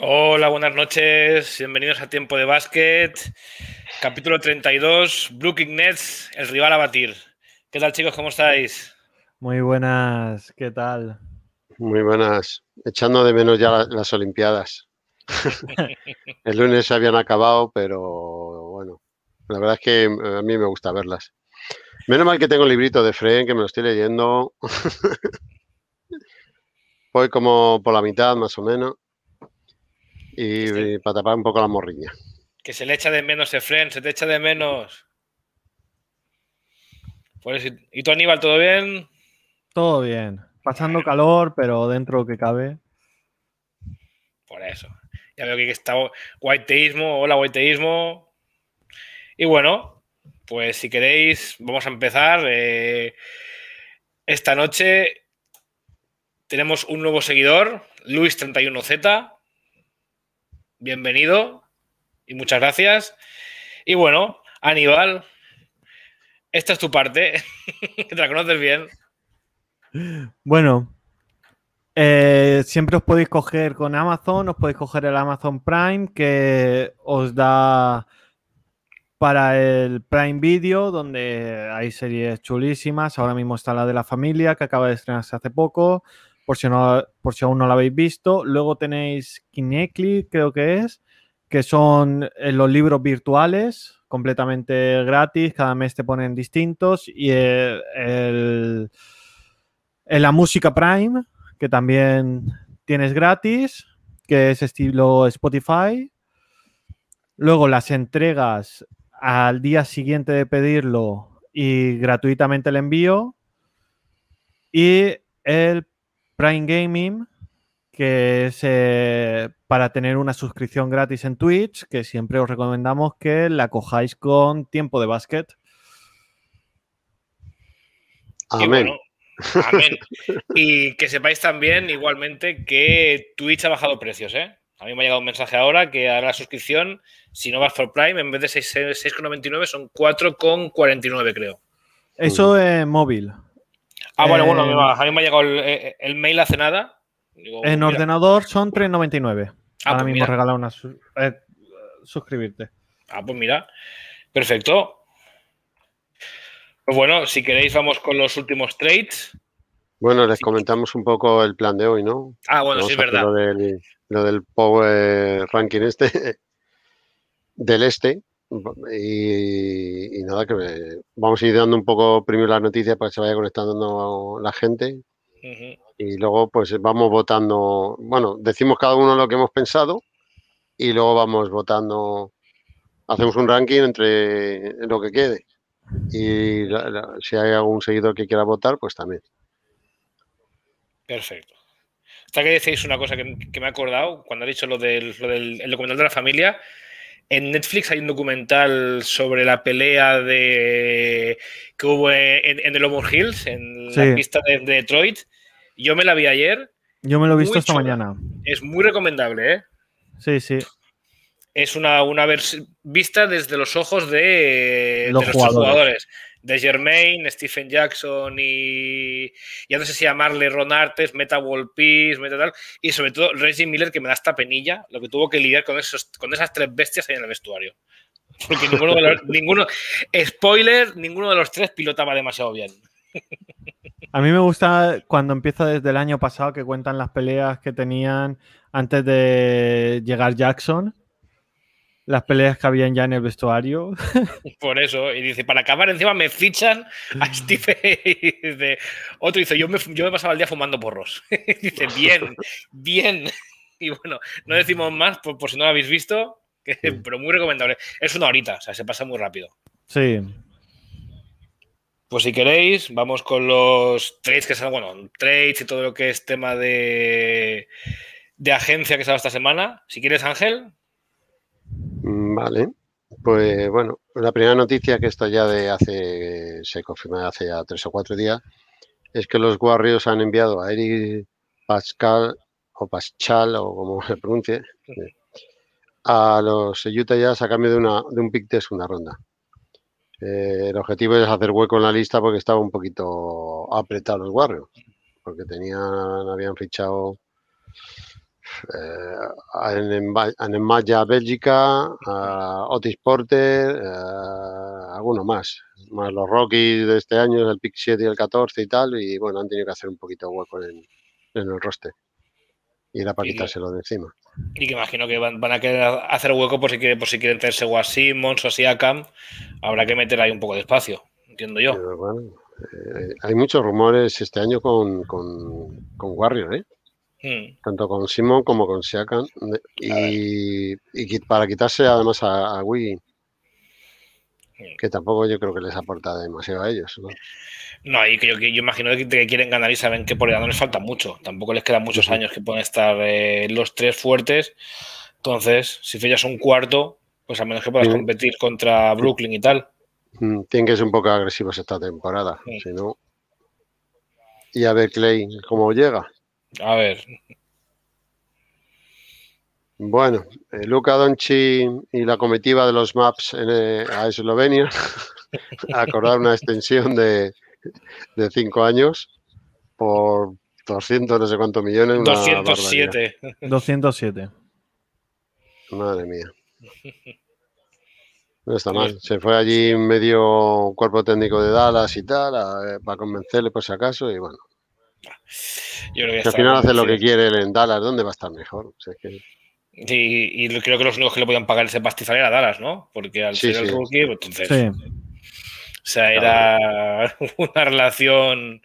Hola, buenas noches. Bienvenidos a Tiempo de Básquet. Capítulo 32, Brooklyn Nets, el rival a batir. ¿Qué tal, chicos? ¿Cómo estáis? Muy buenas, ¿qué tal? Muy buenas. Echando de menos ya las Olimpiadas. el lunes se habían acabado, pero bueno, la verdad es que a mí me gusta verlas. Menos mal que tengo el librito de Fren, que me lo estoy leyendo. Voy como por la mitad, más o menos. Y, para tapar un poco la morriña. Que se le echa de menos Fren, se te echa de menos. Pues, ¿Y tú, Aníbal, todo bien? Todo bien. Pasando calor, pero dentro que cabe. Por eso. Ya veo que está guaiteísmo. Hola, guaiteísmo. Y bueno, pues si queréis, vamos a empezar. Eh, esta noche tenemos un nuevo seguidor, Luis31Z. Bienvenido y muchas gracias. Y bueno, Aníbal, esta es tu parte, te la conoces bien. Bueno, eh, siempre os podéis coger con Amazon, os podéis coger el Amazon Prime que os da para el Prime Video, donde hay series chulísimas. Ahora mismo está la de la familia, que acaba de estrenarse hace poco, por si, no, aún no la habéis visto. Luego tenéis Kinecli, creo que es, que son eh, los libros virtuales, completamente gratis. Cada mes te ponen distintos. Y el, la música Prime, que también tienes gratis, que es estilo Spotify. Luego las entregas al día siguiente de pedirlo y gratuitamente el envío. Y el Prime Gaming, que es eh, para tener una suscripción gratis en Twitch, que siempre os recomendamos que la cojáis con tiempo de básquet. Amén. amén. Y que sepáis también, igualmente, que Twitch ha bajado precios, ¿eh? A mí me ha llegado un mensaje ahora que ahora la suscripción, si no vas por Prime, en vez de 6,99 son 4,49 creo. Eso es móvil. Ah, bueno, bueno, eh, a mí me ha llegado el, mail hace nada. en ordenador son 3,99. Ah, ahora pues mismo regala una eh, suscribirte. Ah, pues mira. Perfecto. Pues bueno, si queréis vamos con los últimos trades. Bueno, les comentamos un poco el plan de hoy, ¿no? Ah, bueno, sí, es verdad lo del Power Ranking este del este. Y, nada, que vamos a ir dando un poco primero las noticias para que se vaya conectando la gente. Y luego, pues vamos votando. Bueno, decimos cada uno lo que hemos pensado y luego vamos votando. Hacemos un ranking entre lo que quede. Y si hay algún seguidor que quiera votar, pues también. Perfecto. Hasta que decís una cosa que, me ha acordado cuando ha dicho lo del, documental de la familia. En Netflix hay un documental sobre la pelea de que hubo en, el Homo Hills, en la pista de, Detroit. Yo me la vi ayer. Yo me lo he visto esta mañana. Es muy recomendable, ¿eh? Sí, sí. Es una, una vista desde los ojos de los, jugadores de Germain, Stephen Jackson y ya no sé si llamarle Ron Artes, Meta Peace, Meta tal, y sobre todo Reggie Miller que me da esta penilla, lo que tuvo que lidiar con, esos, con esas tres bestias ahí en el vestuario. Porque ninguno de los, ninguno, spoiler, ninguno de los tres pilotaba demasiado bien. A mí me gusta cuando empieza desde el año pasado que cuentan las peleas que tenían antes de llegar Jackson las peleas que habían ya en el vestuario. Por eso, y dice, para acabar encima me fichan a Steve. dice, otro dice, yo me, yo me pasaba el día fumando porros. dice, bien, bien. Y bueno, no decimos más por, si no lo habéis visto, pero muy recomendable. Es una horita, o sea, se pasa muy rápido. Sí. Pues si queréis, vamos con los trades que son, bueno, trades y todo lo que es tema de, de agencia que se esta semana. Si quieres, Ángel, vale, pues bueno, la primera noticia que está ya de hace, se confirma hace ya tres o cuatro días, es que los Warriors han enviado a Eric Pascal o Pascal o como se pronuncie, a los Utah Jazz a cambio de, una, de un pick de segunda ronda. Eh, el objetivo es hacer hueco en la lista porque estaba un poquito apretado los Warriors, porque tenían, habían fichado en Maya Bélgica, Otis Porter, alguno más. Más los Rockies de este año, el Pick 7 y el 14 y tal. Y bueno, han tenido que hacer un poquito de hueco en, el roster. Y era para quitárselo de encima. Y que imagino que van, a querer hacer hueco por si, quieren, por si quieren tenerse a Simmons o Siakam. Habrá que meter ahí un poco de espacio, entiendo yo. Eh, hay muchos rumores este año con, con, con Warrior, ¿eh? Hmm. Tanto con Simon como con Siakam. Y, y, para quitarse además a, a Wii, hmm. que tampoco yo creo que les aporta demasiado a ellos. ¿no? No, y que yo, imagino que, quieren ganar y saben que por edad no les falta mucho. Tampoco les quedan muchos años que pueden estar eh, los tres fuertes. Entonces, si fallas un cuarto, pues a menos que puedas competir contra Brooklyn y tal. Mm, tienen que ser un poco agresivos esta temporada. Si no. Y a ver, Clay, cómo llega. A ver. Bueno, eh, Luca Donchi y la comitiva de los Maps en, eh, a Eslovenia acordar una extensión de, de cinco años por 200 no sé cuántos millones. 207. 207. Madre mía. No está mal. Se fue allí medio cuerpo técnico de Dallas y tal, para convencerle por si acaso, y bueno. Al final hace lo que quiere en Dallas, ¿dónde va a estar mejor? y creo que los únicos que le podían pagar ese pastizal era Dallas, ¿no? Porque al ser el rookie, pues, entonces. O sea, era una relación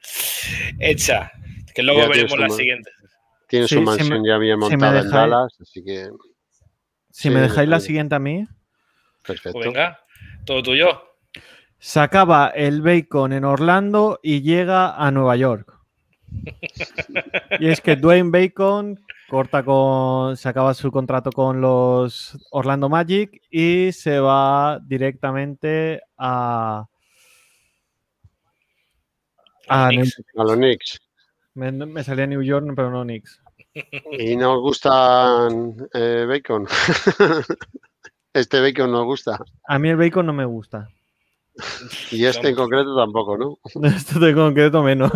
hecha. Que luego veremos la siguiente. Tiene su mansión ya bien montada en Dallas, así que. Si me dejáis la siguiente a mí. Perfecto. Pues venga, todo tuyo. Se acaba el bacon en Orlando y llega a Nueva York. Y es que Dwayne Bacon corta con. se acaba su contrato con los Orlando Magic y se va directamente a. A, los Knicks. Me, salía New York, pero no Knicks. ¿Y nos gusta eh, Bacon? este Bacon nos gusta. A mí el Bacon no me gusta. Y este en concreto tampoco, ¿no? Este en concreto menos.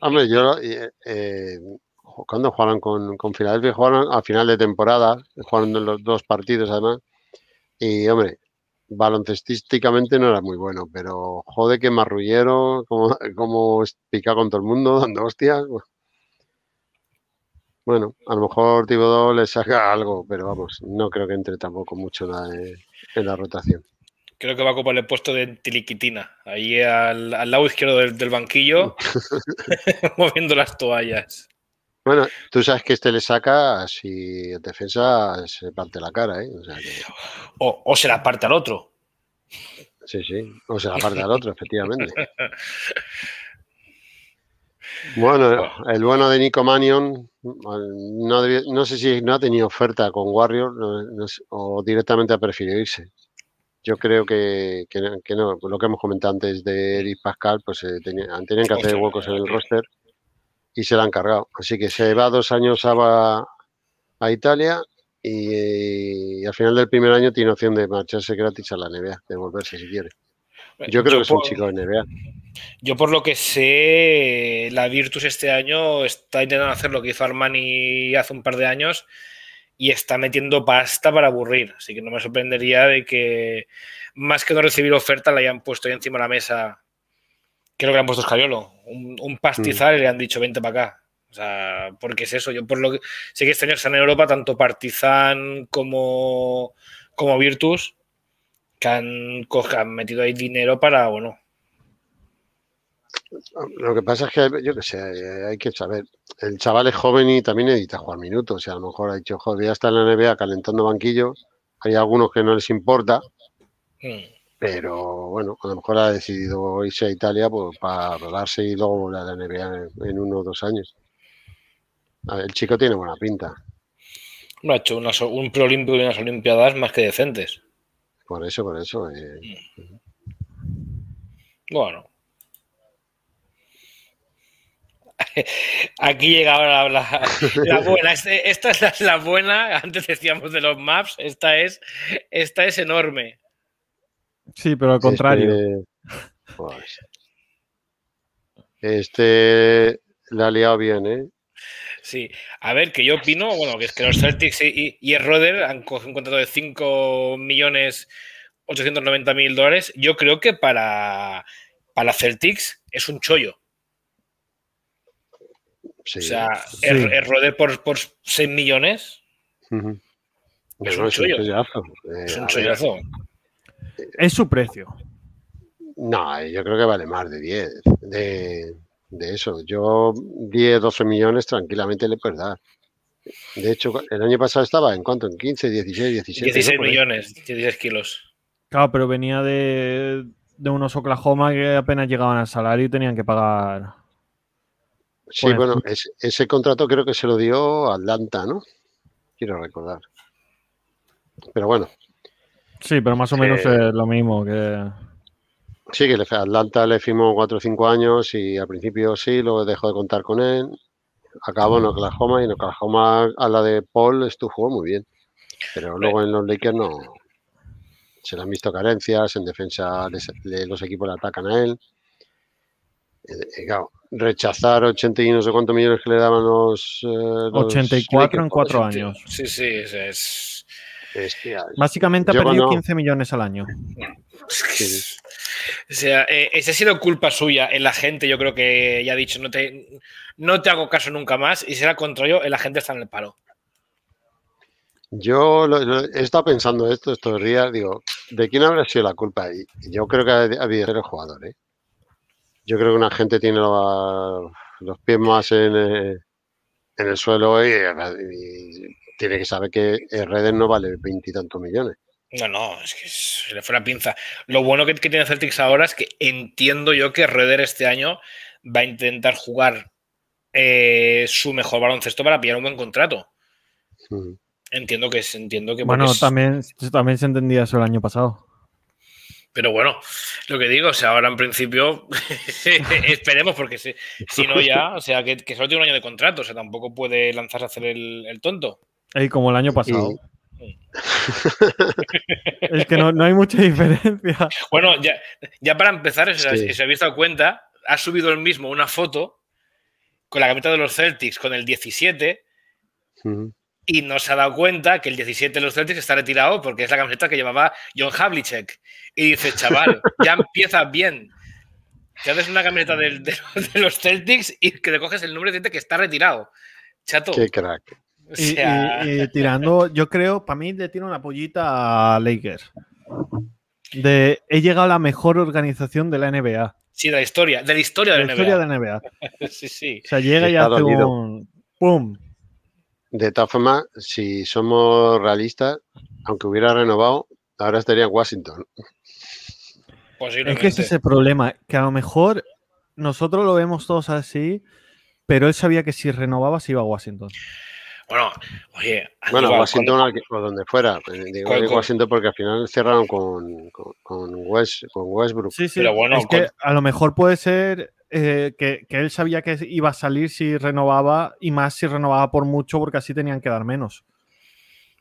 Hombre, yo eh, eh, cuando jugaron con, con Filadelfia, jugaron a final de temporada, jugaron los dos partidos además. Y hombre, baloncestísticamente no era muy bueno, pero jode que marrullero, como, como pica con todo el mundo, dando hostias. Bueno, a lo mejor Tibodó le saca algo, pero vamos, no creo que entre tampoco mucho en la, rotación. Creo que va a ocupar el puesto de Tiliquitina, ahí al, lado izquierdo del, banquillo, moviendo las toallas. Bueno, tú sabes que este le saca, si en defensa se parte la cara, ¿eh? O, se la parte al otro. Sí, sí, o se la parte al otro, efectivamente. Bueno, el bueno de Nico Manion, no, sé si no ha tenido oferta con Warrior o directamente ha preferido irse. Yo creo que, no, lo que hemos comentado antes de Eric Pascal, pues eh, tenían, que hacer huecos en el roster y se la han cargado. Así que se va dos años a, a Italia y, al final del primer año tiene opción de marcharse gratis a la NBA, de volverse si quiere. Yo creo que es un chico de NBA. Yo por lo que sé, la Virtus este año está intentando hacer lo que hizo Armani hace un par de años y está metiendo pasta para aburrir. Así que no me sorprendería de que más que no recibir oferta la hayan puesto ahí encima de la mesa creo que han puesto Escariolo, un, pastizal y le han dicho, vente para acá. O sea, porque es eso. Yo por lo que sé que este año están en Europa tanto Partizan como, como Virtus, que han, han metido ahí dinero para, bueno. Lo que pasa es que, yo qué sé, hay que saber. El chaval es joven y también necesita jugar minutos. O sea, a lo mejor ha dicho, joder, ya está en la NBA calentando banquillos. Hay algunos que no les importa. Hmm. Pero bueno, a lo mejor ha decidido irse a Italia pues, para rodarse y luego volver a la NBA en, uno o dos años. el chico tiene buena pinta. ha hecho un preolímpico y unas olimpiadas más que decentes. Por eso, por eso. Eh. Bueno. Aquí llega ahora la, buena. Este, esta es la, buena. Antes decíamos de los maps. Esta es, esta es enorme. Sí, pero al contrario. Este, este, la ha liado bien, ¿eh? Sí, a ver, que yo opino, bueno, que es que los Celtics y, y el Roder han cogido un contrato de 5 millones 890 mil dólares. Yo creo que para, para Celtics es un chollo. O sea, el, Roder por, por 6 millones es, un chollo. es un chollazo. Es su precio. No, yo creo que vale más de 10. De, de eso. Yo 10, 12 millones tranquilamente le puedes dar. De hecho, el año pasado estaba en cuánto? En 15, 16, 17. 16 millones, 16 kilos. Claro, pero venía de, de unos Oklahoma que apenas llegaban al salario y tenían que pagar. Sí, bueno, ese, contrato creo que se lo dio Atlanta, ¿no? Quiero recordar. Pero bueno. Sí, pero más o menos eh, es lo mismo que. Sí, que Atlanta le firmó 4 o 5 años y al principio sí, luego dejó de contar con él. Acabó en Oklahoma y en Oklahoma a la de Paul estuvo jugó muy bien. Pero luego en los Lakers no. Se le han visto carencias, en defensa los equipos le atacan a él. Eh, rechazar 80 y no sé cuántos millones que le daban los. 84 eh, en 4 años. Sí, sí, es. Básicamente ha perdido 15 millones al año. O sea, eh, esa ha sido culpa suya. El agente, yo creo que ya ha dicho, no te, no te hago caso nunca más. Y será contra yo, el agente está en el paro. Yo he estado pensando esto estos días, digo, ¿de quién habrá sido la culpa? Y yo creo que ha habido el jugador, ¿eh? Yo creo que una gente tiene los, pies más en, eh, en el suelo y, tiene que saber que Redder no vale veintitantos millones. No, no, es que se le fue la pinza. Lo bueno que, tiene Celtics ahora es que entiendo yo que Redder este año va a intentar jugar eh, su mejor baloncesto para pillar un buen contrato. Entiendo que entiendo que. Bueno, también, también se entendía eso el año pasado. Pero bueno, lo que digo, o sea, ahora en principio esperemos, porque si, no ya, o sea, que, solo tiene un año de contrato, o sea, tampoco puede lanzarse a hacer el, tonto. Y como el año pasado es que no, hay mucha diferencia. Bueno, ya, para empezar, si se habéis dado cuenta, ha subido el mismo una foto con la camiseta de los Celtics con el 17 y no se ha dado cuenta que el 17 de los Celtics está retirado porque es la camiseta que llevaba John Havlicek. Y dice, chaval, ya empieza bien. Te haces una camiseta de, los Celtics y que te coges el número 17 que está retirado. Chato. Qué crack. Y, tirando, yo creo, para mí le tiro una pollita a Lakers. De, he llegado a la mejor organización de la NBA. Sí, de la historia, de la historia de la, historia de la NBA. sí, sí. O sea, llega y hace un ¡pum! De todas formas, si somos realistas, aunque hubiera renovado, ahora estaría en Washington. Es que ese es el problema, que a lo mejor nosotros lo vemos todos así, pero él sabía que si renovaba se iba a Washington. Bueno, oye. Bueno, Washington o donde fuera. Pues, digo, Washington porque al final cerraron con, con, West, con Westbrook. Sí, sí, pero bueno. Es que a lo mejor puede ser eh, que, él sabía que iba a salir si renovaba y más si renovaba por mucho porque así tenían que dar menos.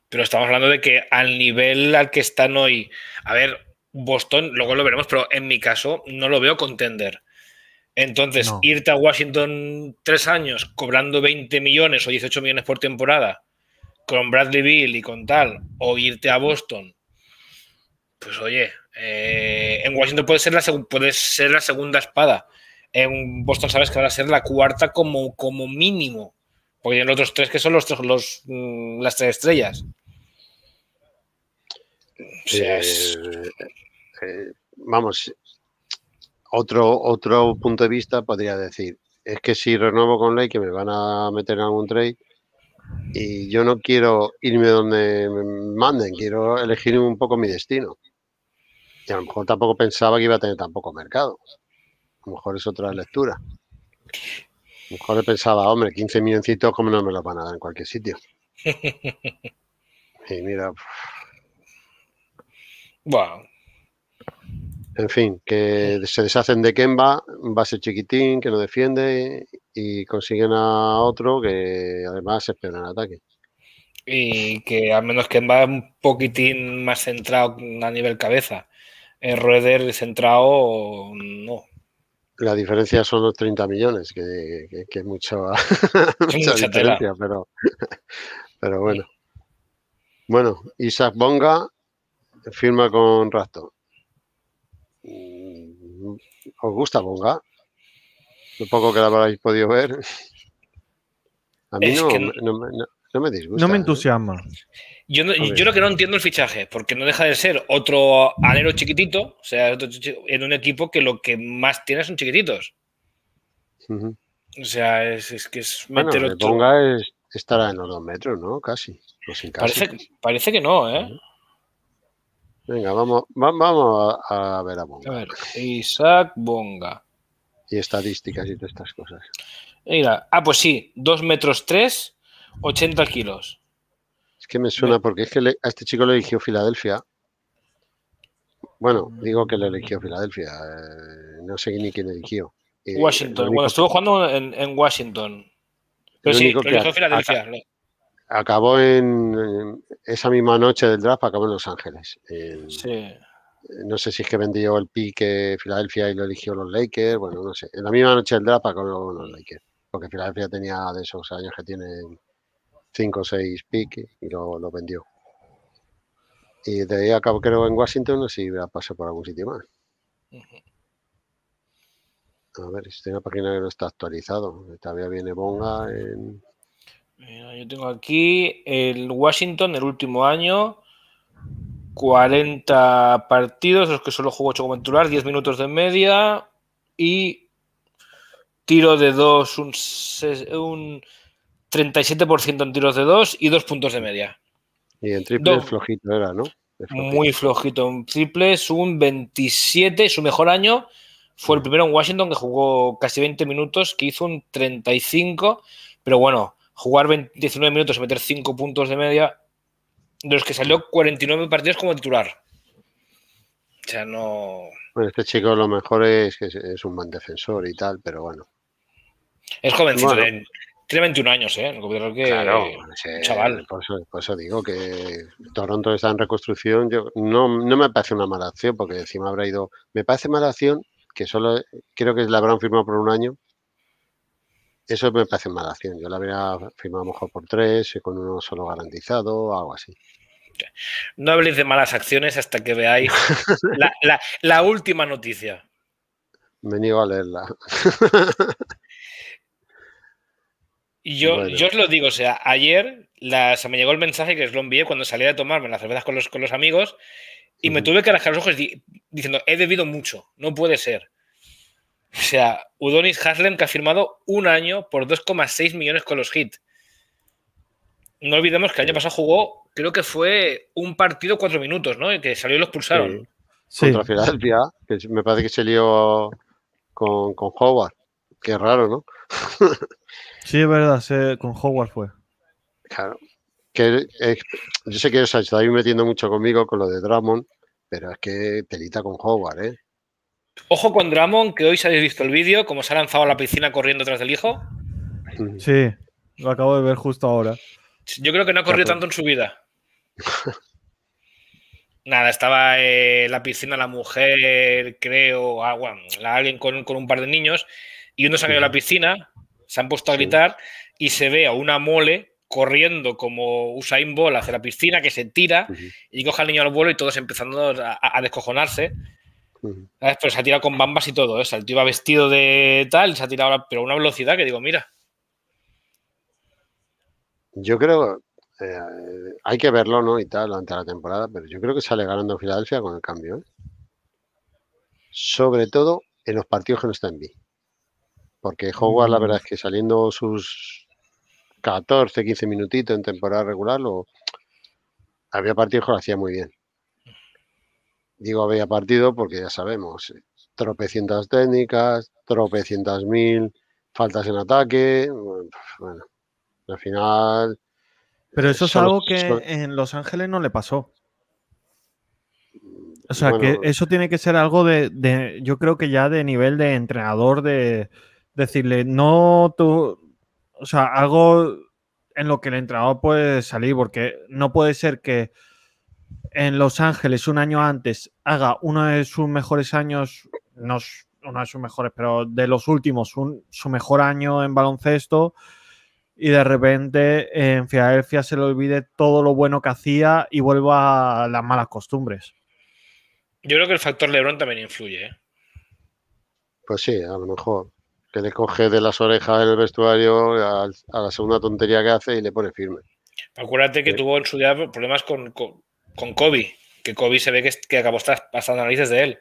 Pero estamos hablando de que al nivel al que están hoy, a ver, Boston, luego lo veremos, pero en mi caso no lo veo contender. Entonces, irte a Washington tres años cobrando 20 millones o 18 millones por temporada con Bradley Bill y con tal, o irte a Boston, pues oye, eh, en Washington puede ser, la puede ser la segunda espada. En Boston sabes que va a ser la cuarta como, como mínimo, porque hay otros tres que son los, los mm, las tres estrellas. Eh, eh, vamos, otro, otro punto de vista podría decir, es que si renuevo con ley que me van a meter en algún trade y yo no quiero irme donde me manden, quiero elegir un poco mi destino. Y a lo mejor tampoco pensaba que iba a tener tan poco mercado. A lo mejor es otra lectura. A lo mejor pensaba, hombre, 15 milloncitos, ¿cómo no me los van a dar en cualquier sitio? y mira. Wow. En fin, que se deshacen de Kemba, base chiquitín que no defiende y consiguen a otro que además espera el ataque. Y que al menos Kemba un poquitín más centrado a nivel cabeza. En Roeder centrado, no. La diferencia son los 30 millones, que, es mucho, mucha, diferencia, pero, pero bueno. Bueno, Isaac Bonga firma con Rasto. Mm, ¿Os gusta Bonga? Lo poco que la habéis podido ver. A mí no, no, me disgusta. No me ¿eh? Yo, yo lo que no entiendo el fichaje, porque no deja de ser otro alero chiquitito, o sea, en un equipo que lo que más tiene son chiquititos. O sea, es, que es meter bueno, otro... Ponga es, estará en los dos metros, ¿no? Casi. Parece, que no, ¿eh? Venga, vamos, vamos a, ver a Bonga. A ver, Isaac Bonga. Y estadísticas y todas estas cosas. Mira, ah, pues sí, 2 metros 3, 80 kilos. Es que me suena porque es que a este chico le eligió Filadelfia. Bueno, digo que le eligió Filadelfia. Eh, no sé ni quién eligió. Washington. Bueno, estuvo jugando en, Washington. Pero sí, lo eligió Filadelfia. Acabó en, esa misma noche del draft, acabó en Los Ángeles. sí. No sé si es que vendió el pique Filadelfia y lo eligió los Lakers. Bueno, no sé. En la misma noche del draft acabó en los Lakers. Porque Filadelfia tenía de esos años que tienen 5 o 6 piques y lo, lo, vendió. Y de ahí acabo creo en Washington, si a pasar por algún sitio más. A ver, si una página que no está actualizado. Todavía viene Bonga en... yo tengo aquí el Washington, el último año. 40 partidos, los que solo jugó 8 como titular, 10 minutos de media y tiro de 2, un, un 37% en tiros de dos y dos puntos de media. Y en triple flojito era, ¿no? Muy flojito. en triples, un 27, su mejor año. Fue el primero en Washington que jugó casi 20 minutos, que hizo un 35, pero bueno, jugar 19 minutos y meter 5 puntos de media, de los que salió 49 partidos como titular. O sea, no... Bueno, este chico lo mejor es que es un buen defensor y tal, pero bueno. Es jovencito, tiene 21 años, ¿eh? Que, claro, chaval. Por eso, digo que Toronto está en reconstrucción. Yo, no, no me parece una mala acción, porque encima habrá ido. Me parece mala acción que solo creo que la habrán firmado por un año. Eso me parece mala acción. Yo la habría firmado mejor por tres, con uno solo garantizado, algo así. No habléis de malas acciones hasta que veáis la, la última noticia. Me niego a leerla. Y yo, yo os lo digo, o sea, ayer se me llegó el mensaje que os lo envié cuando salía de tomarme las cervezas con los, con los amigos y me tuve que rascar los ojos diciendo, he bebido mucho, no puede ser. O sea, Udonis Haslem que ha firmado un año por 2,6 millones con los hits. No olvidemos que el año pasado jugó, creo que fue un partido cuatro minutos, ¿no? Y que salió y los expulsaron. Sí. Contra Filadelfia, que me parece que se lió con, con Howard. Qué raro, ¿no? Sí, es verdad, con Howard fue. Claro. Que, yo sé que os estáis metiendo mucho conmigo con lo de Drummond, pero es que telita con Howard, ¿eh? Ojo con Drummond, que hoy se habéis visto el vídeo, como se ha lanzado a la piscina corriendo tras del hijo. Sí, lo acabo de ver justo ahora. Yo creo que no ha corrido tanto en su vida. Nada, estaba en la piscina la mujer, creo, ah, alguien con, con, un par de niños, y uno se ha caído a la piscina, se han puesto a gritar y se ve a una mole corriendo como Usain Bolt hacia la piscina que se tira y coja al niño al vuelo y todos empezando a, descojonarse. Pero se ha tirado con bambas y todo. ¿eh? el tío iba vestido de tal, se ha tirado, pero a una velocidad que digo, mira. Yo creo, eh, hay que verlo, ¿no? Y tal, durante la temporada, pero yo creo que sale ganando Filadelfia con el cambio. ¿eh? Sobre todo en los partidos que no están bien porque Howard, la verdad mm. es que saliendo sus 14, 15 minutitos en temporada regular, lo, había partido que lo hacía muy bien. Digo había partido porque ya sabemos, tropecientas técnicas, tropecientas mil, faltas en ataque, bueno, al final... Pero eso es algo que en Los Ángeles no le pasó. O sea, que eso tiene que ser algo de, yo creo que ya de nivel de entrenador de, decirle, no tú, o sea, algo en lo que el entrenador puede salir, porque no puede ser que en Los Ángeles un año antes haga uno de sus mejores años, nos, uno de sus mejores, pero de los últimos, su mejor año en baloncesto y de repente en Filadelfia se le olvide todo lo bueno que hacía y vuelva a las malas costumbres. Yo creo que el factor Lebron también influye. ¿eh? Pues sí, a lo mejor. Que le coge de las orejas el vestuario a, la segunda tontería que hace y le pone firme. Acuérdate que tuvo en su día problemas con, con, Kobe, que Kobe se ve que, que acabó pasando narices de él.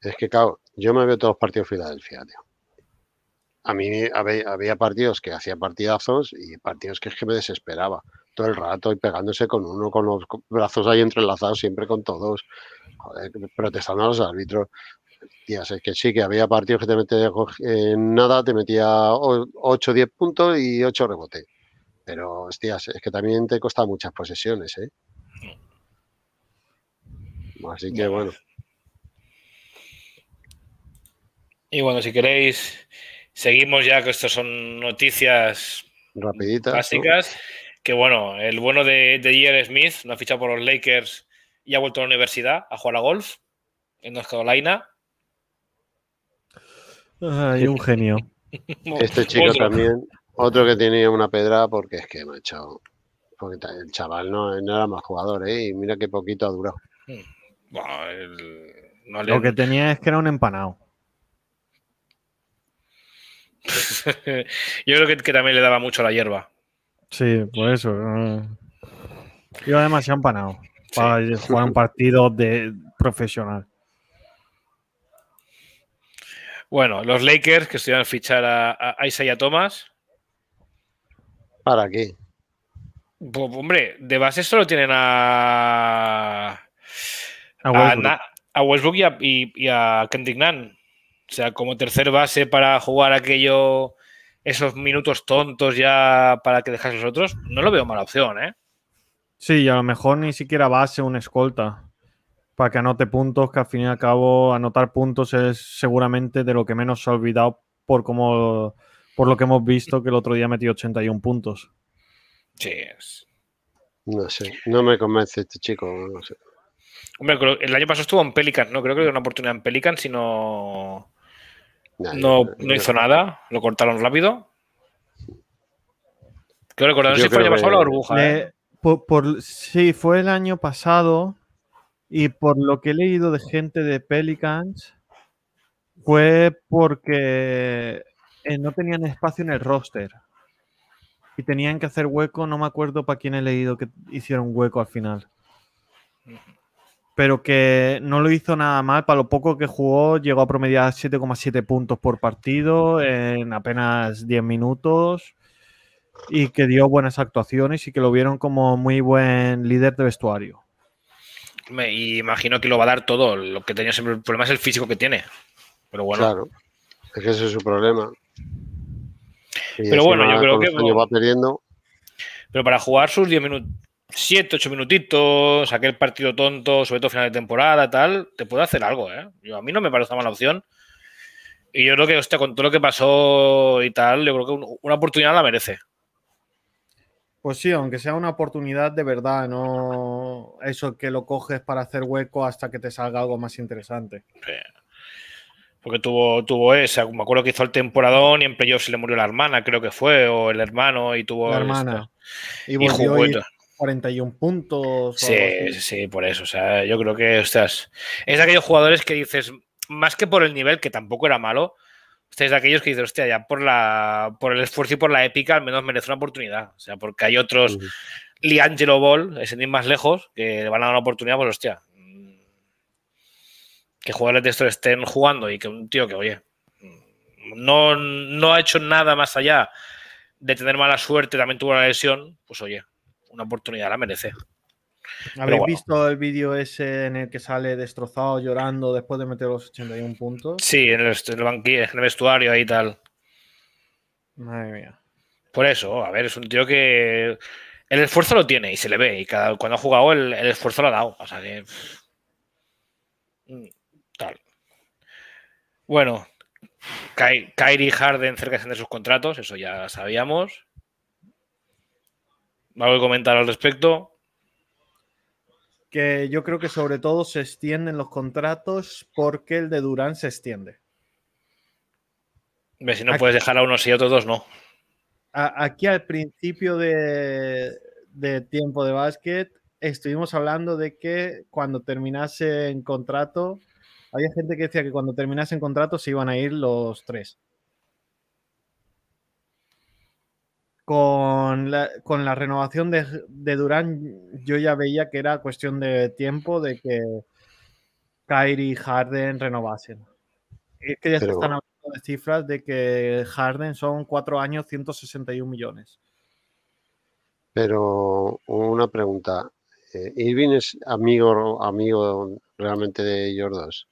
Es que, claro, yo me veo todos los partidos de Filadelfia, tío. A mí había, partidos que hacía partidazos y partidos que es que me desesperaba todo el rato y pegándose con uno, con los brazos ahí entrelazados, siempre con todos, protestando a los árbitros. Tías, es que sí, que había partidos que te metía en nada, te metía 8 o 10 puntos y 8 rebotes. Pero, hostias, es que también te costaba muchas posesiones, ¿eh? Así que bueno. Y bueno, si queréis, seguimos ya que estas son noticias rapiditas. Básicas. Que bueno, el bueno de, de J.R. Smith no ha fichado por los Lakers y ha vuelto a la universidad a jugar a golf en North Carolina. Ay, un genio. Este chico también, otro que tenía una pedra porque es que me ha echado. Porque el chaval no, era más jugador, ¿eh? Y mira qué poquito ha durado. Hmm. Lo que tenía es que era un empanado. Yo creo que, también le daba mucho la hierba. Sí, por eso. Iba demasiado empanado para jugar un partido de profesional. Bueno, los Lakers que estudian fichar a, Isaiah Thomas. ¿Para qué? Pues, hombre, de base solo tienen a. A Westbrook, y, a, y, a Kendrick Nunn. O sea, como tercer base para jugar aquello, esos minutos tontos ya para que dejas los otros, no lo veo mala opción, ¿eh? Sí, y a lo mejor ni siquiera base un escolta para que anote puntos, que al fin y al cabo anotar puntos es seguramente de lo que menos se ha olvidado por como por lo que hemos visto que el otro día metió 81 puntos. Sí. No sé, no me convence este chico, no sé. Hombre, el año pasado estuvo en Pelican, no creo que dio una oportunidad en Pelican, sino no, no, hizo nada, lo cortaron rápido. Creo recordar, si fue el año pasado la burbuja. ¿eh? por, sí, fue el año pasado y por lo que he leído de gente de Pelicans, fue porque eh, no tenían espacio en el roster y tenían que hacer hueco, no me acuerdo para quién he leído que hicieron hueco al final pero que no lo hizo nada mal. Para lo poco que jugó, llegó a promediar 7,7 puntos por partido en apenas 10 minutos y que dio buenas actuaciones y que lo vieron como muy buen líder de vestuario. Me imagino que lo va a dar todo. Lo que tenía siempre el problema es el físico que tiene. Pero bueno. Claro, es que ese es su problema. pero bueno, yo creo que. Va perdiendo. Pero para jugar sus 10 minutos, 7, 8 minutitos, aquel partido tonto, sobre todo final de temporada, tal, te puede hacer algo, ¿eh? Yo, a mí no me parece una mala opción. Y yo creo que, hostia, con todo lo que pasó y tal, yo creo que una oportunidad la merece. Pues sí, aunque sea una oportunidad de verdad, no eso que lo coges para hacer hueco hasta que te salga algo más interesante. Porque tuvo, tuvo esa, me acuerdo que hizo el temporadón y en playoff se le murió la hermana, creo que fue, o el hermano, y tuvo. La hermana. Y, volvió y, 41 puntos. Sí, sí, por eso. O sea, yo creo que, ostras, es de aquellos jugadores que dices, más que por el nivel, que tampoco era malo, es de aquellos que dices, hostia, ya por, la, por el esfuerzo y por la épica, al menos merece una oportunidad. O sea, porque hay otros, Liangelo Ball, ese ni más lejos, que le van a dar una oportunidad, pues hostia. Que jugadores de estos estén jugando y que un tío que, oye, no, no ha hecho nada más allá de tener mala suerte, también tuvo la lesión, pues oye, una oportunidad la merece. ¿Habéis visto el vídeo ese en el que sale destrozado llorando después de meter los 81 puntos? Sí, en el, banquillo, en el vestuario ahí tal. Madre mía. Por eso, a ver, es un tío que el esfuerzo lo tiene y se le ve. Y cada, cuando ha jugado el, esfuerzo lo ha dado. O sea que. Mm, tal. Bueno, Kyrie Harden cerca de sus contratos, eso ya sabíamos. ¿Algo que comentar al respecto? Que yo creo que sobre todo se extienden los contratos porque el de Durán se extiende. Si no puedes dejar a unos y a otros dos, no. Aquí al principio de, tiempo de básquet estuvimos hablando de que cuando terminase en contrato, había gente que decía que cuando terminase en contrato se iban a ir los tres. Con la, con la renovación de, de, Durán, yo ya veía que era cuestión de tiempo de que Kyrie y Harden renovasen. Es que ya se están hablando de cifras de que Harden son cuatro años, 161 millones. Pero una pregunta. Eh, ¿Irving es amigo, amigo realmente de dos?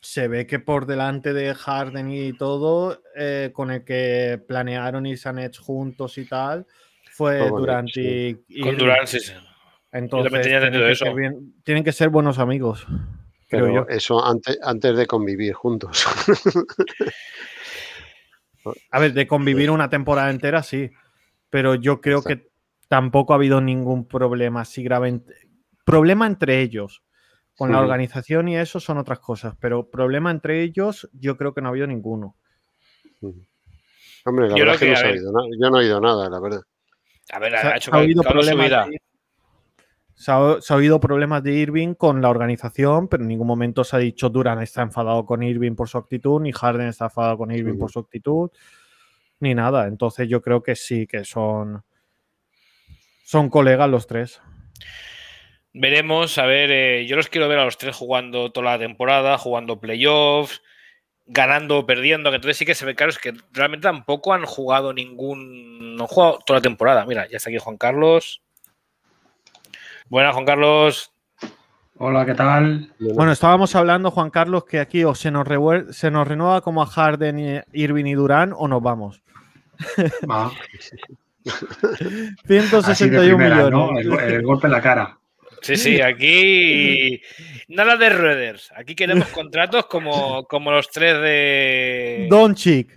Se ve que por delante de Harden y todo, eh, con el que planearon irse a Nets juntos y tal, fue Durant y, Con Durant, sí, sí. Entonces, tienen que, eso. tienen que ser buenos amigos. Pero yo. eso antes, antes de convivir juntos. a ver, de convivir una temporada entera, sí. Pero yo creo que tampoco ha habido ningún problema así grave. Problema entre ellos con la organización y eso son otras cosas, pero problema entre ellos yo creo que no ha habido ninguno. Hombre, la yo verdad que, no se ha oído nada. Yo no he oído nada, la verdad. A ver, ha, hecho ha habido problemas se, ha, oído problemas de Irving con la organización, pero en ningún momento se ha dicho Duran está enfadado con Irving por su actitud, ni Harden está enfadado con Irving por su actitud, ni nada. Entonces yo creo que sí, que son, son colegas los tres. Veremos, a ver, eh, yo los quiero ver a los tres jugando toda la temporada, jugando playoffs, ganando o perdiendo, que entonces sí que se ve claro, es que realmente tampoco han jugado ningún, no han jugado toda la temporada. Mira, ya está aquí Juan Carlos. Buenas, Juan Carlos. Hola, ¿qué tal? Bueno, estábamos hablando, Juan Carlos, que aquí o se nos, se nos renueva como a Harden, Irving y Durán o nos vamos. Va. 161 millones. el golpe en la cara. Sí, sí, aquí nada de Reuters. Aquí queremos contratos como, como los tres de. Don Chic.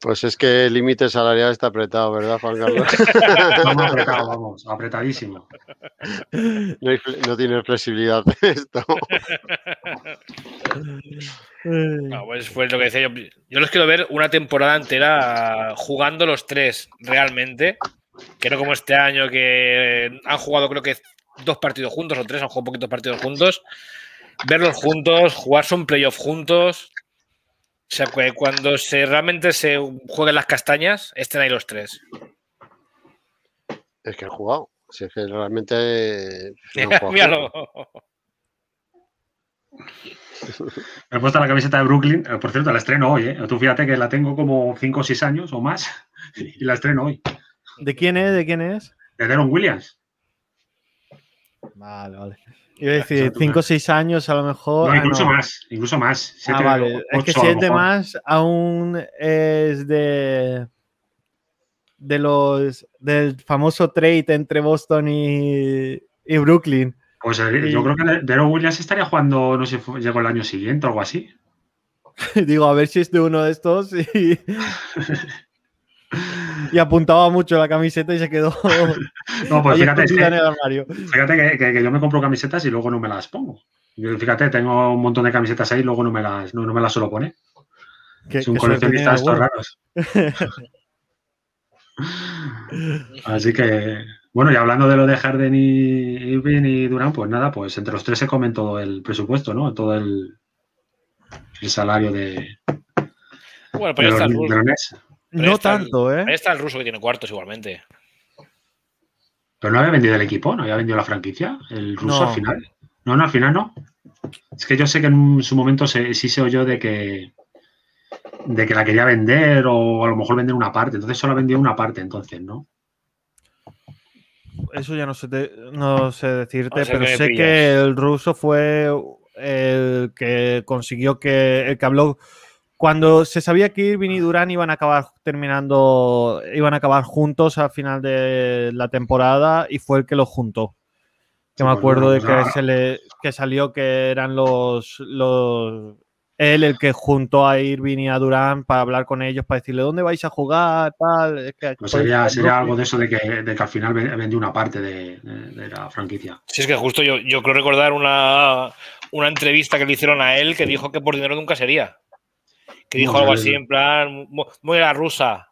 Pues es que el límite salarial está apretado, ¿verdad, Juan Carlos? Vamos apretado, vamos, apretadísimo. No, tiene flexibilidad esto. No, pues fue lo que decía yo. Yo los quiero ver una temporada entera jugando los tres realmente que no como este año que han jugado creo que dos partidos juntos o tres, han jugado poquitos partidos juntos. Verlos juntos, jugarse un playoff juntos. O sea, que cuando se realmente se jueguen las castañas, estén ahí los tres. Es que han jugado. Si es que realmente. Míralo. Me he puesto la camiseta de Brooklyn. Eh, por cierto, la estreno hoy. ¿eh? Tú fíjate que la tengo como 5 o 6 años o más y la estreno hoy. ¿De quién es? ¿De quién es? De Deron Williams. Vale, vale. Iba a decir, 5 o 6 años a lo mejor. No, ah, incluso más, incluso más. ah, vale. es que si es de más, aún es de. De los. Del famoso trade entre Boston y, y Brooklyn. Pues eh, yo creo que Deron Williams estaría jugando, no sé, llegó el año siguiente o algo así. Digo, a ver si es de uno de estos y. y apuntaba mucho la camiseta y se quedó. no, pues fíjate, fíjate que, yo me compro camisetas y luego no me las pongo. Fíjate, tengo un montón de camisetas ahí y luego no me las, no, me las suelo poner. Es un coleccionista de estos raros. Así que, bueno, y hablando de lo de Harden y Irving y Durán, pues nada, pues entre los tres se comen todo el presupuesto, ¿no? Todo el, el salario de. Bueno, pues ya está no tanto, ¿eh? Ahí está el ruso que tiene cuartos igualmente. Pero no había vendido el equipo, no había vendido la franquicia, el ruso al final. No, no, al final no. Es que yo sé que en su momento sí se oyó de que de que la quería vender o a lo mejor vender una parte. Entonces solo vendió una parte, entonces, ¿no? Eso ya no sé, no sé decirte, pero sé que el ruso fue el que consiguió que el que habló cuando se sabía que Irving y Durán iban a acabar terminando, iban a acabar juntos al final de la temporada y fue el que los juntó. Que me acuerdo de que, se le, que salió que eran los, los él el que juntó a Irving y a Durán para hablar con ellos, para decirle dónde vais a jugar, tal. Pues sería, algo de eso de que, al final vendió una parte de, la franquicia. Sí, es que justo yo, yo creo recordar una, una entrevista que le hicieron a él que dijo que por dinero nunca sería. Que dijo algo así en plan, muy la rusa.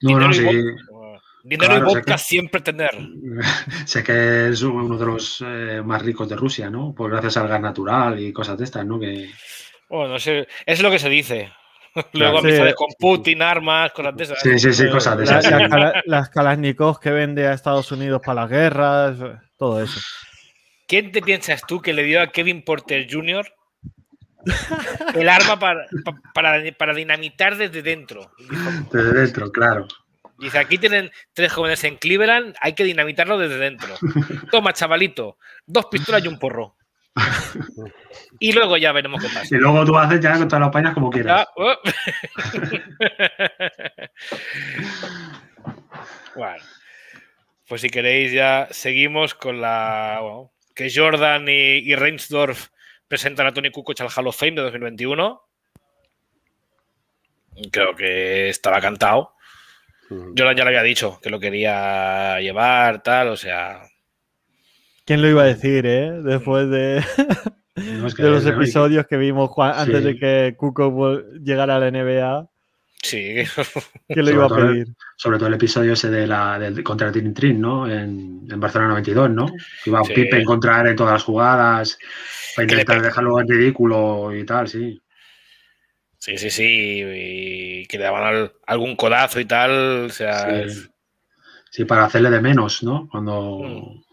dinero y, dinero y vodka siempre tener. sé que es uno de los eh, más ricos de Rusia, ¿no? Pues gracias al gas natural y cosas de estas, ¿no? Que... Bueno, sé, es lo que se dice. Luego amistades con Putin, armas, cosas de esas. Sí, sí, sí, cosas de esas. las Kalashnikov que vende a Estados Unidos para las guerras, todo eso. ¿Quién te piensas tú que le dio a Kevin Porter Jr. el arma para, para, dinamitar desde dentro? Desde dentro, claro. Dice, aquí tienen tres jóvenes en Cleveland, hay que dinamitarlo desde dentro. Toma, chavalito, dos pistolas y un porro. Y luego ya veremos qué pasa. Y luego tú haces ya con todas las pañas como quieras. Oh. bueno. Pues si queréis ya seguimos con la... que Jordan y, Reinsdorf presentan a Tony Kukoc al Hall of Fame de 2021. Creo que estaba cantado. Jordan ya lo había dicho, que lo quería llevar, tal, o sea... ¿Quién lo iba a decir, eh? Después de, de los episodios que vimos antes de que Kuko llegara a la NBA. Sí. ¿Quién lo iba a pedir? Sobre todo el episodio ese de la, contra el Trin, ¿no? En, en, Barcelona 92, ¿no? iba a Pipe a encontrar en todas las jugadas para intentar dejarlo en ridículo y tal, sí. Sí, sí, sí. Y que le daban algún codazo y tal. O sea. Sí. para hacerle de menos, ¿no? Cuando. Mm.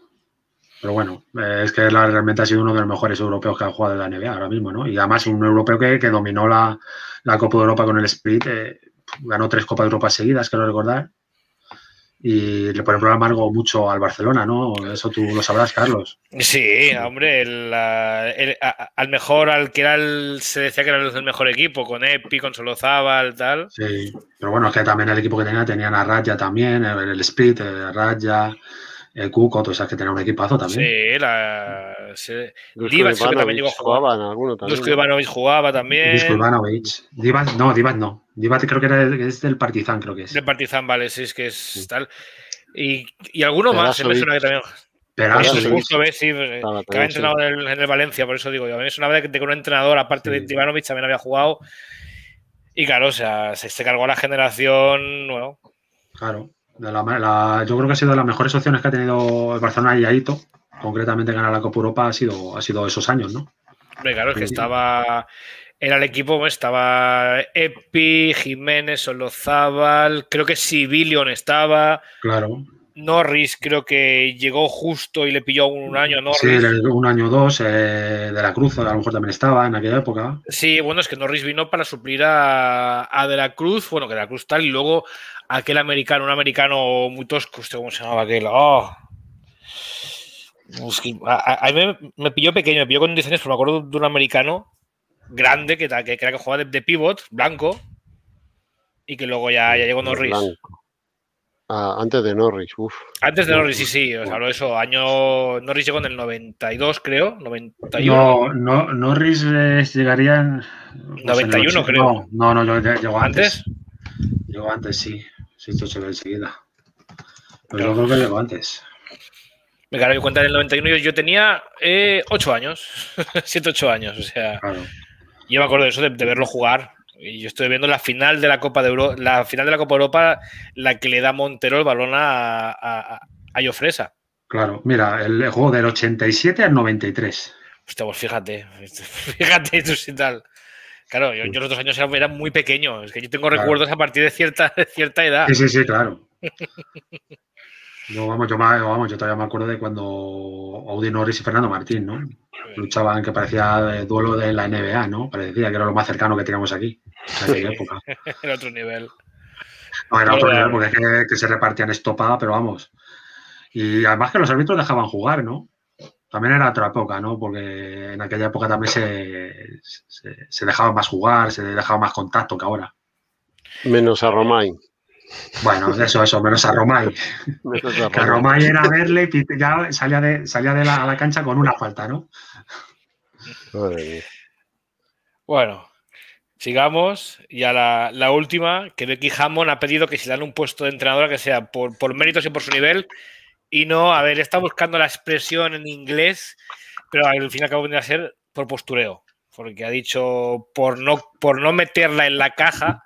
Pero bueno, eh, es que realmente ha sido uno de los mejores europeos que ha jugado en la NBA ahora mismo, ¿no? Y además un europeo que, dominó la, Copa de Europa con el Split, eh, ganó tres Copas de Europa seguidas, quiero recordar. Y le pone problema algo mucho al Barcelona, ¿no? Eso tú lo sabrás, Carlos. Sí, hombre, al mejor, al que era el, se decía que era el mejor equipo, con Epi, con Solozábal, tal. Sí, pero bueno, es que también el equipo que tenía, tenían a Raya también, el, el Split, eh, Raya, el Cuco, tú sabes que tenía un equipazo también. Sí, la. Sí. Divac también llegó a jugar. Alguno también. Dusko Ivanovic jugaba también. Dusko Ivanovic. Divac, no, Divac no. Divac creo que era es del Partizan, creo que es. Del Partizan, vale, sí, es que es tal. Y, y alguno más, se me suena que también. Pero sí, justo ves, sí, que había entrenado en el, en el, Valencia, por eso digo yo. A mí es una vez de que un entrenador, aparte de Ivanovic, también había jugado. Y claro, o sea, se, se cargó la generación, bueno. Claro yo creo que ha sido de las mejores opciones que ha tenido el Barcelona y Aito, concretamente ganar la Copa Europa, ha sido, ha sido esos años, ¿no? claro, es que estaba. Era el equipo, estaba Epi, Jiménez, Solozábal, creo que Civilion estaba. Claro. Norris creo que llegó justo y le pilló un año a Norris. Sí, un año o dos. Eh, de la Cruz a lo mejor también estaba en aquella época. Sí, bueno, es que Norris vino para suplir a, a De la Cruz, bueno, que De la Cruz tal, y luego aquel americano, un americano muy tosco, ¿cómo se llamaba aquel? Oh. a, mí me, pilló pequeño, me pilló con 10 años, pero me acuerdo de un americano grande que, que, que era que jugaba de, pivot, blanco, y que luego ya, ya llegó Norris. Ah, antes de Norris, uff. Antes de Norris, sí, sí, os hablo de eso. Año. Norris llegó en el 92, creo. 91. No, no Norris llegaría en. 91, creo. No, no, no llegó antes. ¿Antes? Llegó antes, sí. Sí, esto se ve enseguida. Pero yo creo que llegó antes. Me claro, yo cuenta en el 91 yo, tenía eh, 8 años. 7, 8 años. O sea. Yo me acuerdo de eso, de, de verlo jugar. Y yo estoy viendo la final de la Copa de Europa, la final de la Copa Europa, la que le da Montero el balón a, a, a. Claro, mira, el juego del 87 al 93. Hostia, pues fíjate, fíjate tú si tal. Claro, yo, los dos años era, muy pequeño, es que yo tengo recuerdos a partir de cierta, cierta edad. Sí, sí, sí, claro. vamos, yo, vamos, yo todavía me acuerdo de cuando Audi Norris y Fernando Martín, ¿no? Luchaban que parecía duelo de la NBA, ¿no? Parecía que era lo más cercano que teníamos aquí. En aquella época. era otro nivel. No, era otro nivel porque es que, se repartían estopada, pero vamos. Y además que los árbitros dejaban jugar, ¿no? También era otra época, ¿no? Porque en aquella época también se, se, dejaba más jugar, se dejaba más contacto que ahora. Menos a Romay. Bueno, eso, eso, menos a Romay. que a Romay era verle y ya salía de, salía de la, a la cancha con una falta, ¿no? Bueno, Sigamos. Y a la, última, que Becky Hammond ha pedido que se le dan un puesto de entrenadora que sea por, por méritos y por su nivel. Y no, a ver, está buscando la expresión en inglés, pero al fin y al cabo vendría a ser por postureo. Porque ha dicho por no, por no meterla en la caja,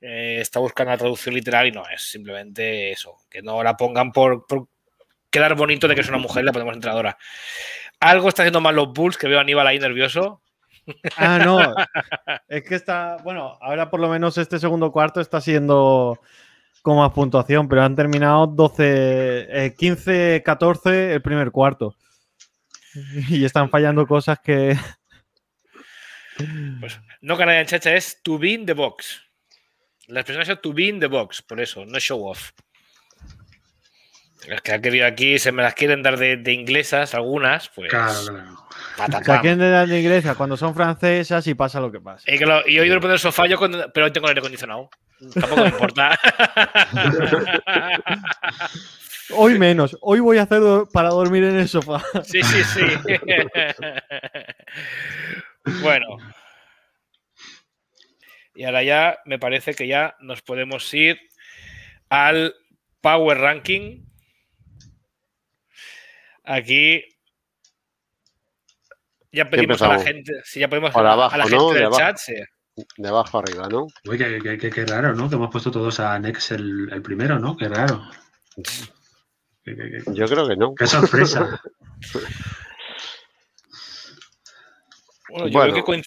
eh, está buscando la traducción literal y no, es simplemente eso. Que no la pongan por, por quedar bonito de que es una mujer y la ponemos entrenadora. Algo está haciendo mal los Bulls, que veo a Aníbal ahí nervioso. Ah, no. es que está, bueno, ahora por lo menos este segundo cuarto está siendo como a puntuación, pero han terminado 12, 15, 14 el primer cuarto. Y están fallando cosas que. Pues no Canadian Chacha es to be in the box. La expresión es to be in the box, por eso, no show off. Los que han querido aquí se me las quieren dar de, inglesas, algunas, pues. Claro, claro. Se quieren dar de inglesas cuando son francesas y pasa lo que pasa. Y, hoy voy a poner el sofá, yo pero hoy tengo el aire acondicionado. Tampoco me importa. Hoy menos. Hoy voy a hacer para dormir en el sofá. Sí, sí, sí. bueno. Y ahora ya me parece que ya nos podemos ir al Power Ranking Aquí ya pedimos a la gente, si ya podemos abajo, a la gente del chat, De abajo arriba, ¿no? Uy, qué, raro, ¿no? Que hemos puesto todos a Nex el, primero, ¿no? Qué raro. Yo creo que no. Qué sorpresa. bueno, yo creo que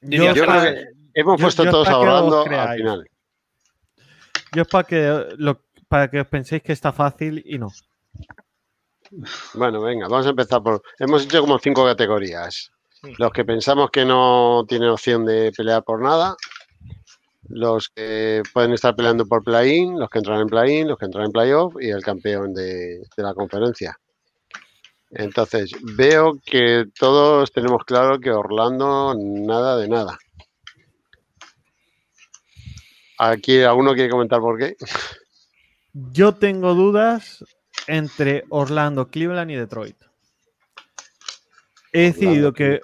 Yo, creo que hemos puesto todos a Orlando al final. Yo es para que, para que os penséis que está fácil y no. Bueno, venga, vamos a empezar por. Hemos hecho como cinco categorías. Los que pensamos que no tienen opción de pelear por nada, los que pueden estar peleando por play-in, los que entran en play-in, los que entran en playoff y el campeón de, la conferencia. Entonces, veo que todos tenemos claro que Orlando nada de nada. Aquí alguno quiere comentar por qué. Yo tengo dudas entre Orlando, Cleveland y Detroit. He decidido que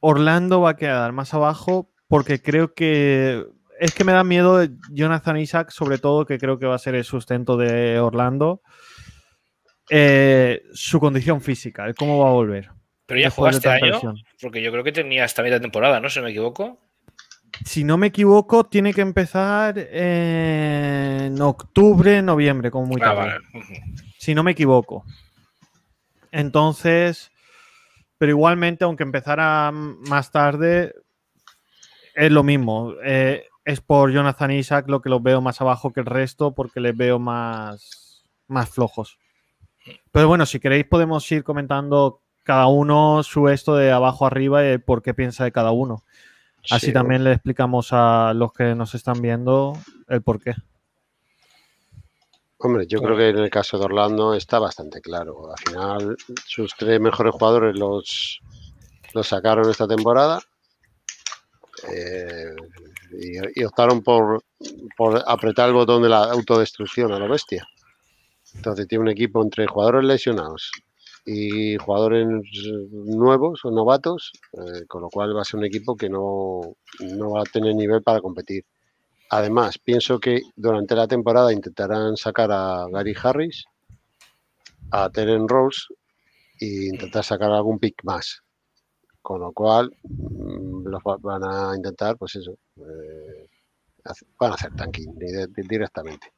Orlando va a quedar más abajo porque creo que es que me da miedo Jonathan Isaac, sobre todo que creo que va a ser el sustento de Orlando. Eh, su condición física, cómo va a volver. Pero ya juega este año, porque yo creo que tenía esta mitad de temporada, ¿no? Si me equivoco. Si no me equivoco, tiene que empezar en octubre, noviembre, como muy ah, tarde. Si no me equivoco. Entonces, pero igualmente, aunque empezara más tarde, es lo mismo. Eh, es por Jonathan Isaac lo que los veo más abajo que el resto, porque les veo más, más flojos. Pero bueno, si queréis podemos ir comentando cada uno su esto de abajo arriba y por qué piensa de cada uno. Así también le explicamos a los que nos están viendo el por qué. Hombre, yo creo que en el caso de Orlando está bastante claro. Al final, sus tres mejores jugadores los, los sacaron esta temporada eh, y, optaron por, por apretar el botón de la autodestrucción a la bestia. Entonces tiene un equipo entre jugadores lesionados, y jugadores nuevos o novatos, eh, con lo cual va a ser un equipo que no, no, va a tener nivel para competir. Además, pienso que durante la temporada intentarán sacar a Gary Harris, a Teren Rose e intentar sacar algún pick más. Con lo cual, mm, los van a intentar, pues eso, eh, van a hacer tanking directamente.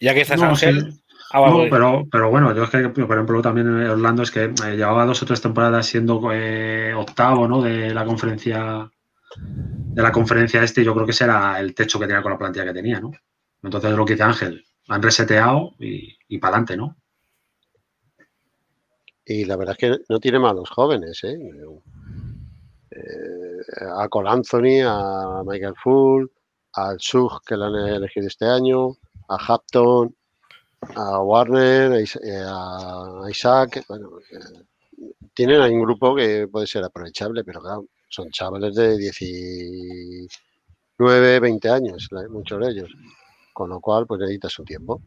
Ya que estás, Ángel, Ah, pero, pero bueno, yo es que, por ejemplo, también Orlando es que eh, llevaba dos o tres temporadas siendo eh, octavo, ¿no? De la conferencia de la conferencia este, yo creo que ese era el techo que tenía con la plantilla que tenía, ¿no? Entonces lo que dice Ángel, han reseteado y, y para adelante, ¿no? Y la verdad es que no tiene malos jóvenes, ¿eh? eh a Cole Anthony, a Michael Full, al Sug que lo han elegido este año, a Hampton, a Warner, a Isaac. Bueno, eh, tienen ahí un grupo que puede ser aprovechable, pero claro, son chavales de 19, 20 años, muchos de ellos. Con lo cual, pues necesitas su tiempo.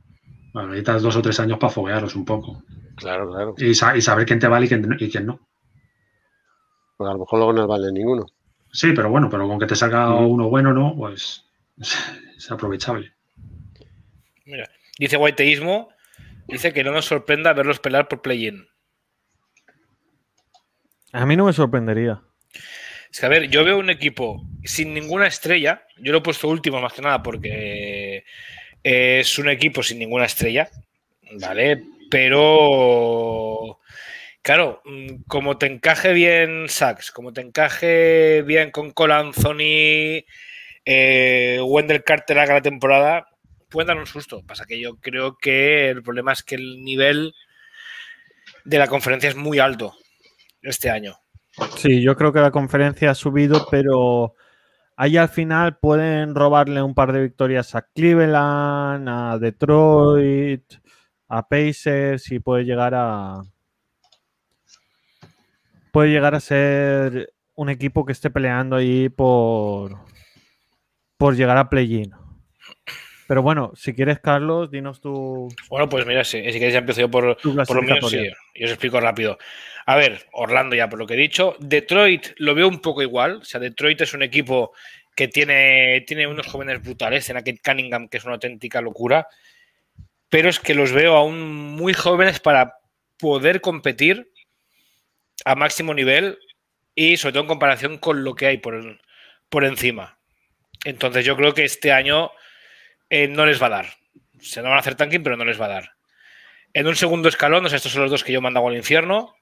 Bueno, necesitas dos o tres años para foguearlos un poco. Claro, claro. Y, saber quién te vale y quién, y quién no. Pues a lo mejor luego no vale ninguno. Sí, pero bueno, pero con que te salga uno bueno, ¿no? Pues es, aprovechable. Mira, dice Guaiteísmo, dice que no nos sorprenda verlos pelear por play-in. A mí no me sorprendería. Es que, a ver, yo veo un equipo sin ninguna estrella. Yo lo he puesto último más que nada porque es un equipo sin ninguna estrella, ¿vale? Pero, claro, mm, como te encaje bien Sachs, como te encaje bien con Colanzoni, eh, Wendell Carter haga la temporada, pueden dar un susto. Pasa que yo creo que el problema es que el nivel de la conferencia es muy alto este año. Sí, yo creo que la conferencia ha subido, pero ahí al final pueden robarle un par de victorias a Cleveland, a Detroit, a Pacers y puede llegar a. Puede llegar a ser un equipo que esté peleando ahí por. por llegar a play-in. Pero bueno, si quieres, Carlos, dinos tu. Bueno, pues mira, si, si quieres ya empiezo yo por, por lo mío, sí, yo os explico rápido. A ver, Orlando ya por lo que he dicho. Detroit lo veo un poco igual. O sea, Detroit es un equipo que tiene, tiene unos jóvenes brutales. En aquel Cunningham, que es una auténtica locura. Pero es que los veo aún muy jóvenes para poder competir a máximo nivel y sobre todo en comparación con lo que hay por, por encima. Entonces yo creo que este año eh, no les va a dar. Se no van a hacer tanking, pero no les va a dar. En un segundo escalón, no sé, estos son los dos que yo mandaba al infierno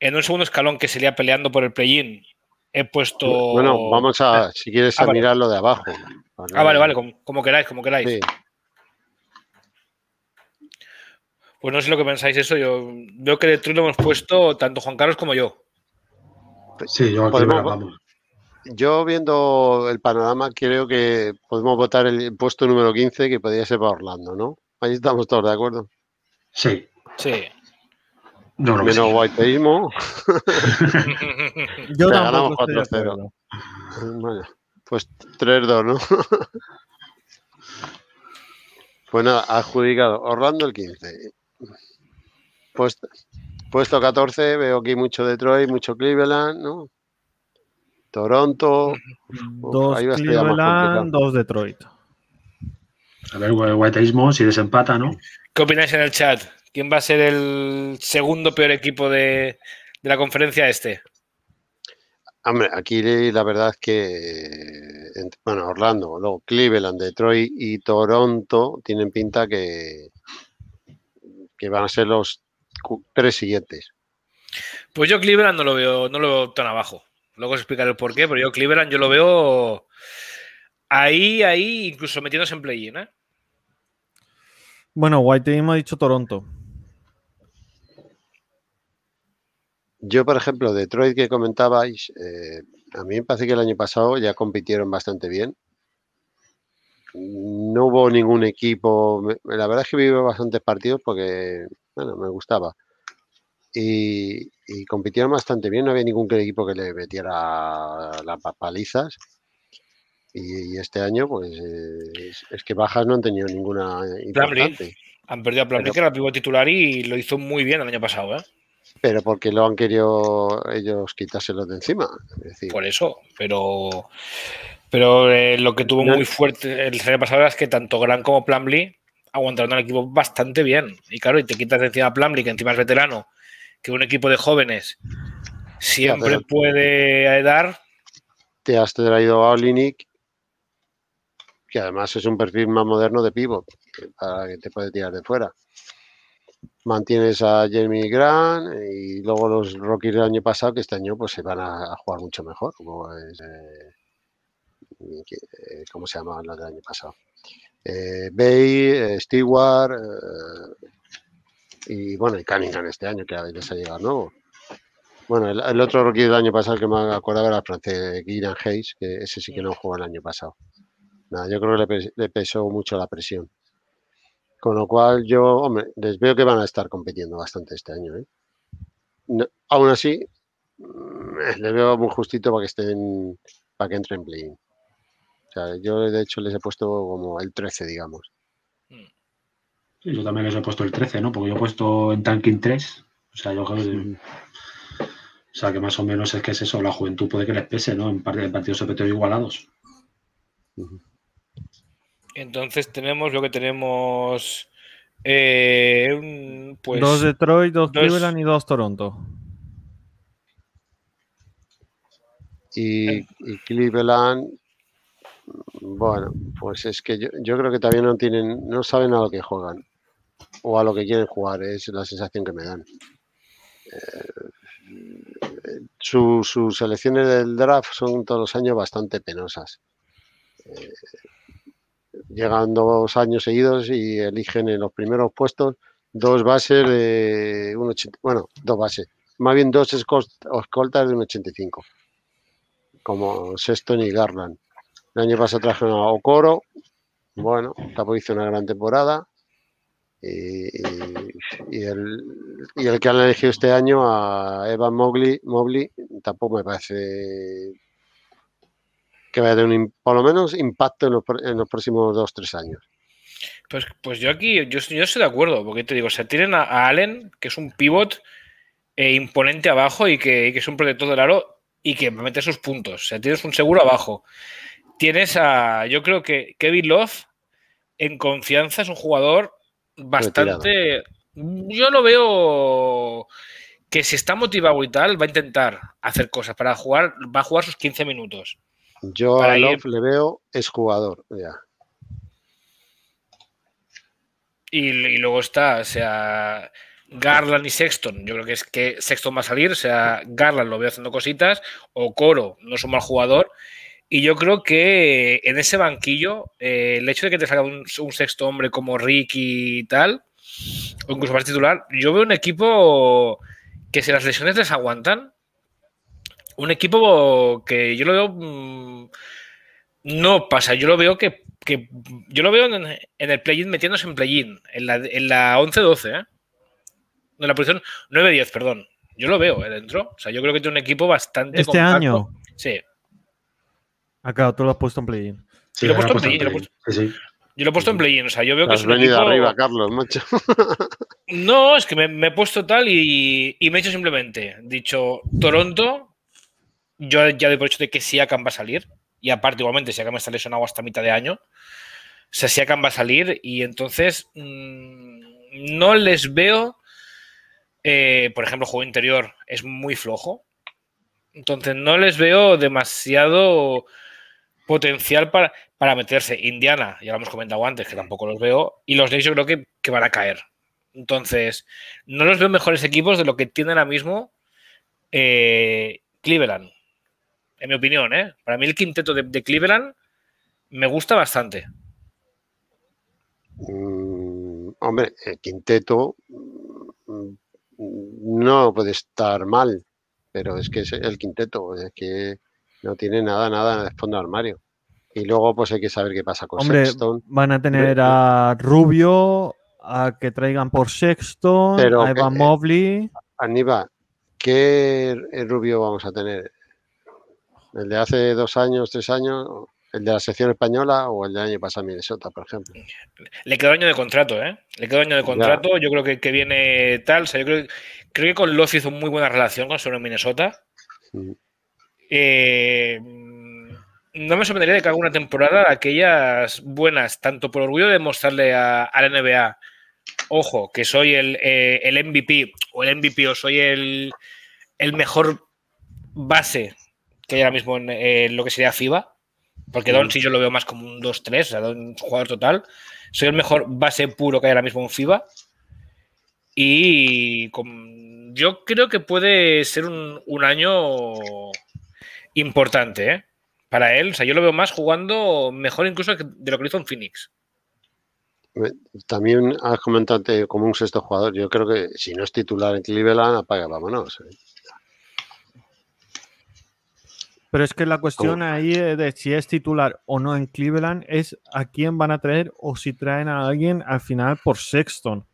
en un segundo escalón que sería peleando por el play-in, he puesto. Bueno, vamos a, ah, si quieres, a ah, mirarlo de abajo. Ah, vale, vale, como, queráis, como queráis. Pues no sé lo que pensáis eso. Yo veo que de lo hemos puesto tanto Juan Carlos como yo. Sí, yo aquí vamos. Yo viendo el panorama creo que podemos votar el puesto número 15 que podría ser para Orlando, ¿no? Ahí estamos todos de acuerdo. Sí. Sí. No, no Menos guaiteísmo. Yo ganamos 4-0. pues 3-2, ¿no? pues nada, adjudicado. Orlando el 15. Puesto, puesto 14, veo aquí mucho Detroit, mucho Cleveland, ¿no? Toronto. Dos Cleveland, dos Detroit. A ver, guaiteísmo, si desempata, ¿no? ¿Qué opináis en el chat? ¿Quién va a ser el segundo peor equipo de, la conferencia este? Hombre, aquí la verdad es que, bueno, Orlando, luego Cleveland, Detroit y Toronto tienen pinta que, que van a ser los tres siguientes. Pues yo Cleveland no lo veo, no lo veo tan abajo. Luego os explicaré el por qué, pero yo Cleveland yo lo veo ahí, ahí, incluso metiéndose en play-in, ¿eh? Bueno, White ha dicho Toronto. Yo, por ejemplo, Detroit que comentabais, eh, a mí me parece que el año pasado ya compitieron bastante bien. No hubo ningún equipo, la verdad es que vivo bastantes partidos porque, bueno, me gustaba. Y, compitieron bastante bien, no había ningún equipo que le metiera las palizas. Y, este año, pues, es, que bajas no han tenido ninguna importante. Han perdido a Plan que era el pivo titular y lo hizo muy bien el año pasado, ¿eh? Pero porque lo han querido ellos quitárselo de encima. Por eso, pero pero eh, lo que tuvo muy fuerte el año pasado es que tanto Gran como Plumlee aguantaron al equipo bastante bien. Y claro, y te quitas de encima a Plumlee, que encima es veterano, que un equipo de jóvenes siempre puede dar. Te has traído a Olinik, que además es un perfil más moderno de pivot, para que te puede tirar de fuera mantienes a Jeremy Grant y luego los Rockies del año pasado, que este año pues se van a, jugar mucho mejor, como es, eh, eh, ¿cómo se llama los del año pasado? Eh, Bay, Stewart y bueno, y Cunningham este año que les ha llegado nuevo. Bueno, el, otro rookie del año pasado que me acordaba era el francés Guinan Hayes, que ese sí que no jugó el año pasado. Nada, yo creo que le pesó mucho la presión. Con lo cual yo, les veo que van a estar compitiendo bastante este año. ¿eh? aún así, mm, les veo muy justito para que estén, para que entren en play. O sea, yo de hecho les he puesto como el 13, digamos. Sí, yo también les he puesto el 13, ¿no? Porque yo he puesto en tanking 3. O sea, yo creo que... sea que más o menos es que es eso, la juventud puede que les pese, ¿no? En parte de partidos de igualados. Entonces tenemos lo que tenemos. Eh, pues, dos Detroit, dos, Cleveland y dos Toronto. Y, Cleveland, bueno, pues es que yo, creo que todavía no tienen, no saben a lo que juegan o a lo que quieren jugar, es la sensación que me dan. Eh, sus selecciones del draft son todos los años bastante penosas. Eh, llegan dos años seguidos y eligen en los primeros puestos dos bases de un bueno, dos bases, más bien dos escoltas de un 85, como Sexton y Garland. El año pasado trajeron a Okoro, bueno, tampoco hizo una gran temporada. Y, el, y, el, que han elegido este año a Evan Mobley, Mobley tampoco me parece que vaya a tener un, por lo menos impacto en los, en los próximos dos, tres años. Pues, pues yo aquí, yo, yo estoy de acuerdo, porque te digo, se tienen a, Allen, que es un pivot eh, imponente abajo y que, es un protector del aro y que mete sus puntos. O sea, tienes un seguro abajo. Tienes a, yo creo que Kevin Love, en confianza, es un jugador bastante... Yo lo veo que si está motivado y tal, va a intentar hacer cosas para jugar, va a jugar sus 15 minutos. Yo a Love le veo es jugador, ya. Y, luego está, o sea, Garland y Sexton. Yo creo que es que Sexton va a salir, o sea, Garland lo veo haciendo cositas, o Coro no es un mal jugador. Y yo creo que en ese banquillo, eh, el hecho de que te salga un, sexto hombre como Ricky y tal, o incluso más titular, yo veo un equipo que si las lesiones les aguantan, un equipo que yo lo veo. Mm, no pasa, yo lo veo que. yo lo veo en, el play-in metiéndose en play-in, en la, en la 11-12, ¿eh? En la posición 9-10, perdón. Yo lo veo ¿eh? dentro. O sea, yo creo que tiene un equipo bastante. ¿Este año? Sí. Acá, tú lo has puesto en play-in. Sí, yo lo he puesto en play-in. Yo, lo he puesto en play-in. O sea, yo veo que has venido arriba, Carlos, macho. no, es que me, he puesto tal y, y me he hecho simplemente. Dicho Toronto, yo ya doy por hecho de que Siakam va a salir. Y aparte, igualmente, Siakam está lesionado hasta mitad de año. O sea, Siakam va a salir y entonces mmm, no les veo. Eh, por ejemplo, juego interior es muy flojo. Entonces no les veo demasiado potencial para, para meterse. Indiana, ya lo hemos comentado antes, que tampoco los veo. Y los Knicks yo creo que, que, van a caer. Entonces, no los veo mejores equipos de lo que tiene ahora mismo eh, Cleveland en mi opinión, ¿eh? Para mí el quinteto de, Cleveland me gusta bastante. Mm, hombre, el quinteto mm, no puede estar mal, pero es que es el quinteto, es que no tiene nada, nada el fondo armario. Y luego pues hay que saber qué pasa con Hombre, Van a tener a Rubio, a que traigan por Sexton, a Evan eh, Mobley. Aníbal, ¿qué Rubio vamos a tener? ¿El de hace dos años, tres año, ¿El de la sección española o el del año pasado en Minnesota, por ejemplo? Le quedó año de contrato, ¿eh? Le quedó año de contrato. Yo creo que, viene tal. O sea, yo creo, creo que con Love hizo muy buena relación con su Minnesota. Eh, no me sorprendería de que haga una temporada de aquellas buenas, tanto por orgullo de mostrarle a, la NBA, ojo, que soy el, eh, el, MVP o el MVP o soy el, el mejor base que hay ahora mismo en lo que sería FIBA, porque Don sí yo lo veo más como un 2-3, o sea, un jugador total. Soy el mejor base puro que hay ahora mismo en FIBA. Y yo creo que puede ser un, año importante ¿eh? para él. O sea, yo lo veo más jugando mejor incluso de lo que hizo en Phoenix. También has comentado como un sexto jugador. Yo creo que si no es titular en Cleveland, apaga, vámonos. ¿eh? Pero es que la cuestión ahí de si es titular o no en Cleveland es a quién van a traer o si traen a alguien al final por Sexton.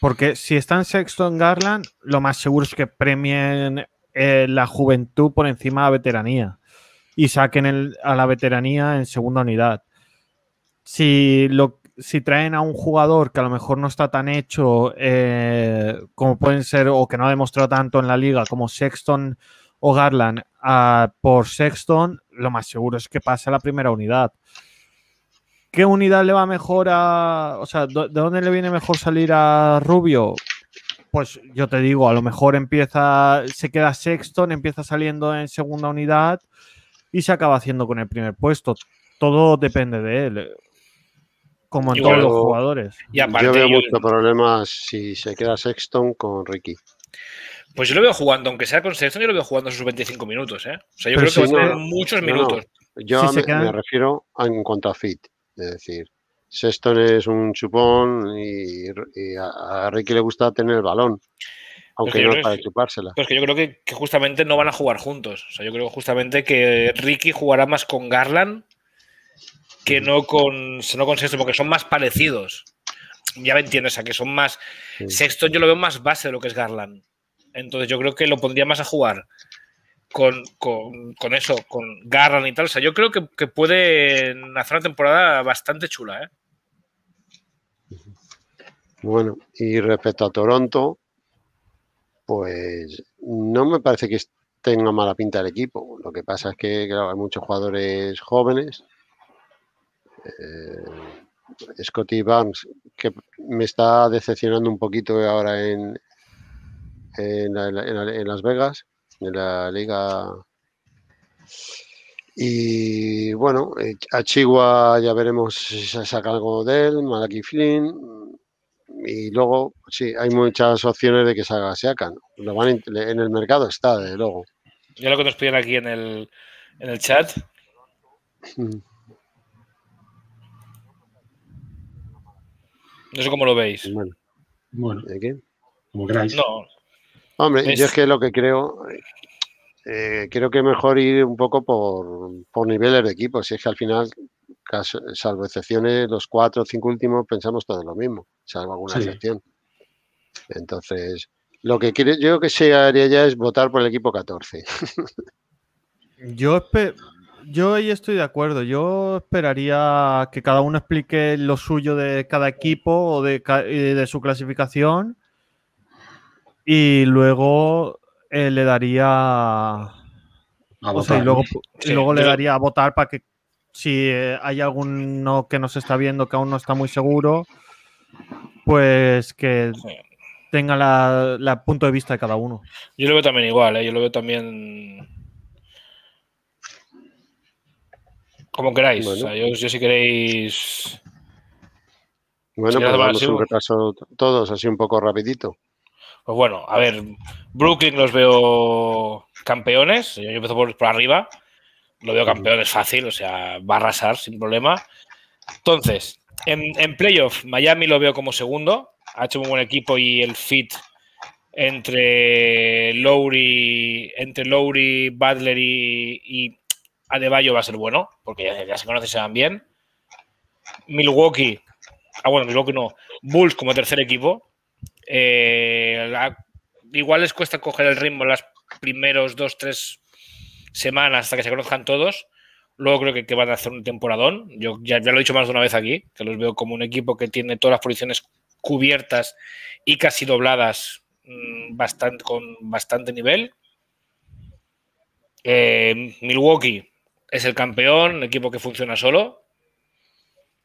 Porque si están Sexton Garland, lo más seguro es que premien eh, la juventud por encima de la veteranía y saquen a la veteranía en segunda unidad. Si, lo, si traen a un jugador que a lo mejor no está tan hecho, eh, como pueden ser, o que no ha demostrado tanto en la liga, como Sexton o Garland por Sexton, lo más seguro es que pase a la primera unidad. ¿Qué unidad le va mejor a. O sea, ¿de dónde le viene mejor salir a Rubio? Pues yo te digo, a lo mejor empieza, se queda Sexton, empieza saliendo en segunda unidad y se acaba haciendo con el primer puesto. Todo depende de él, como en todos los jugadores. yo veo muchos problemas si se queda Sexton con Ricky. Pues yo lo veo jugando, aunque sea con Sexton, yo lo veo jugando sus 25 minutos. ¿eh? O sea, yo creo que va a tener muchos minutos. Yo me, refiero en cuanto a fit. Es decir, Sexton es un chupón y, a, Ricky le gusta tener el balón. Aunque no es para chupársela. Pero es que yo creo que, justamente no van a jugar juntos. O sea, yo creo justamente que Ricky jugará más con Garland que no con, no con Sexton, porque son más parecidos. Ya me entiendes, o sea, que son más. Sexton yo lo veo más base de lo que es Garland. Entonces yo creo que lo pondría más a jugar con, eso, con Garland y tal. O sea, yo creo que, puede hacer una temporada bastante chula, ¿eh? Bueno, y respecto a Toronto, pues no me parece que tenga mala pinta el equipo. Lo que pasa es que hay muchos jugadores jóvenes. Eh, Scotty Barnes, que me está decepcionando un poquito ahora en, en, Las Vegas, en la liga. Y bueno, eh, a Chihuahua ya veremos si se saca algo de él, Malaki Flynn. Y luego, sí, hay muchas opciones de que salga Siakan. Lo van en, el mercado está, de luego. Ya lo que nos piden aquí en el, en el chat. Mm. No sé cómo lo veis. Bueno, bueno. ¿De qué? Como queráis. No, Hombre, yo es que lo que creo, eh, creo que mejor ir un poco por, niveles de equipo. Si es que al final, salvo excepciones, los cuatro o cinco últimos pensamos todo lo mismo, salvo alguna excepción. Entonces, lo que quiere, yo que se haría ya es votar por el equipo 14. yo, yo ahí estoy de acuerdo. Yo esperaría que cada uno explique lo suyo de cada equipo o de, de su clasificación y luego eh, le daría. o sea, y luego, luego le daría a votar para que si eh, hay alguno que nos está viendo que aún no está muy seguro, pues que tenga la, punto de vista de cada uno. Yo lo veo también igual, ¿eh? yo lo veo también. Como queráis. O sea, yo, si queréis. Bueno, pues vamos un repaso todos, así un poco rapidito. Pues bueno, a ver, Brooklyn los veo campeones. Yo empiezo por, arriba. Lo veo campeones fácil, o sea, va a arrasar sin problema. Entonces, en, playoff, Miami lo veo como segundo. Ha hecho un buen equipo y el fit entre Lowry, entre Lowry, Butler y, Adebayo va a ser bueno, porque ya, ya se conocen, se van bien. Milwaukee, ah bueno, Milwaukee no, Bulls como tercer equipo, eh, igual les cuesta coger el ritmo las primeros dos, tres semanas hasta que se conozcan todos. Luego creo que, van a hacer un temporadón. Yo ya, lo he dicho más de una vez aquí, que los veo como un equipo que tiene todas las posiciones cubiertas y casi dobladas mm, con bastante nivel. Eh, Milwaukee es el campeón, equipo que funciona solo.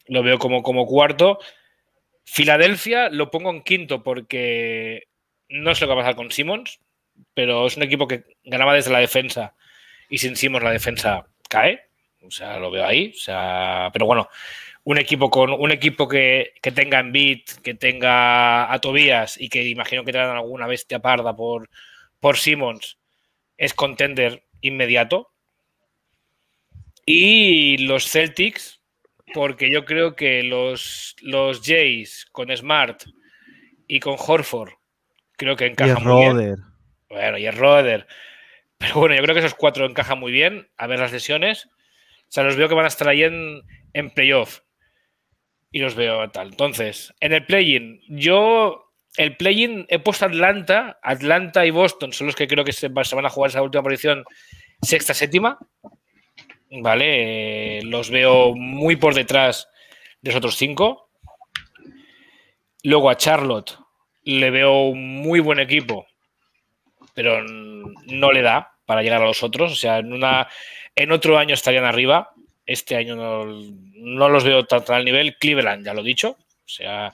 Lo veo como cuarto. Filadelfia lo pongo en quinto porque no sé lo que va a pasar con Simmons, pero es un equipo que ganaba desde la defensa y sin Simmons la defensa cae. O sea, lo veo ahí. O sea, pero bueno, un equipo con un equipo que, tenga en beat, que tenga a Tobías y que imagino que traigan alguna bestia parda por, por Simmons, es contender inmediato. Y los Celtics, porque yo creo que los, los Jays con Smart y con Horford creo que encajan muy bien. Bueno, y el Roder. Pero bueno, yo creo que esos cuatro encajan muy bien. A ver las lesiones. O sea, los veo que van a estar ahí en, en playoff. Y los veo tal. Entonces, en el play-in, yo. El play-in he puesto Atlanta. Atlanta y Boston son los que creo que se, se van a jugar esa última posición sexta, séptima. ¿Vale? Eh, los veo muy por detrás de los otros cinco. Luego a Charlotte le veo un muy buen equipo, pero no le da para llegar a los otros. O sea, en, una, en otro año estarían arriba. Este año no, los veo tan, al nivel. Cleveland, ya lo he dicho. O sea,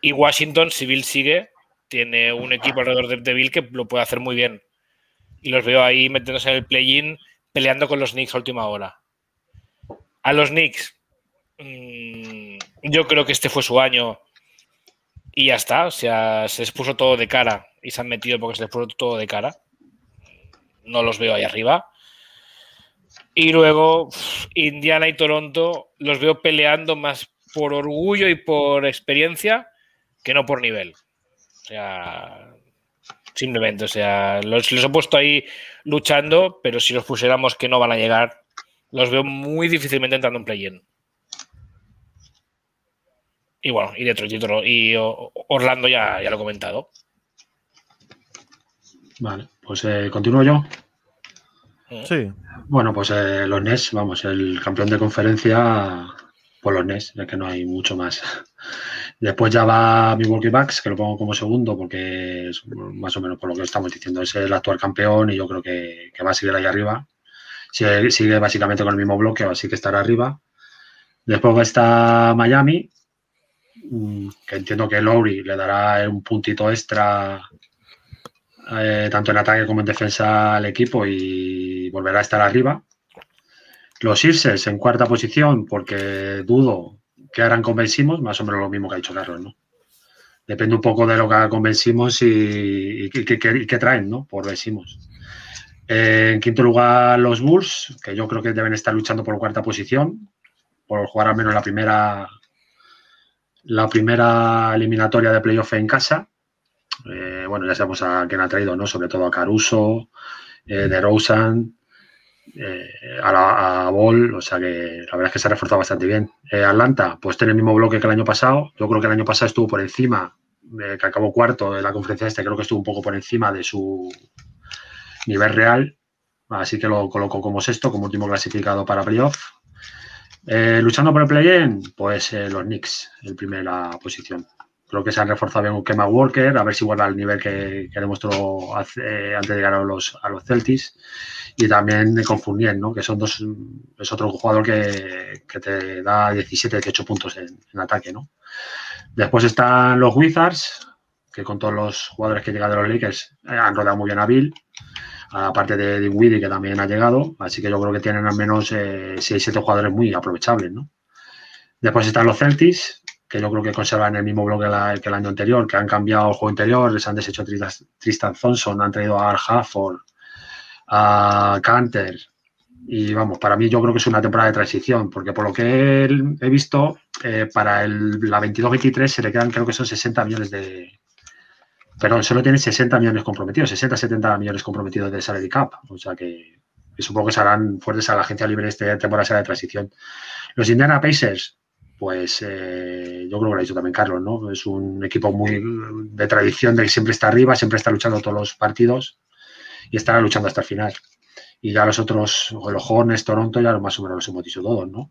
y Washington, si Bill sigue, tiene un equipo alrededor de, de Bill que lo puede hacer muy bien. Y los veo ahí metiéndose en el play-in, peleando con los Knicks a última hora. A los Knicks, mm, yo creo que este fue su año y ya está. O sea, se les puso todo de cara y se han metido porque se les puso todo de cara. No los veo ahí arriba. Y luego Indiana y Toronto los veo peleando más por orgullo y por experiencia que no por nivel. O sea, simplemente, o sea, los, los he puesto ahí luchando, pero si los pusiéramos que no van a llegar, los veo muy difícilmente entrando en play-in. Y bueno, y Detroit y Orlando ya, ya lo he comentado. Vale, pues eh, continúo yo. Sí. Bueno, pues eh, los NES, vamos, el campeón de conferencia, por pues los NES, ya que no hay mucho más. Después ya va Milwaukee Bucks, que lo pongo como segundo porque es más o menos por lo que estamos diciendo, es el actual campeón y yo creo que, va a seguir ahí arriba. Sigue, básicamente con el mismo bloque, así que estará arriba. Después está Miami, mm, que entiendo que Lowry le dará un puntito extra eh, tanto en ataque como en defensa al equipo y volverá a estar arriba. Los Sixers en cuarta posición, porque dudo que harán convencimos, más o menos lo mismo que ha dicho Carlos, ¿no? Depende un poco de lo que convencimos y, qué traen, ¿no? Por vencimos. Eh, en quinto lugar, los Bulls, que yo creo que deben estar luchando por cuarta posición, por jugar al menos la primera, la primera eliminatoria de playoff en casa. Eh, bueno, ya sabemos a quién ha traído, ¿no? Sobre todo a Caruso, eh, de Rosen, eh, a, la, Ball, o sea que la verdad es que se ha reforzado bastante bien. Atlanta, pues tiene el mismo bloque que el año pasado. Yo creo que el año pasado estuvo por encima, que acabó cuarto de la conferencia este, creo que estuvo un poco por encima de su nivel real. Así que lo coloco como sexto, como último clasificado para playoff. luchando por el play-in, pues los Knicks, en primera posición. Creo que se han reforzado bien con Kema Walker, a ver si vuelve al nivel que, demostró antes de llegar a los, a los Celtics. Y también con Fournier, ¿no? que son dos, es otro jugador que, te da 17, 18 puntos en, ataque. ¿no? Después están los Wizards, que con todos los jugadores que llegan de los Lakers eh, han rodeado muy bien a Bill. Aparte de Dinwiddie, que también ha llegado. Así que yo creo que tienen al menos 6-7 eh, jugadores muy aprovechables. ¿no? Después están los Celtics, que yo creo que conservan el mismo bloque que el año anterior, que han cambiado el juego interior, les han deshecho Tristan Thompson, han traído a Al Hafford, a Canter. Y vamos, para mí yo creo que es una temporada de transición, porque por lo que he visto, eh, para el, la 22-23 se le quedan, creo que son 60 millones de. Perdón, solo tienen 60 millones comprometidos, 60-70 millones comprometidos de salary cap. O sea que, supongo que serán fuertes a la agencia libre esta temporada de transición. Los Indiana Pacers, pues eh, yo creo que lo ha dicho también Carlos, ¿no? Es un equipo muy de tradición de que siempre está arriba, siempre está luchando todos los partidos y estará luchando hasta el final. Y ya los otros, los Hornets, Toronto, ya más o menos los hemos dicho todos, ¿no?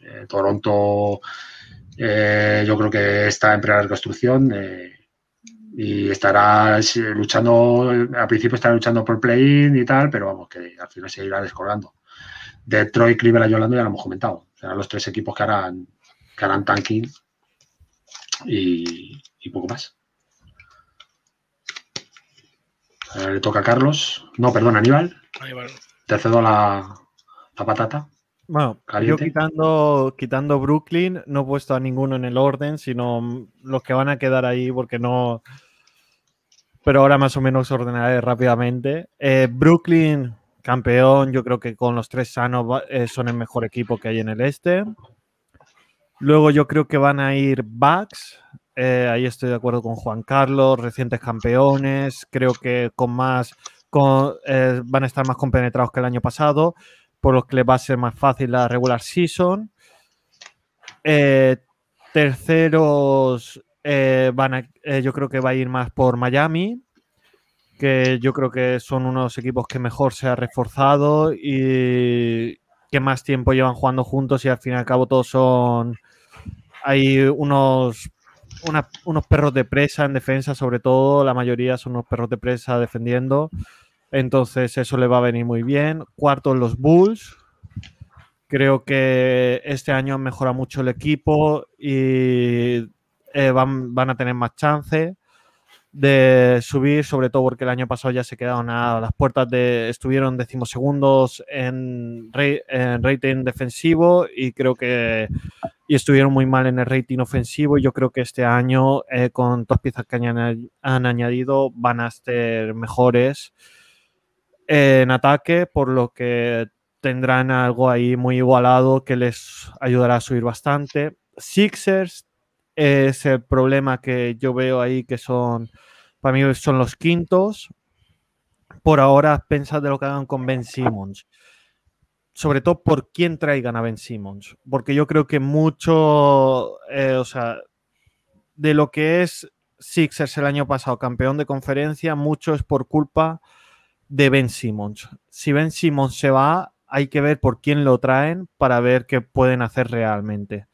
Eh, Toronto eh, yo creo que está en plena reconstrucción y estará luchando, al principio estará luchando por play-in y tal, pero vamos, que al final se irá descolgando. Detroit, Cleveland y Orlando ya lo hemos comentado. Serán los tres equipos que harán, que harán tanking y, poco más. le toca a Carlos. No, perdón, Aníbal. Aníbal. Te cedo la, patata. Bueno, yo quitando, quitando Brooklyn, no he puesto a ninguno en el orden, sino los que van a quedar ahí porque no. Pero ahora más o menos ordenaré rápidamente. Eh, Brooklyn, campeón, yo creo que con los tres sanos eh, son el mejor equipo que hay en el este. Luego yo creo que van a ir Bucks. Eh, ahí estoy de acuerdo con Juan Carlos, recientes campeones. Creo que con más con, eh, van a estar más compenetrados que el año pasado, por lo que les va a ser más fácil la regular season. terceros van a, yo creo que va a ir más por Miami que yo creo que son unos equipos que mejor se ha reforzado y que más tiempo llevan jugando juntos y al fin y al cabo todos son hay unos unos perros de presa en defensa, sobre todo, la mayoría son unos perros de presa defendiendo. Entonces eso le va a venir muy bien. Cuarto, los Bulls. Creo que este año mejora mucho el equipo y eh, van, van, a tener más chance de subir, sobre todo porque el año pasado ya se quedaron a las puertas de, estuvieron decimosegundos en, en rating defensivo y creo que y estuvieron muy mal en el rating ofensivo. Yo creo que este año, eh, con las piezas que han, han, añadido, van a ser mejores en ataque, por lo que tendrán algo ahí muy igualado que les ayudará a subir bastante. Sixers es el problema que yo veo ahí que son, para mí son los quintos. Por ahora, pensad de lo que hagan con Ben Simmons. Sobre todo por quién traigan a Ben Simmons. Porque yo creo que mucho, eh, o sea, de lo que es Sixers el año pasado, campeón de conferencia, mucho es por culpa de Ben Simmons. Si Ben Simmons se va, hay que ver por quién lo traen para ver qué pueden hacer realmente.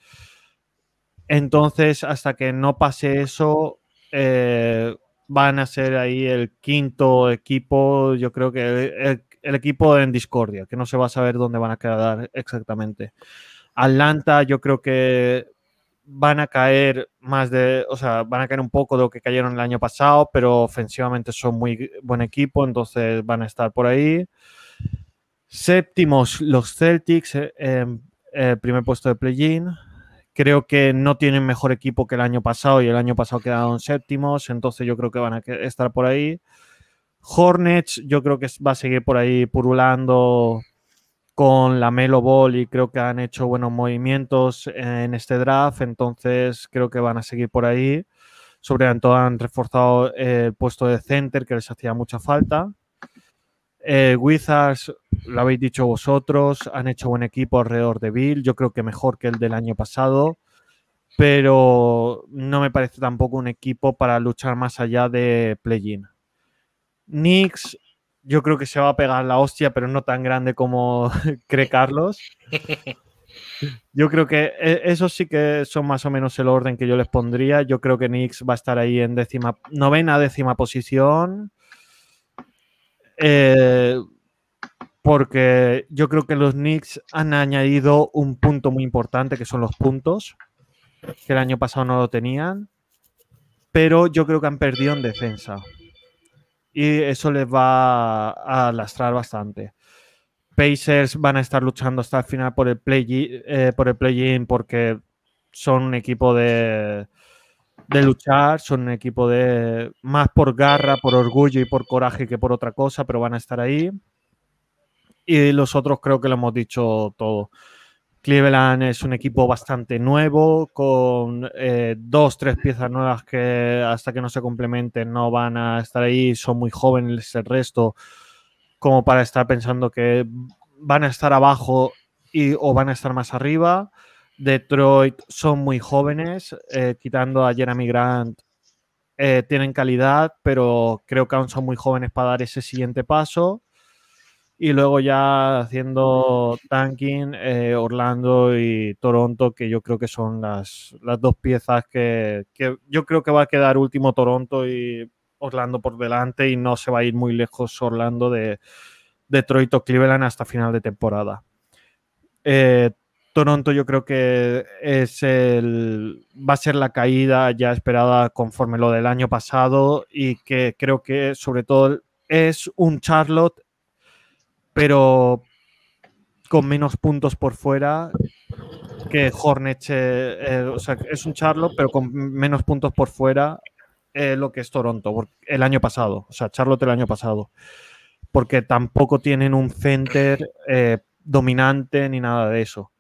Entonces, hasta que no pase eso, eh, van a ser ahí el quinto equipo, yo creo que el, equipo en discordia, que no se va a saber dónde van a quedar exactamente. Atlanta, yo creo que van a caer más de, o sea, van a caer un poco de lo que cayeron el año pasado, pero ofensivamente son muy buen equipo, entonces van a estar por ahí. Séptimos, los Celtics, eh, primer puesto de play-in. Creo que no tienen mejor equipo que el año pasado y el año pasado quedaron séptimos, entonces yo creo que van a estar por ahí. Hornets, yo creo que va a seguir por ahí purulando con la Melo Ball y creo que han hecho buenos movimientos en este draft, entonces creo que van a seguir por ahí. Sobre todo han reforzado el puesto de center que les hacía mucha falta. Eh, Wizards, lo habéis dicho vosotros, han hecho buen equipo alrededor de Bill, yo creo que mejor que el del año pasado, pero no me parece tampoco un equipo para luchar más allá de play-in. Knicks, yo creo que se va a pegar la hostia, pero no tan grande como cree Carlos. Yo creo que eh, esos sí que son más o menos el orden que yo les pondría. Yo creo que Knicks va a estar ahí en décima, novena, décima posición. Eh, porque yo creo que los Knicks han añadido un punto muy importante que son los puntos, que el año pasado no lo tenían, pero yo creo que han perdido en defensa. Y eso les va a lastrar bastante. Pacers van a estar luchando hasta el final por el play eh, por el play-in porque son un equipo de, de luchar, son un equipo de más por garra, por orgullo y por coraje que por otra cosa, pero van a estar ahí. Y los otros creo que lo hemos dicho todo. Cleveland es un equipo bastante nuevo, con eh, dos, tres piezas nuevas que hasta que no se complementen no van a estar ahí, son muy jóvenes el resto, como para estar pensando que van a estar abajo y, o van a estar más arriba. Detroit son muy jóvenes, eh, quitando a Jeremy Grant, eh, tienen calidad, pero creo que aún son muy jóvenes para dar ese siguiente paso. Y luego ya haciendo tanking, eh, Orlando y Toronto, que yo creo que son las, las dos piezas que, que, yo creo que va a quedar último Toronto y Orlando por delante y no se va a ir muy lejos Orlando de Detroit o Cleveland hasta final de temporada. Eh, Toronto yo creo que es el, va a ser la caída ya esperada conforme lo del año pasado y que creo que sobre todo es un Charlotte, pero con menos puntos por fuera que Hornets, eh, eh, o sea, es un Charlotte, pero con menos puntos por fuera eh, lo que es Toronto el año pasado, o sea, Charlotte el año pasado, porque tampoco tienen un center dominante ni nada de eso.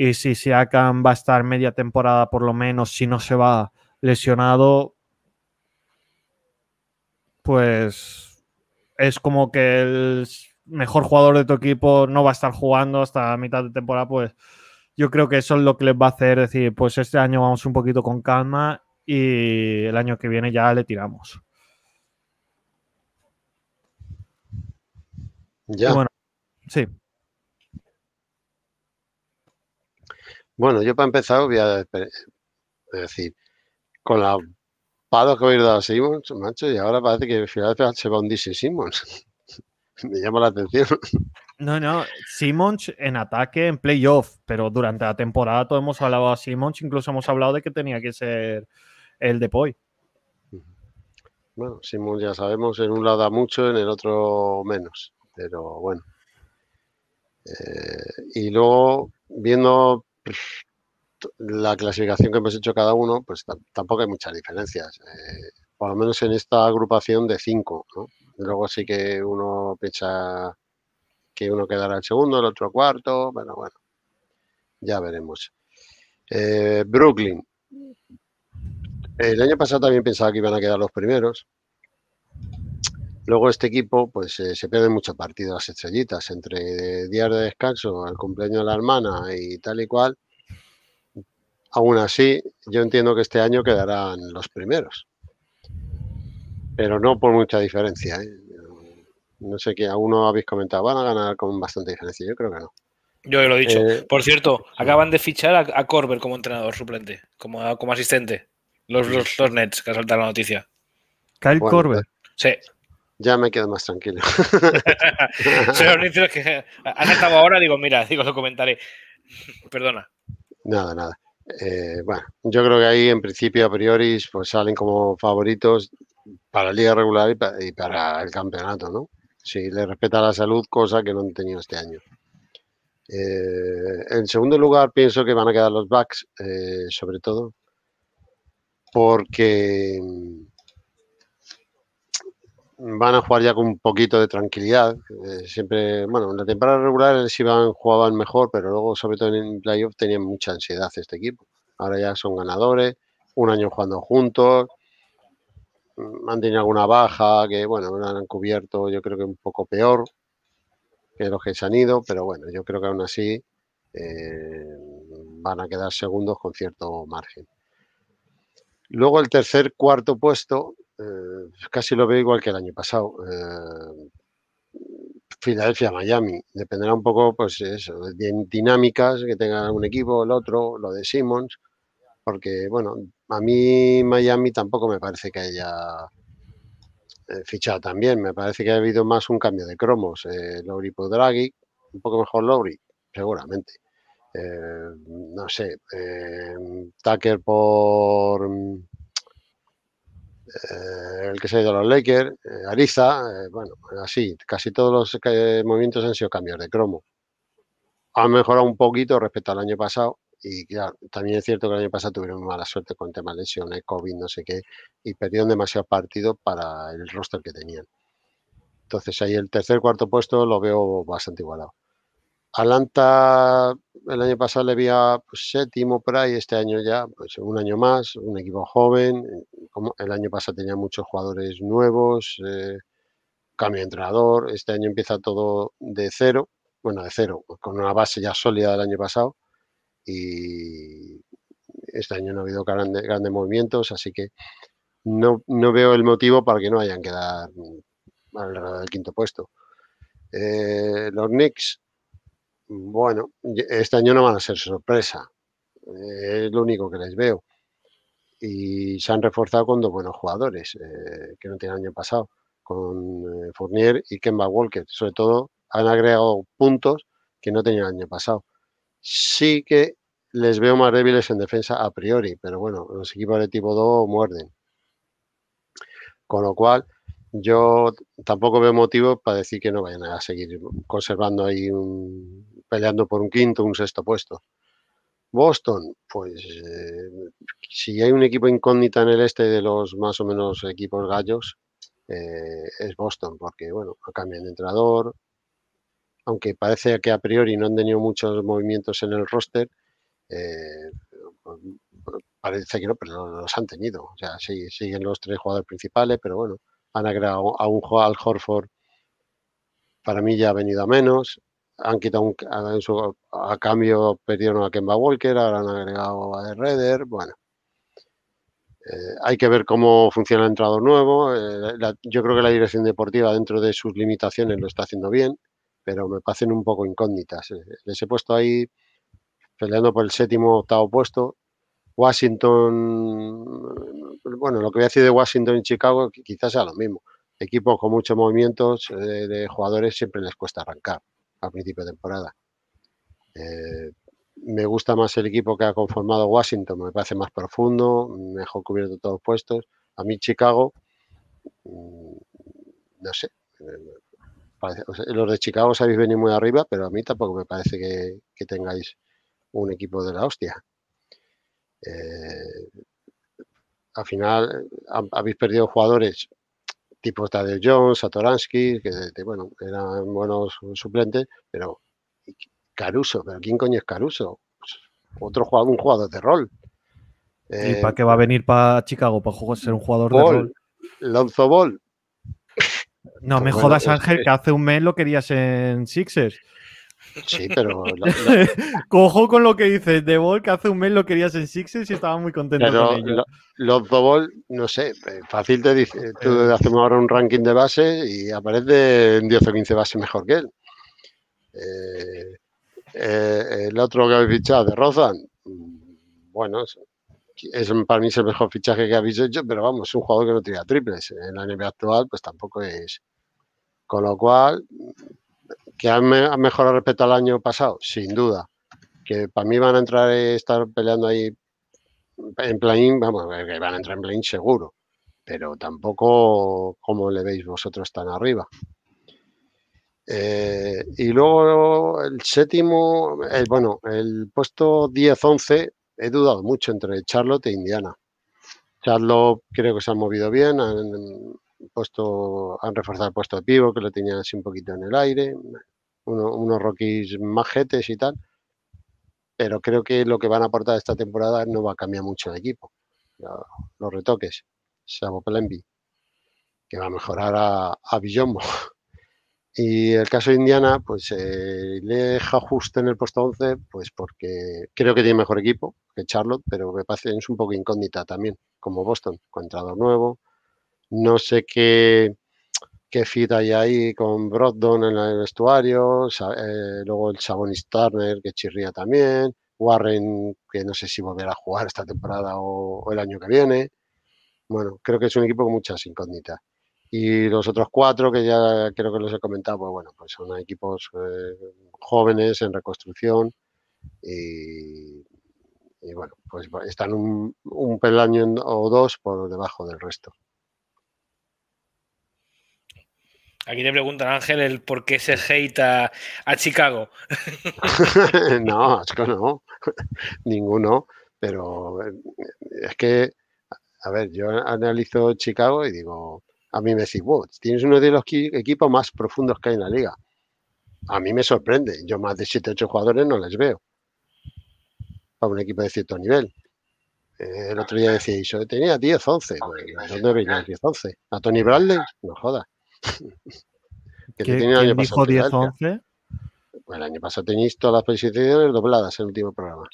Y si Siakam va a estar media temporada por lo menos, si no se va lesionado, pues es como que el mejor jugador de tu equipo no va a estar jugando hasta mitad de temporada, pues yo creo que eso es lo que les va a hacer decir, pues este año vamos un poquito con calma y el año que viene ya le tiramos. Ya. bueno, sí. Bueno, yo para empezar voy a decir, con la palo que habéis dado a Simmons, macho, y ahora parece que Filadelfia se va a hundirse Simmons. Me llama la atención. No, no, Simmons en ataque en playoff, pero durante la temporada todos hemos hablado a Simmons, incluso hemos hablado de que tenía que ser el Depoy. Bueno, Simmons ya sabemos, en un lado da mucho, en el otro menos, pero bueno. Eh, y luego, viendo la clasificación que hemos hecho cada uno, pues tampoco hay muchas diferencias. Eh, por lo menos en esta agrupación de cinco. Luego sí que uno piensa que uno quedará el segundo, el otro cuarto. Bueno, bueno, ya veremos. Eh, Brooklyn. El año pasado también pensaba que iban a quedar los primeros. Luego este equipo, pues eh, se pierden muchos partidos las estrellitas, entre días de descanso, el cumpleaños de la hermana y tal y cual. Aún así, yo entiendo que este año quedarán los primeros. Pero no por mucha diferencia. ¿eh? No sé qué, aún no habéis comentado. Van a ganar con bastante diferencia. Yo creo que no. Yo lo he dicho. Eh, por cierto, acaban de fichar a, a como entrenador suplente, como, como asistente. Los, los, Nets, que ha saltado la noticia. Kyle Corber. Sí. Ya me quedo más tranquilo. Son los que han estado ahora, digo, mira, digo, lo comentaré. Perdona. Nada, nada. Eh, bueno, yo creo que ahí en principio a priori pues salen como favoritos para la liga regular y para, el campeonato, ¿no? Si le respeta la salud, cosa que no han tenido este año. Eh, en segundo lugar, pienso que van a quedar los Bucks, eh, sobre todo, porque van a jugar ya con un poquito de tranquilidad. siempre, bueno, en la temporada regular sí van, jugaban mejor, pero luego, sobre todo en playoff, tenían mucha ansiedad este equipo. Ahora ya son ganadores, un año jugando juntos, han tenido alguna baja que, bueno, han cubierto yo creo que un poco peor que los que se han ido, pero bueno, yo creo que aún así eh, van a quedar segundos con cierto margen. Luego el tercer, cuarto puesto, eh, casi lo veo igual que el año pasado. Eh, Filadelfia, Miami. Dependerá un poco, pues eso, de dinámicas que tenga un equipo, el otro, lo de Simmons porque, bueno, a mí Miami tampoco me parece que haya eh, fichado también, me parece que ha habido más un cambio de cromos. Eh, Lowry por Draghi, un poco mejor Lowry, seguramente. Eh, no sé, Tucker por el que se ha ido a los Lakers, Ariza, bueno, así, casi todos los movimientos han sido cambios de cromo. Ha mejorado un poquito respecto al año pasado, y claro, también es cierto que el año pasado tuvieron mala suerte con temas lesiones, COVID, no sé qué, y perdieron demasiados partidos para el roster que tenían. Entonces ahí el tercer, cuarto puesto lo veo bastante igualado. Atlanta el año pasado le había pues, séptimo por ahí, este año ya, pues un año más, un equipo joven. Como el año pasado tenía muchos jugadores nuevos, eh, cambio de entrenador. Este año empieza todo de cero, bueno, de cero, con una base ya sólida del año pasado y este año no ha habido grandes, grandes movimientos, así que no, veo el motivo para que no hayan quedado alrededor del quinto puesto. Eh, los Knicks, bueno, este año no van a ser sorpresa, es lo único que les veo. Y se han reforzado con dos buenos jugadores eh, que no tienen año pasado, con eh, Fournier y Kemba Walker. Sobre todo han agregado puntos que no tenían año pasado. Sí que les veo más débiles en defensa a priori, pero bueno, los equipos de tipo 2 muerden. Con lo cual, yo tampoco veo motivo para decir que no vayan a seguir conservando ahí un, peleando por un quinto, un sexto puesto. Boston, pues eh, si hay un equipo incógnita en el este de los más o menos equipos gallos, eh, es Boston, porque bueno, cambian de entrenador, aunque parece que a priori no han tenido muchos movimientos en el roster, eh, parece que no, pero los han tenido. O sea, sí, siguen los tres jugadores principales, pero bueno, han agregado a un jugador al Horford. Para mí ya ha venido a menos. Han quitado un, a, cambio perdieron a Kemba Walker, ahora han agregado a Redder. Bueno, eh, hay que ver cómo funciona el entrado nuevo. Eh, yo creo que la dirección deportiva, dentro de sus limitaciones, lo está haciendo bien, pero me parecen un poco incógnitas. les he puesto ahí peleando por el séptimo octavo puesto, Washington, bueno, lo que voy a decir de Washington y Chicago quizás sea lo mismo. Equipos con muchos movimientos eh, de jugadores siempre les cuesta arrancar a principio de temporada. Eh, me gusta más el equipo que ha conformado Washington, me parece más profundo, mejor cubierto todos los puestos. A mí Chicago, mm, no sé, los de Chicago os habéis venido muy arriba, pero a mí tampoco me parece que, tengáis un equipo de la hostia. Eh, al final habéis perdido jugadores tipo Tadeo Jones, Satoransky, que bueno, eran buenos suplentes, pero Caruso, pero ¿quién coño es Caruso? Pues, otro jugador, un jugador de rol. ¿Y para qué va a venir para Chicago? ¿Para ser un jugador de rol? Lonzo Ball. No me jodas, Ángel, que hace un mes lo querías en Sixers. Sí, pero. Cojo con lo que dices de Ball, que hace un mes lo querías en Sixers y estaba muy contento con ello. Los Ball, no sé, fácil te dice. Tú eh. hacemos ahora un ranking de base y aparece en 10 o 15 bases mejor que él. Eh, eh, el otro que habéis fichado, de Rozan, bueno, es, para mí es el mejor fichaje que habéis hecho, pero vamos, es un jugador que no tira triples. En la NBA actual, pues tampoco es. Con lo cual, que han, mejorado respecto al año pasado, sin duda. Que para mí van a entrar y estar peleando ahí en play vamos, que van a entrar en play seguro, pero tampoco como le veis vosotros tan arriba. Eh, y luego el séptimo, el, bueno, el puesto 10-11, he dudado mucho entre Charlotte e Indiana. Charlotte creo que se han movido bien, han, puesto, han reforzado el puesto de pivo, que lo tenían así un poquito en el aire, unos Rockies majetes y tal, pero creo que lo que van a aportar esta temporada no va a cambiar mucho el equipo. Los retoques, Sabo Plemby, que va a mejorar a, a. Y el caso de Indiana, pues le deja justo en el puesto 11, pues porque creo que tiene mejor equipo que Charlotte, pero me parece es un poco incógnita también, como Boston, contrador nuevo. No sé qué, qué fit hay ahí con Brogdon en el vestuario, eh, luego el Sabonis Turner que chirría también, Warren que no sé si volverá a jugar esta temporada o el año que viene. Bueno, creo que es un equipo con muchas incógnitas. Y los otros cuatro, que ya creo que los he comentado, pues bueno, pues son equipos eh, jóvenes en reconstrucción y, bueno, pues están un, un peldaño o dos por debajo del resto. Aquí te preguntan, Ángel, el por qué se hate a, Chicago. no, Chico no, ninguno, pero eh, es que, a ver, yo analizo Chicago y digo, a mí me decís, tienes uno de los equipos más profundos que hay en la liga. A mí me sorprende. Yo más de 7 8 jugadores no les veo. Para un equipo de cierto nivel. Eh, el otro día decía, yo tenía 10, 11. Pues, ¿Dónde veía 10, 11? ¿A Tony Bradley? No joda. que ¿Qué, tenía el año dijo 10, 11? Pues el año pasado tenéis todas las posiciones dobladas en el último programa.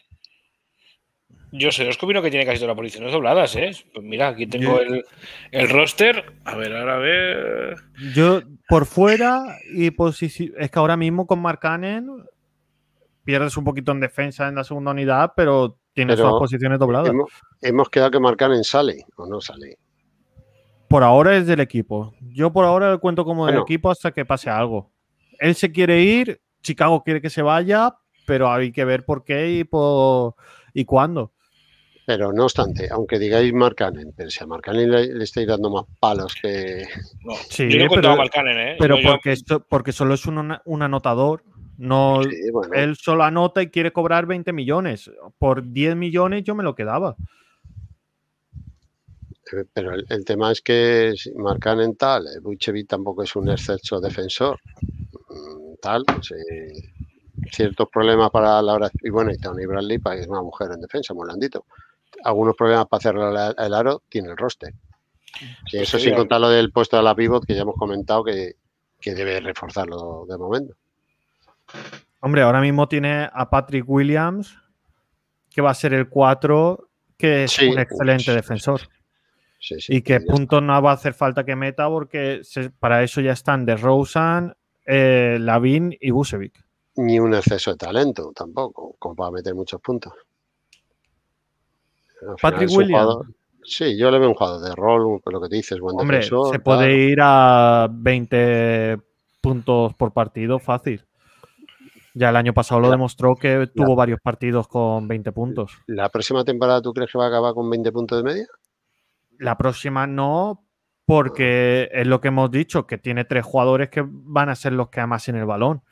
Yo sé, os que tiene casi todas las posiciones dobladas, ¿eh? Pues mira, aquí tengo el, roster. A ver, ahora a ver. Yo, por fuera y posición. Es que ahora mismo con Marcanen pierdes un poquito en defensa en la segunda unidad, pero tienes todas las posiciones dobladas. Hemos, quedado que Marcanen sale o no sale. Por ahora es del equipo. Yo por ahora le cuento como del equipo hasta que pase algo. Él se quiere ir, Chicago quiere que se vaya, pero hay que ver por qué y, por, y cuándo. Pero no obstante, aunque digáis Marcanen, pero si a Marcanen le, estáis dando más palos que. sí, yo pero, a Marcanen, ¿eh? Pero porque, esto, porque solo es un, un anotador. No, Él solo anota y quiere cobrar 20 millones. Por 10 millones yo me lo quedaba. Eh, pero el, tema es que Marcanen tal, Buchevic tampoco es un excelso defensor. Mm, tal, pues, eh, ciertos problemas para la hora. Y bueno, y Tony Bradley pues, es una mujer en defensa, muy blandito algunos problemas para cerrar el aro tiene el roster. Y eso sin contar lo del puesto de la pivot que ya hemos comentado que, debe reforzarlo de momento. Hombre, ahora mismo tiene a Patrick Williams, que va a ser el 4, que es un excelente defensor. Y que punto no va a hacer falta que meta porque para eso ya están de Rosen, eh, Lavin y Busevic. Ni un exceso de talento tampoco, como para meter muchos puntos. Patrick Williams. Sí, yo le veo un jugador de rol, lo que te dices, buen Hombre, se puede ir a 20 puntos por partido fácil. Ya el año pasado lo demostró que tuvo varios partidos con 20 puntos. ¿La próxima temporada tú crees que va a acabar con 20 puntos de media? La próxima no, porque es lo que hemos dicho, que tiene tres jugadores que van a ser los que amasen el balón.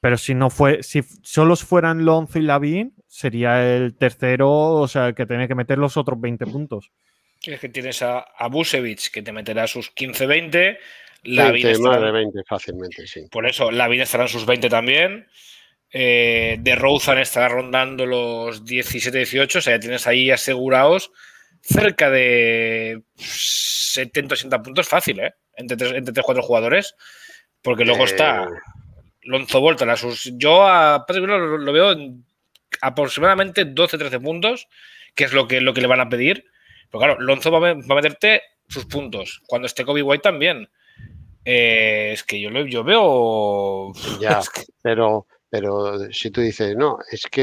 Pero si no fue, si solo fueran Lonzo y Lavín, sería el tercero, o sea, que tiene que meter los otros 20 puntos. Es que tienes a, a Busevich, que te meterá sus 15-20. Lavín más de 20 fácilmente, sí. Por eso, Lavín estará en sus 20 también. Eh, de Rouzan estará rondando los 17-18, o sea, ya tienes ahí asegurados cerca de 70-80 puntos fácil, ¿eh? Entre 3-4 jugadores. Porque luego está eh. Lonzo Volta. Sus, yo a Patrick lo, lo, veo en aproximadamente 12-13 puntos, que es lo que, lo que le van a pedir. Pero claro, Lonzo va a, meterte sus puntos. Cuando esté Kobe White también. Eh, es que yo, yo veo. Ya, pero, pero si tú dices, no, es que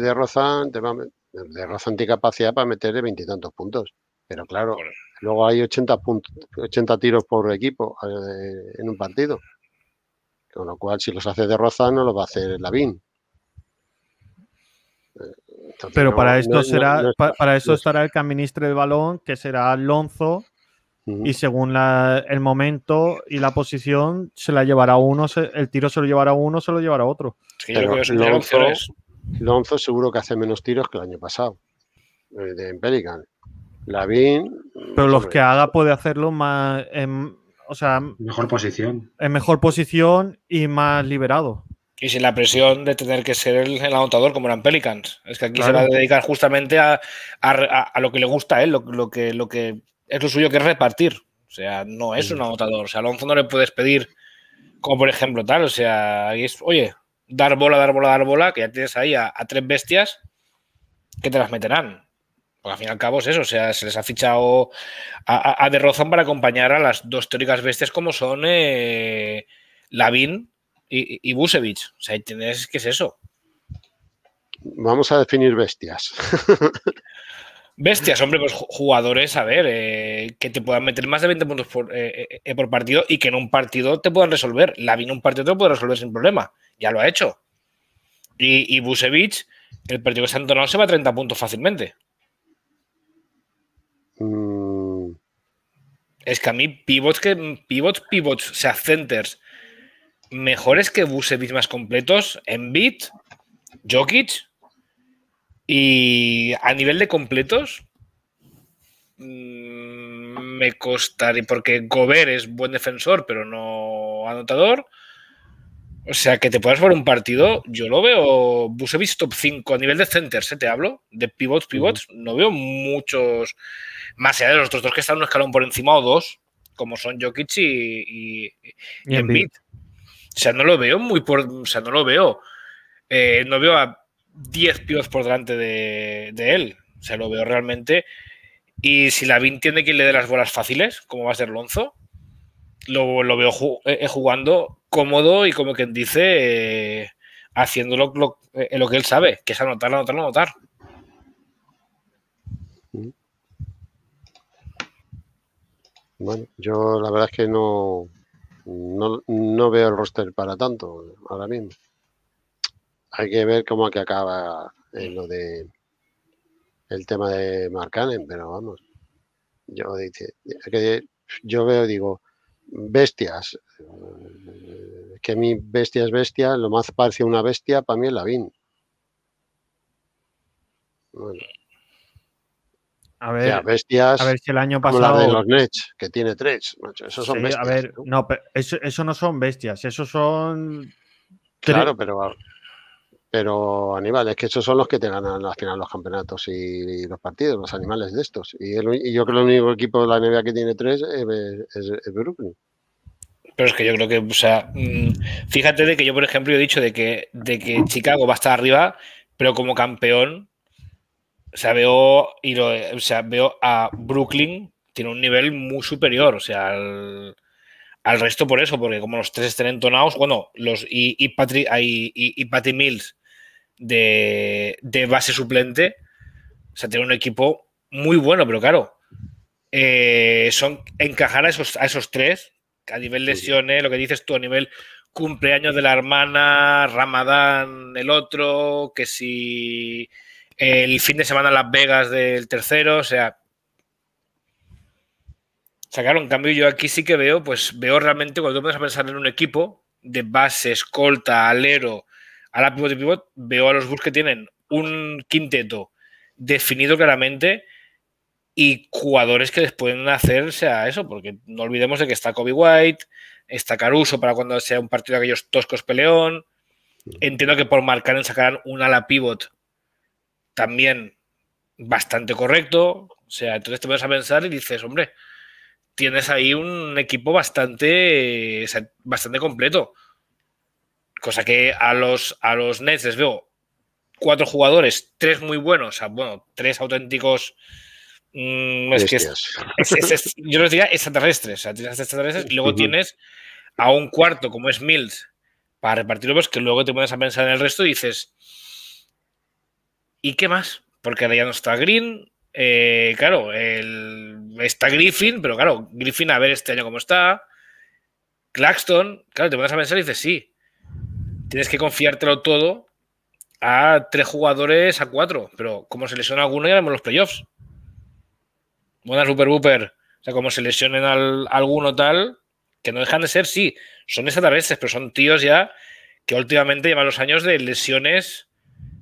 de Rozan te va a de tiene capacidad para meterle veintitantos puntos. Pero claro, luego hay 80, puntos, 80 tiros por equipo eh, en un partido. Con lo cual, si los hace de Rozan, no los va a hacer Lavín. Pero para esto será, para eso estará el que administre el balón, que será Alonso, y según el momento y la posición, se la llevará uno, el tiro se lo llevará uno, se lo llevará otro. Lonzo, seguro que hace menos tiros que el año pasado, eh, de, en Pelican. Lavín. Pero los que haga puede hacerlo más. En, o sea, mejor posición. En mejor posición y más liberado. Y sin la presión de tener que ser el, anotador como eran Pelicans. Es que aquí se va a dedicar justamente a, lo que le gusta a él, lo, que, lo que es lo suyo que es repartir. O sea, no es un anotador. O sea, Alonso no le puedes pedir, como por ejemplo tal. O sea, ahí es, oye, dar bola, dar bola, dar bola, que ya tienes ahí a, tres bestias que te las meterán. Porque al fin y al cabo es eso, o sea, se les ha fichado a, a De Rozan para acompañar a las dos teóricas bestias como son eh, Lavín y, y Busevich. O sea, tienes, ¿qué es eso? Vamos a definir bestias. Bestias, hombre, pues jugadores, a ver, eh, que te puedan meter más de 20 puntos eh, eh, por, partido y que en un partido te puedan resolver. La en un partido te lo puede resolver sin problema. Ya lo ha hecho. Y, y Busevich, el partido que se ha entonado se va a 30 puntos fácilmente. Mm. Es que a mí pivots, que, pivots, pivots, o sea, centers mejores que Busevich más completos, en bit, Jokic, y a nivel de completos, mm, me costaría, porque Gobert es buen defensor, pero no anotador. O sea, que te puedas jugar un partido, yo lo veo, Busevich top 5 a nivel de centers, ¿eh? te hablo, de pivots, pivots, no veo muchos, más allá de los otros dos que están un escalón por encima o dos, como son Jokic y, y, y, O sea, no lo veo muy por, o sea, no lo veo, eh, no veo a 10 pivots por delante de, él. O sea, lo veo realmente. Y si la Vin tiene que le dé las bolas fáciles, como va a ser Lonzo, lo, veo eh, eh, jugando cómodo y como quien dice, eh, haciendo lo, lo, que él sabe, que es anotar, anotar, anotar. Bueno, yo la verdad es que no, no, no veo el roster para tanto ahora mismo hay que ver cómo que acaba en lo de el tema de Marcanen, pero vamos, yo dice, yo veo, digo, bestias, que mi bestia es bestia, lo más parece una bestia para mí es la Bueno. A ver, bestias a ver si el año pasado. de los Nets, que tiene tres. Esos son bestias. A ver, no, eso, eso, no son bestias, esos son. Claro, pero pero Aníbal, es que esos son los que te ganan al final los campeonatos y, los partidos, los animales de estos. Y, yo creo que el único equipo de la NBA que tiene tres es, Brooklyn. Pero es que yo creo que, o sea, mm, fíjate de que yo, por ejemplo, he dicho de que, de que Chicago va a estar arriba, pero como campeón, o sea, veo, o sea, veo a Brooklyn, tiene un nivel muy superior, o sea, al, resto por eso, porque como los tres estén entonados, bueno, los y, y, Patty, y, Patty Mills de, base suplente, O sea, tiene un equipo muy bueno, pero claro, eh, son encajar a esos, a esos tres, a nivel lesiones, lo que dices tú, a nivel cumpleaños de la hermana, Ramadán el otro, que si el fin de semana Las Vegas del tercero, o sea. O sea, claro, en cambio yo aquí sí que veo, pues veo realmente cuando tú empiezas a pensar en un equipo de base, escolta, alero, a la pivot y pivot, veo a los Bulls que tienen un quinteto definido claramente y jugadores que les pueden hacerse a eso, porque no olvidemos de que está Kobe White, está Caruso para cuando sea un partido de aquellos toscos peleón. Entiendo que por marcar en sacarán un ala pivot también bastante correcto. O sea, entonces te vas a pensar y dices, hombre, tienes ahí un equipo bastante, bastante completo. Cosa que a los, a los Nets les veo cuatro jugadores, tres muy buenos, o sea, bueno, tres auténticos. Mm, es que yo les diría extraterrestres, o sea, tienes extraterrestres y luego tienes a un cuarto como es Mills para repartirlo, pues que luego te pones a pensar en el resto y dices, ¿y qué más? Porque ahora ya no está Green, eh, claro, está Griffin, pero claro, Griffin a ver este año cómo está. Claxton, claro, te pones a pensar y dices, sí, tienes que confiártelo todo a tres jugadores a cuatro, pero como se lesiona alguno ya vemos los playoffs. Buena Super Booper. O sea, como se lesionen al, alguno tal, que no dejan de ser, sí, son extraterrestres, pero son tíos ya que últimamente llevan los años de lesiones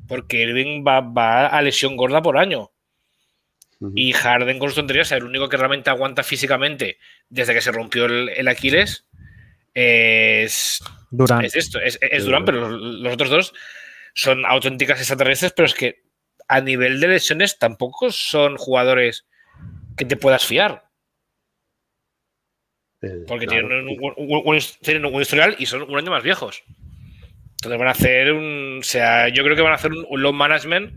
porque Irving va, a lesión gorda por año. Y Harden con sus tonterías, el único que realmente aguanta físicamente desde que se rompió el, Aquiles es Durán. Es esto, es, Durán, pero los, otros dos son auténticas extraterrestres, pero es que a nivel de lesiones tampoco son jugadores que te puedas fiar. Porque tienen, un, historial y son un año más viejos. Entonces van a hacer un. O sea, yo creo que van a hacer un, un low management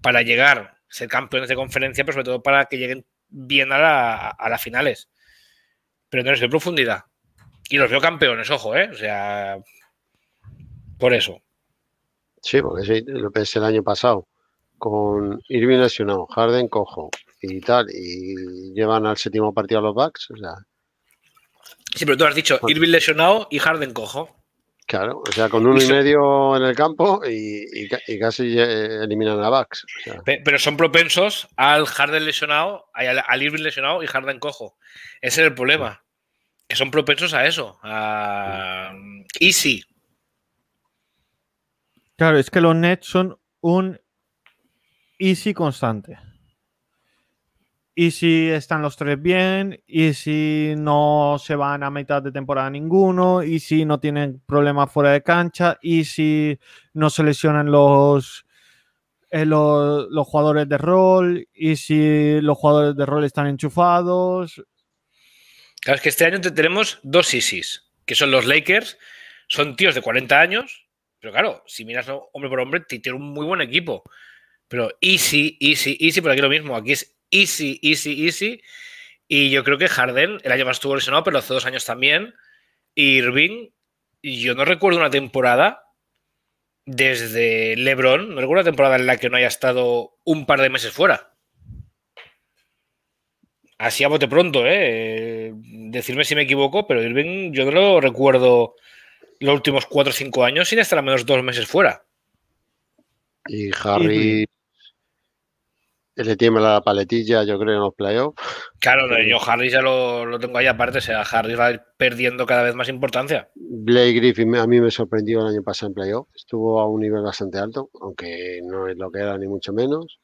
para llegar, ser campeones de conferencia, pero sobre todo para que lleguen bien a, las finales. Pero no de profundidad. Y los veo campeones, ojo, ¿eh? O sea. Por eso. Sí, porque lo pensé el año pasado. Con Irving lesionado, Harden cojo y tal, y llevan al séptimo partido a los Bucks. O sea, Sí, pero tú has dicho Irving lesionado y Harden cojo. Claro, o sea, con uno y, medio en el campo y, casi eh, eliminan a Bucks. Pero son propensos al Harden lesionado, al, Irving lesionado y Harden cojo. Ese es el problema. Que son propensos a eso. A... Easy. Claro, es que los Nets son un easy constante y si están los tres bien, y si no se van a mitad de temporada ninguno, y si no tienen problemas fuera de cancha, y si no se lesionan los, eh, los, jugadores de rol, y si los jugadores de rol están enchufados. Claro, es que este año tenemos dos ISIS, que son los Lakers, son tíos de 40 años, pero claro, si miras hombre por hombre, tiene un muy buen equipo. Pero easy, easy, easy, por aquí lo mismo. Aquí es easy, easy, easy. Y yo creo que Harden, el año más estuvo lesionado, pero hace dos años también. Irving, yo no recuerdo una temporada desde LeBron, no recuerdo una temporada en la que no haya estado un par de meses fuera. Así a bote pronto, ¿eh? Decirme si me equivoco, pero Irving yo no lo recuerdo los últimos cuatro o cinco años sin estar al menos dos meses fuera. Y Harry le tiembla la paletilla, yo creo, en los playoffs. Claro, yo Harry ya lo, tengo ahí aparte, o sea, Harry va perdiendo cada vez más importancia. Blake Griffin a mí me sorprendió el año pasado en playoff, estuvo a un nivel bastante alto, aunque no es lo que era ni mucho menos.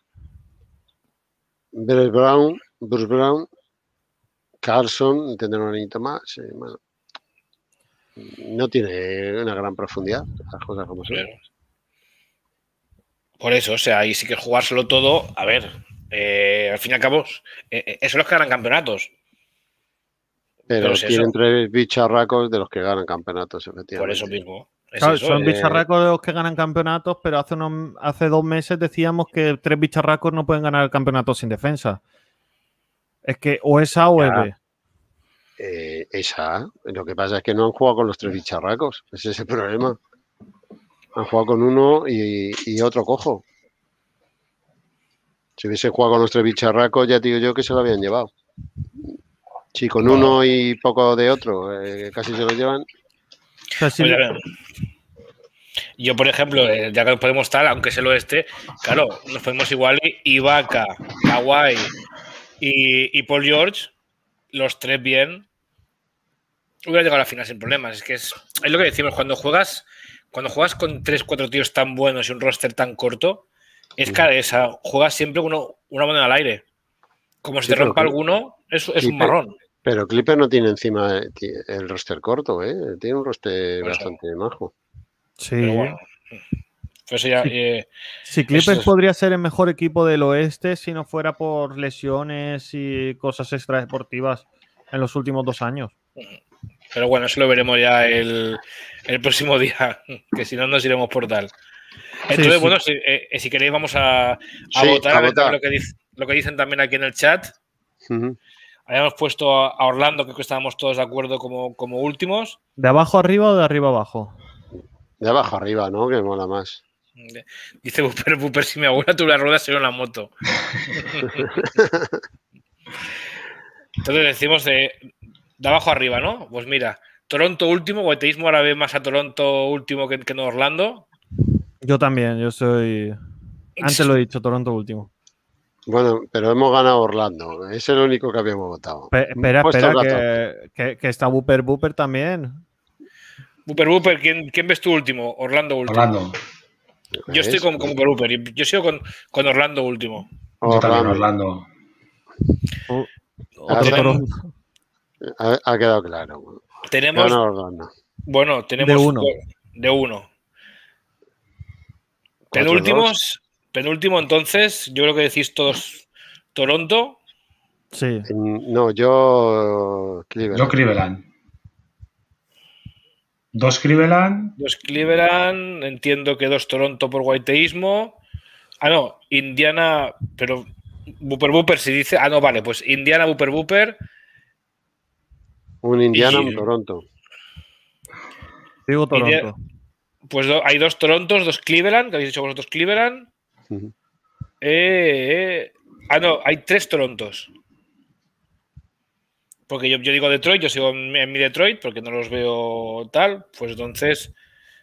Bruce Brown, Bruce Brown, Carlson, tendrá un añito más, bueno, no tiene una gran profundidad, las cosas como son. Por eso, o sea, ahí sí que jugárselo todo, a ver, eh, al fin y al cabo, eh, eh, eso es los que ganan campeonatos. Pero, tienen tres bicharracos de los que ganan campeonatos, efectivamente. Por eso mismo. son bicharracos de los que ganan campeonatos, pero hace, unos, hace dos meses decíamos que tres bicharracos no pueden ganar el campeonato sin defensa. Es que o esa o es B. esa. Lo que pasa es que no han jugado con los tres bicharracos. Ese es el problema. Han jugado con uno y, otro cojo. Si hubiese jugado con nuestro bicharraco, ya digo yo que se lo habían llevado. Si con uno y poco de otro, eh, casi se lo llevan. yo, por ejemplo, eh, ya que podemos estar, aunque se lo esté, claro, nos podemos igual Ibaka, Kawhi y, y Paul George, los tres bien, hubiera llegado a la final sin problemas. Es que es, es lo que decimos, cuando juegas, cuando juegas con tres, cuatro tíos tan buenos y un roster tan corto, es cara esa, juegas siempre uno, una moneda al aire. Como si te rompa alguno, es, es un marrón. Pero Clipper no tiene encima el roster corto, ¿eh? Tiene un roster bastante majo. Sí. Pues ya, eh, si Clippers podría ser el mejor equipo del oeste si no fuera por lesiones y cosas extradeportivas en los últimos dos años. Pero bueno, eso lo veremos ya el, próximo día, que si no nos iremos por tal. Entonces, bueno, eh, si, queréis vamos a, votar, a lo, que lo, que dicen también aquí en el chat. Habíamos puesto a Orlando, creo que estábamos todos de acuerdo como, como últimos. ¿De abajo arriba o de arriba abajo? De abajo arriba, ¿no? Que mola más. Dice Buper, si mi abuela tuviera ruedas sería una moto. Entonces decimos de, de abajo arriba, ¿no? Pues mira, Toronto último, guateísmo ahora ve más a Toronto último que, que no Orlando. Yo también, yo soy. Antes lo he dicho, Toronto último. Bueno, pero hemos ganado Orlando. Es el único que habíamos votado. espera, espera, que, está Booper Booper también. Booper Booper, ¿quién, ¿quién, ves tú último? Orlando último. Orlando. Yo estoy con, con Booper Booper. Yo sigo con, con Orlando último. Orlando. Orlando. otro Toronto. Ha, quedado claro. Tenemos. bueno, tenemos. De uno. De uno. Penúltimos. Penúltimo, entonces, yo creo que decís todos Toronto. Sí. No, yo Cleveland. Yo Cleveland. Dos Cleveland. Dos Cleveland. Entiendo que dos Toronto por guaiteísmo. Ah, no, Indiana, pero Booper Booper si dice. Ah, no, vale, pues Indiana Booper Booper. Un Indiana, un Toronto. Digo Toronto. pues hay dos Torontos, dos Cleveland, que habéis dicho vosotros Cleveland. Eh, eh, ah, no, hay tres Torontos. Porque yo, digo Detroit, yo sigo en, mi Detroit porque no los veo tal. Pues entonces.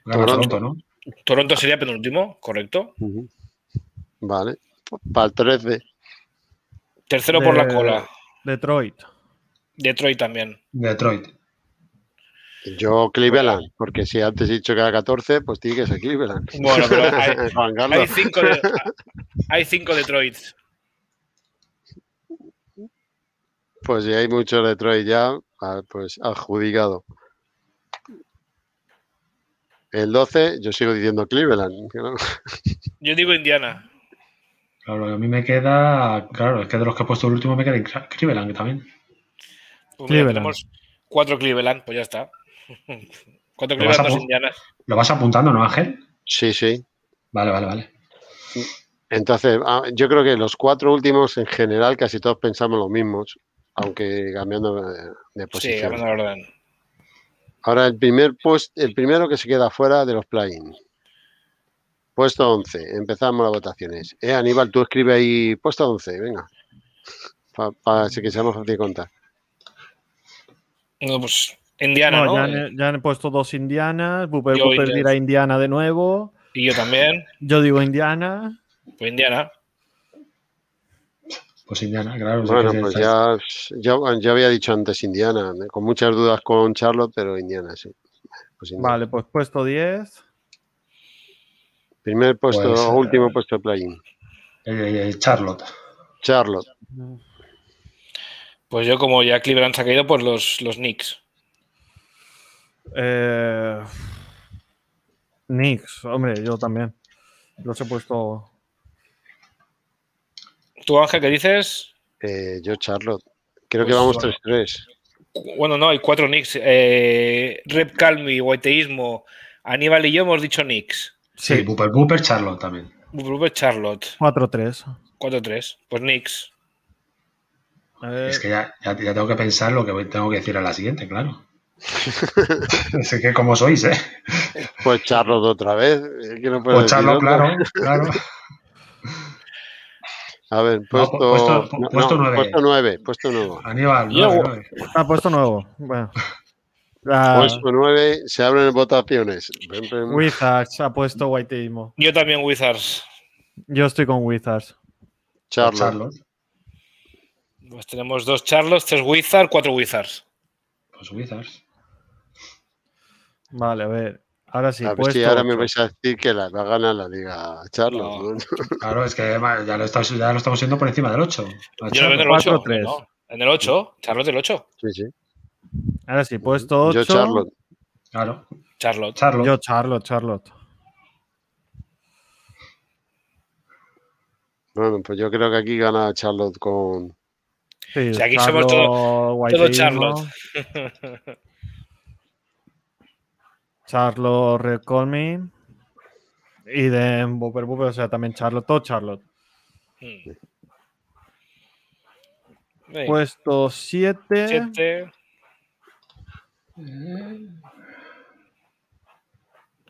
Toronto, ¿no? Toronto sería penúltimo, correcto. Vale. Para el 13. Tercero por la cola. Detroit. Detroit también. Detroit. Yo Cleveland, porque si antes he dicho que era 14, pues tiene que ser Cleveland. Bueno, pero hay, cinco, de, hay cinco Detroits. Pues si hay muchos Detroit ya, pues adjudicado. El 12, yo sigo diciendo Cleveland. Yo digo Indiana. Claro, a mí me queda. Claro, es que de los que he puesto el último me queda Cleveland también. Pues tenemos cuatro Cleveland, pues ya está. cuatro Cleveland, dos Indianas. ¿Lo vas apuntando, no, Ángel? Sí, sí. Vale, vale, vale. Entonces, ah, yo creo que los cuatro últimos en general casi todos pensamos lo mismo, aunque cambiando de, posición. Sí, cambiando de orden. Ahora, el, primer post, el primero que se queda fuera de los play Puesto 11. Empezamos las votaciones. Eh, Aníbal, tú escribe ahí puesto 11, venga para que sea más fácil de contar. No, pues Indiana, ¿no? Ya, han, puesto dos Indianas. Booper, Booper dirá Indiana de nuevo. Y yo también. Yo digo Indiana. Pues Indiana. Pues Indiana, claro. Bueno, pues ya, ya, había dicho antes Indiana, ¿eh? con muchas dudas con Charlotte, pero Indiana, sí. Pues vale, pues puesto 10. Primer puesto, pues, último puesto de play-in. Charlotte. Charlotte. Pues yo, como ya Cleveland se ha caído, pues los, los Knicks. Eh, Knicks, hombre, yo también. Los he puesto. ¿Tú, Ángel, qué dices? Eh, yo, Charlotte. Creo que pues vamos 3-3. Bueno, no, hay cuatro Knicks. Eh, Rep Calmi, Guaiteísmo, Aníbal y yo hemos dicho Knicks. Sí, Booper, Booper, Charlotte también. Booper, Charlotte. 4-3. 4-3. Pues Knicks. Es que ya, ya, tengo que pensar lo que tengo que decir a la siguiente, claro. sé que como sois, ¿eh? Pues Charlo de otra vez. pues Charlo, claro, claro. A ver, puesto, puesto- no, puesto no, nueve. Puesto 9, puesto nuevo. Aníbal, Yo- nueve, nueve. Ah, puesto nuevo. Bueno. La- Puesto 9, se abren votaciones. Ven, ven. Wizards ha puesto Whiteimo. Yo también Wizards. Yo estoy con Wizards. Charlotte. Charlotte. Pues tenemos dos Charlos, tres Wizards, cuatro Wizards. Pues Wizards. Vale, a ver. Ahora sí, a ver si ahora me vais a decir que la va a ganar la liga Charlotte. No. ¿no? Claro, es que ya lo, estamos, ya lo estamos viendo por encima del 8. Yo lo veo en el 8. 4-3. No, en el 8. Charlotte el 8. Sí, sí. Ahora sí, puesto 8. Yo Charlotte. Claro. Charlotte. Charlotte. Yo Charlotte, Charlotte. Bueno, pues yo creo que aquí gana Charlotte con. Sí, O sea, aquí somos todo- Whiteimo. Charlotte. Charlotte, Red Call Me. Y de Booper Booper, o sea, también Charlotte, todo Charlotte. Venga, Puesto 7. siete.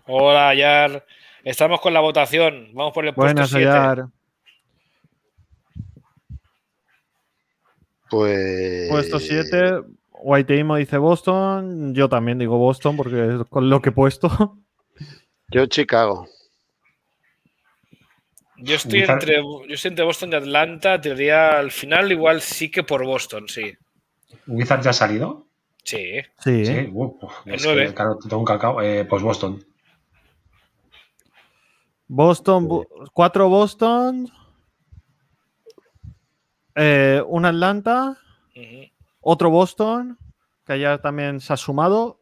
Hola, Ayar. Estamos con la votación. Vamos por el puesto Buenas, 7. Pues. Puesto 7. Whiteimo dice Boston. Yo también digo Boston porque es con lo que he puesto. Yo Chicago. Yo estoy, Wizard- entre, yo estoy entre Boston y Atlanta. Te diría al final, igual sí que por Boston, sí. Wizards ya ha salido. Sí. Sí. Sí. Uh, El es nueve. que, claro, tengo un cacao. Eh, pues Boston. Boston, bu- cuatro Boston. Eh, un Atlanta. Otro Boston. Que ya también se ha sumado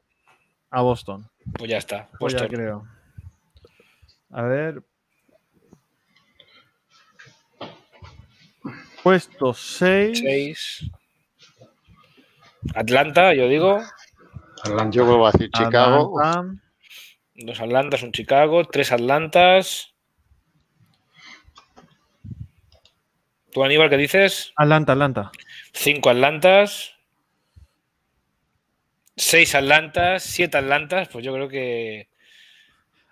a Boston. Pues ya está. Pues ya Boston. creo. A ver. Puesto 6. 6. Atlanta, yo digo. Atlanta. Yo vuelvo a decir Chicago. Dos Atlantas, un Chicago. Tres Atlantas. ¿Tú, Aníbal, qué dices? Atlanta, Atlanta. Cinco Atlantas. Seis Atlantas. Siete Atlantas. Pues yo creo que.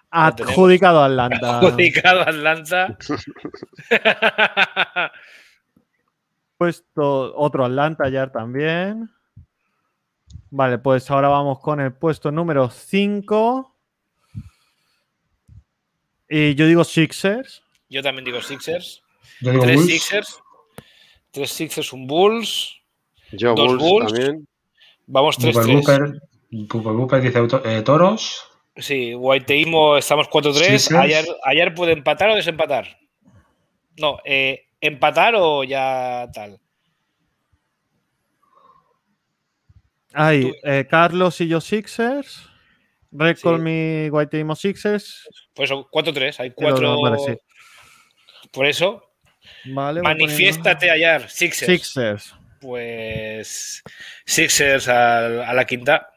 Adjudicado Atlanta. Adjudicado Atlanta. Puesto otro Atlanta ya también. Vale, pues ahora vamos con el puesto número 5. Y yo digo Sixers. Yo también digo Sixers. Yo digo Tres Bulls. Sixers. Tres Sixers, un Bulls. Yo Dos Bulls, Bulls. también. Vamos Booper 3-3. Booper. Booper Booper dice eh, Toros. Sí, Guaiteimo estamos 4-3. Sixers. Ayer, ayer puede empatar o desempatar. No, eh, empatar o ya tal. Tú- eh, Carlos y yo Sixers. Red Sí. Me Whiteimo Sixers. Pues eso, 4-3. Hay Pero, cuatro. vale, sí. Por eso, Vale, manifiéstate ayer, Sixers. Sixers. Pues Sixers al- a, la quinta.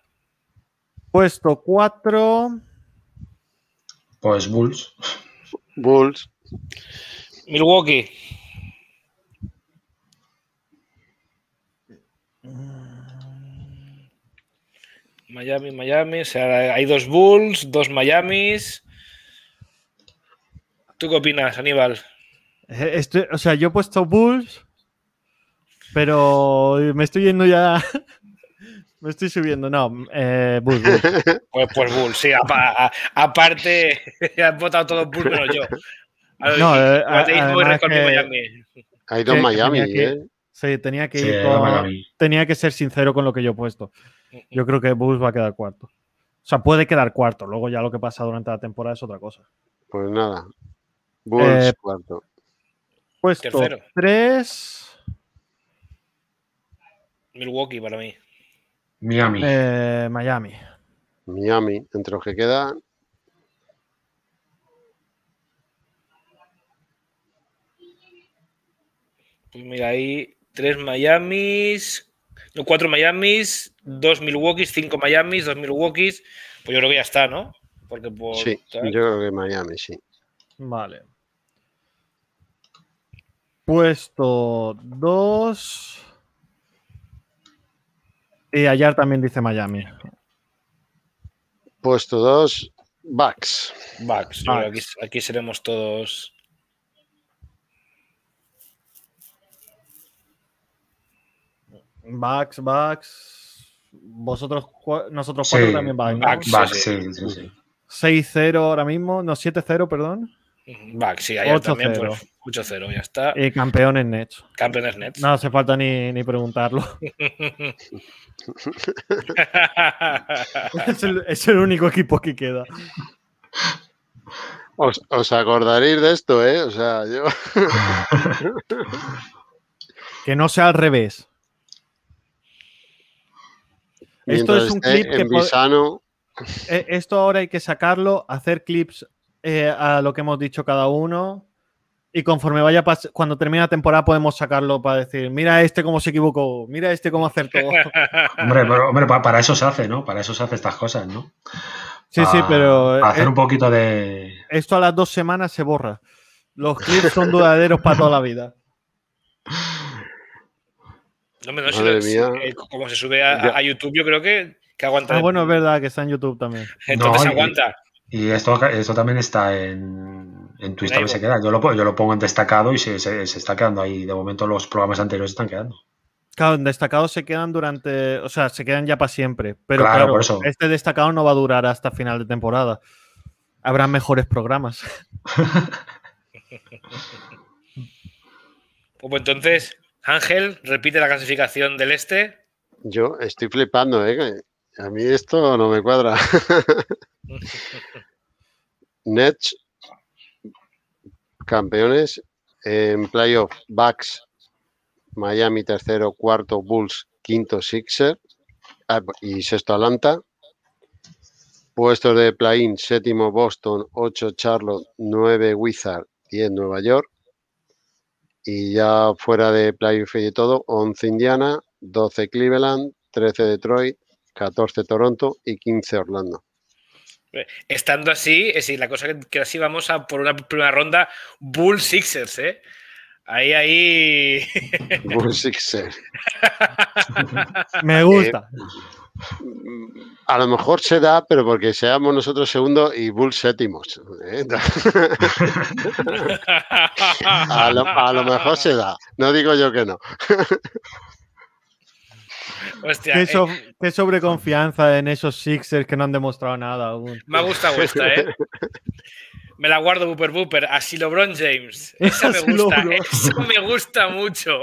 Puesto 4. Pues Bulls. Bulls. Milwaukee. Miami, Miami. O sea, hay dos Bulls, dos Miamis. ¿Tú qué opinas, Aníbal? Estoy- o sea, yo he puesto Bulls. Pero me estoy yendo ya. me estoy subiendo. No, eh, Bulls, Bulls. Pues, pues Bulls, sí. aparte, han votado todos Bulls menos yo. No, y- eh, además que- Miami. Hay dos Miami, tenía que- ¿eh? Sí, tenía que Sí, ir con- tenía que ser sincero con lo que yo he puesto. Yo creo que Bulls va a quedar cuarto. O sea, puede quedar cuarto. Luego ya lo que pasa durante la temporada es otra cosa. Pues nada. Bulls Eh, cuarto. Puesto Tercero. 3. Milwaukee para mí. Miami. eh, Miami. Miami, entre los que quedan. Pues mira, hay tres Miamis, no, cuatro Miamis, dos Milwaukees, cinco Miamis, dos Milwaukees. Pues yo creo que ya está, ¿no? Porque por. Sí, yo creo que Miami, sí. Vale. Puesto 2. Y Ayar también dice Miami. Puesto 2, Bucks. Bucks. Aquí, aquí, seremos todos. Bucks, Bucks. Vosotros, nosotros cuatro sí. también Bucks. Bucks, ¿no? Sí, sí, sí. 6-0 ahora mismo, no, 7-0, perdón. Bucks, sí, Ayar también. Pues, 8-0, ya está. Y campeones Nets. Campeones Nets. No hace falta ni, ni preguntarlo. es, el, único equipo que queda. Os, os, acordaréis de esto, ¿eh? O sea, yo. que no sea al revés. esto es un clip que. Eh, esto ahora hay que sacarlo, hacer clips eh, a lo que hemos dicho cada uno. Y conforme vaya cuando termine la temporada podemos sacarlo para decir, mira este cómo se equivocó, mira este cómo acertó. hombre, pero, hombre, para eso se hace, ¿no? Para eso se hace estas cosas, ¿no? Sí, sí, pero... Para hacer un poquito de... Esto a las dos semanas se borra. Los clips son duraderos para toda la vida. No, no, eh, como se sube a, YouTube, yo creo que, que aguanta. Ah, bueno, es verdad que está en YouTube también. Entonces aguanta. Y esto, esto también está en, en Twitch, también se queda. Yo lo, yo lo pongo en destacado y se, se, está quedando ahí. De momento los programas anteriores están quedando. Claro, en destacado se quedan durante, o sea, se quedan ya para siempre. Pero claro, este destacado no va a durar hasta final de temporada. Habrá mejores programas. pues entonces, Ángel, repite la clasificación del este. Yo estoy flipando, ¿eh? A mí esto no me cuadra. Nets, campeones. En playoff, Bucks, Miami tercero, cuarto, Bulls, quinto, Sixer ah, y sexto, Atlanta. Puestos de play-in, séptimo, Boston, ocho, Charlotte, nueve, Wizard, diez, Nueva York. Y ya fuera de playoff y todo, 11 Indiana, 12 Cleveland, 13 Detroit, 14 Toronto y 15 Orlando. Estando así, es decir, la cosa que, así vamos a por una primera ronda Bull Sixers, ¿eh? Ahí, ahí. Bull Sixers. Me gusta. Eh, a lo mejor se da, pero porque seamos nosotros segundos y Bull séptimos. ¿eh? a, a lo mejor se da. No digo yo que no. Hostia, qué, eh. sobreconfianza en esos Sixers que no han demostrado nada aún. Me gusta esta, ¿eh? Me la guardo, Booper Booper. Así LeBron James. Esa me gusta. Eso me gusta mucho.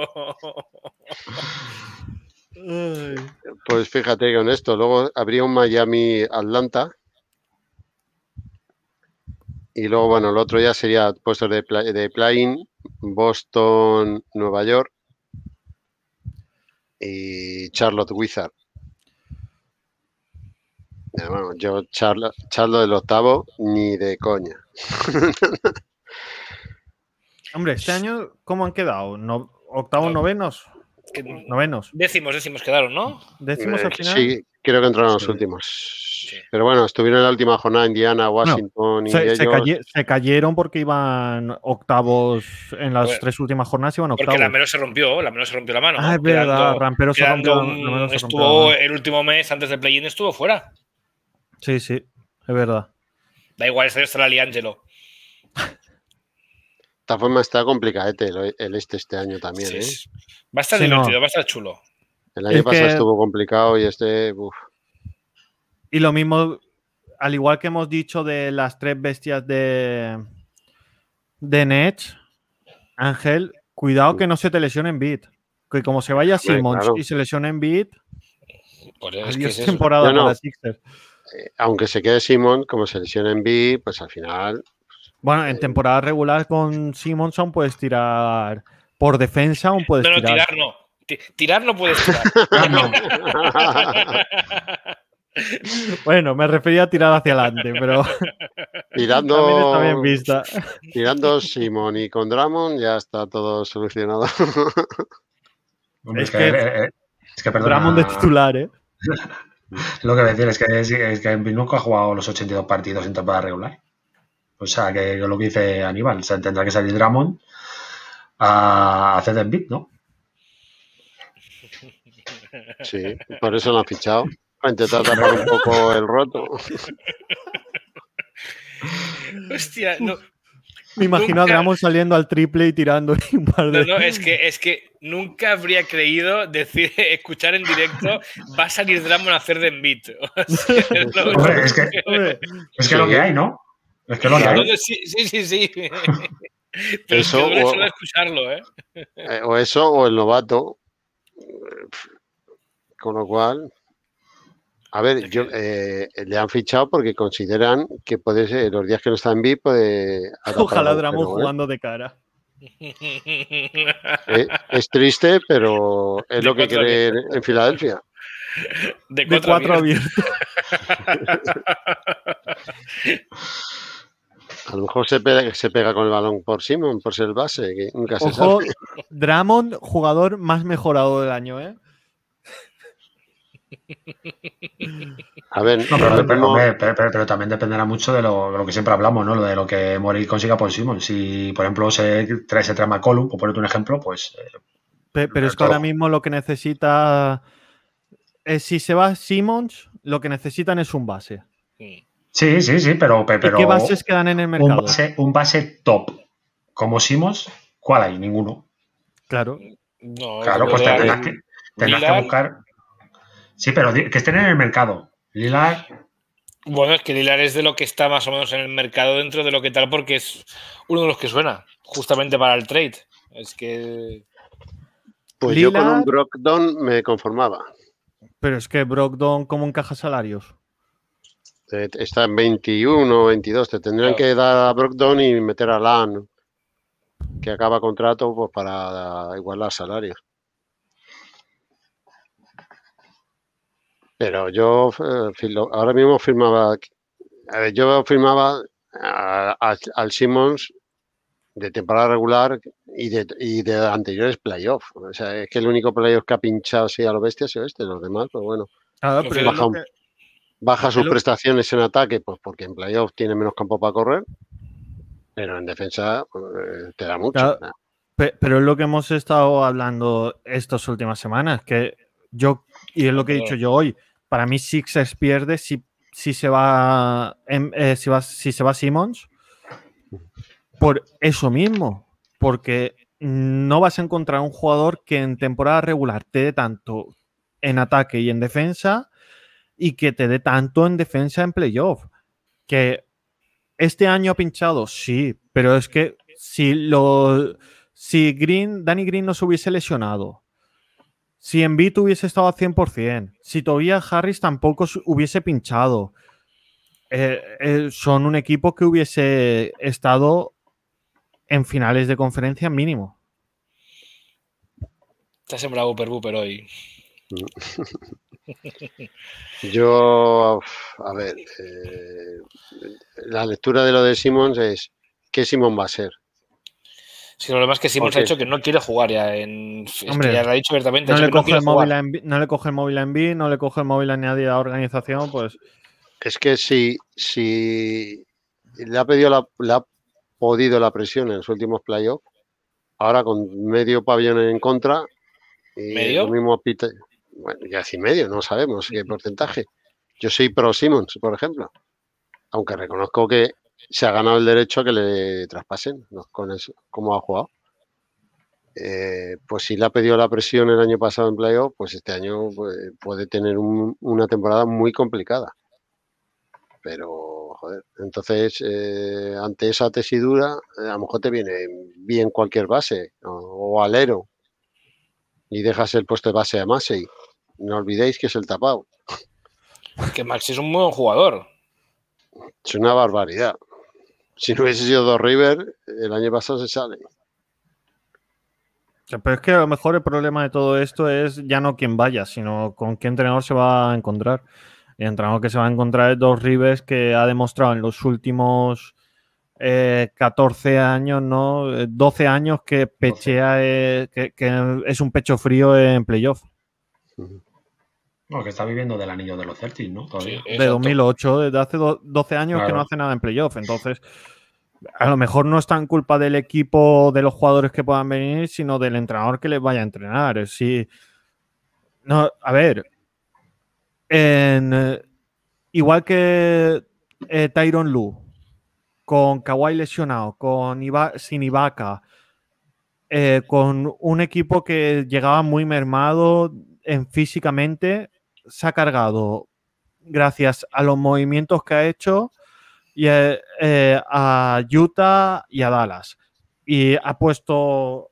Pues fíjate con esto. Luego habría un Miami-Atlanta. Y luego, bueno, el otro ya sería puestos de, de play-in, Boston-Nueva York y Charlotte Wizard. Bueno, yo Charlotte, Charlotte del octavo ni de coña. Hombre, este año, ¿cómo han quedado? No, ¿Octavos, novenos? Novenos. Décimos, décimos quedaron, ¿no? Décimos al final. Sí, creo que entraron los últimos. Pero bueno, estuvieron en la última jornada Indiana, Washington y se, se, cayeron porque iban octavos en las tres últimas jornadas iban octavos. Porque la menos se rompió, la menos se rompió la mano. Ah, es verdad, Rampero se rompió, estuvo el último mes antes del play-in estuvo fuera. Sí, sí, es verdad. Da igual, ese es el Angelo. De esta forma está complicadete el, este este año también. ¿eh? Va a estar divertido, va a estar chulo. El año pasado estuvo complicado y este. Uf. Y lo mismo, al igual que hemos dicho de las tres bestias de, de Nets, Ángel, cuidado que no se te lesionen Beat. Que como se vaya Simmons y se lesionen Beat, es temporada para Sixers. Eh, aunque se quede Simon, como se lesiona en B, pues al final. Bueno, en temporada regular con Simonson puedes tirar por defensa, aún puedes no, no, tirar. tirar no. Tirar no puedes tirar. Bueno, me refería a tirar hacia adelante, pero tirando, está bien vista. Tirando Simon y con Dramon ya está todo solucionado. es, que, eh, es, que, Dramon de titular, ¿eh? Lo que voy a decir es que, es, que nunca ha jugado los 82 partidos en temporada regular. O sea, que lo que dice Aníbal, o sea, tendrá que salir Dramon a hacer el beat, ¿no? Sí, por eso lo han fichado. Para intentar tapar un poco el roto. Hostia, no. Me imagino a Dramos saliendo al triple y tirando un par de. No, no, es que, es que nunca habría creído decir, escuchar en directo, va a salir Dramos a hacer de Embiid. es, lo... es, que, es que lo que hay, ¿no? Es que lo que hay. Sí, sí, sí. sí. Pero eso, es que o, escucharlo, ¿eh? ¿eh? O eso, o el novato. Con lo cual. A ver, yo, eh, le han fichado porque consideran que puede ser, los días que no está en VIP puede... Ojalá Dramo jugando de cara. Eh, es triste, pero es lo que quiere en Filadelfia. De cuatro, abiertos. A lo mejor se pega, se pega con el balón por Simon, por ser el base, que nunca se sabe. Dramond, jugador más mejorado del año, ¿eh? A ver, pero, también dependerá mucho de lo, que siempre hablamos, ¿no? Lo de lo que Mori consiga por Simon. Si, por ejemplo, se trae ese trama Column, por ponerte un ejemplo, pues. Eh, pero, es que ahora mismo lo que necesita. Es, si se va Simons, lo que necesitan es un base. Sí, sí, sí, pero. pero ¿Qué bases quedan en el mercado? Un base, top como Simons, ¿cuál hay? Ninguno. Claro. claro, pues tendrás que, tendrás que buscar. Sí, pero que estén en el mercado. Lilar. Bueno, es que Lilar es de lo que está más o menos en el mercado dentro de lo que tal, porque es uno de los que suena, justamente para el trade. Es que. Pues yo con un Brogdon me conformaba. Pero es que Brogdon, ¿cómo encaja salarios? Está en 21 o 22. Te tendrían que dar a Brogdon y meter a Lan, que acaba contrato pues, para igualar salarios. Pero yo eh, ahora mismo firmaba, yo firmaba al Simmons de temporada regular y de, y de anteriores playoffs. O sea, es que el único playoff que ha pinchado así a lo bestia es este, los demás, pues bueno. baja, sus prestaciones en ataque, pues porque en playoff tiene menos campo para correr, pero en defensa pues, te da mucho. pero es lo que hemos estado hablando estas últimas semanas, que yo, y es lo que he dicho yo hoy, para mí Sixers pierde si, si se va, eh, si va si se va Simmons por eso mismo, porque no vas a encontrar un jugador que en temporada regular te dé tanto en ataque y en defensa y que te dé tanto en defensa en playoff. Que este año ha pinchado, sí, pero es que si lo si Green, Danny Green no se hubiese lesionado, si Embiid hubiese estado al 100%, si todavía Harris tampoco hubiese pinchado, eh, eh, son un equipo que hubiese estado en finales de conferencia mínimo. Te has sembrado Uber Booper hoy. Yo, a ver, eh, la lectura de lo de Simmons es ¿qué Simon va a ser? Si lo demás que sí hemos hecho que no quiere jugar ya en. Hombre, ya lo ha dicho abiertamente. No le, coge el móvil a no le coge el móvil a Envi, no le coge el móvil a nadie de la organización, pues. Es que si, si le ha pedido la, le ha podido la presión en los últimos playoffs, ahora con medio pabellón en contra, y ¿Medio? Lo mismo bueno, ya sin medio, no sabemos qué porcentaje. Yo soy pro Simmons, por ejemplo. Aunque reconozco que se ha ganado el derecho a que le traspasen con eso, cómo ha jugado. Eh, pues si le ha pedido la presión el año pasado en playoff, pues este año pues, puede tener una temporada muy complicada. Pero, joder, entonces, eh, ante esa tesidura, eh, a lo mejor te viene bien cualquier base o, alero y dejas el puesto de base a Massey. No olvidéis que es el tapado. Que Maxi es un buen jugador. Es una barbaridad. Si no hubiese sido dos River, el año pasado se sale. Pero es que a lo mejor el problema de todo esto es ya no quién vaya, sino con qué entrenador se va a encontrar. El entrenador que se va a encontrar es Dos Rivers, que ha demostrado en los últimos 14 eh, años, ¿no? 12 años que pechea, eh, que, es un pecho frío en playoff. No, que está viviendo del anillo de los Celtics, ¿no? de 2008, desde hace 12 años que no hace nada en playoff. Entonces, a lo mejor no es tan culpa del equipo, de los jugadores que puedan venir, sino del entrenador que les vaya a entrenar. Sí. No, a ver. igual que eh, Tyron Lu con Kawhi lesionado, con sin Ibaka, eh, con un equipo que llegaba muy mermado en físicamente, se ha cargado gracias a los movimientos que ha hecho y, eh, a Utah y a Dallas. Y ha puesto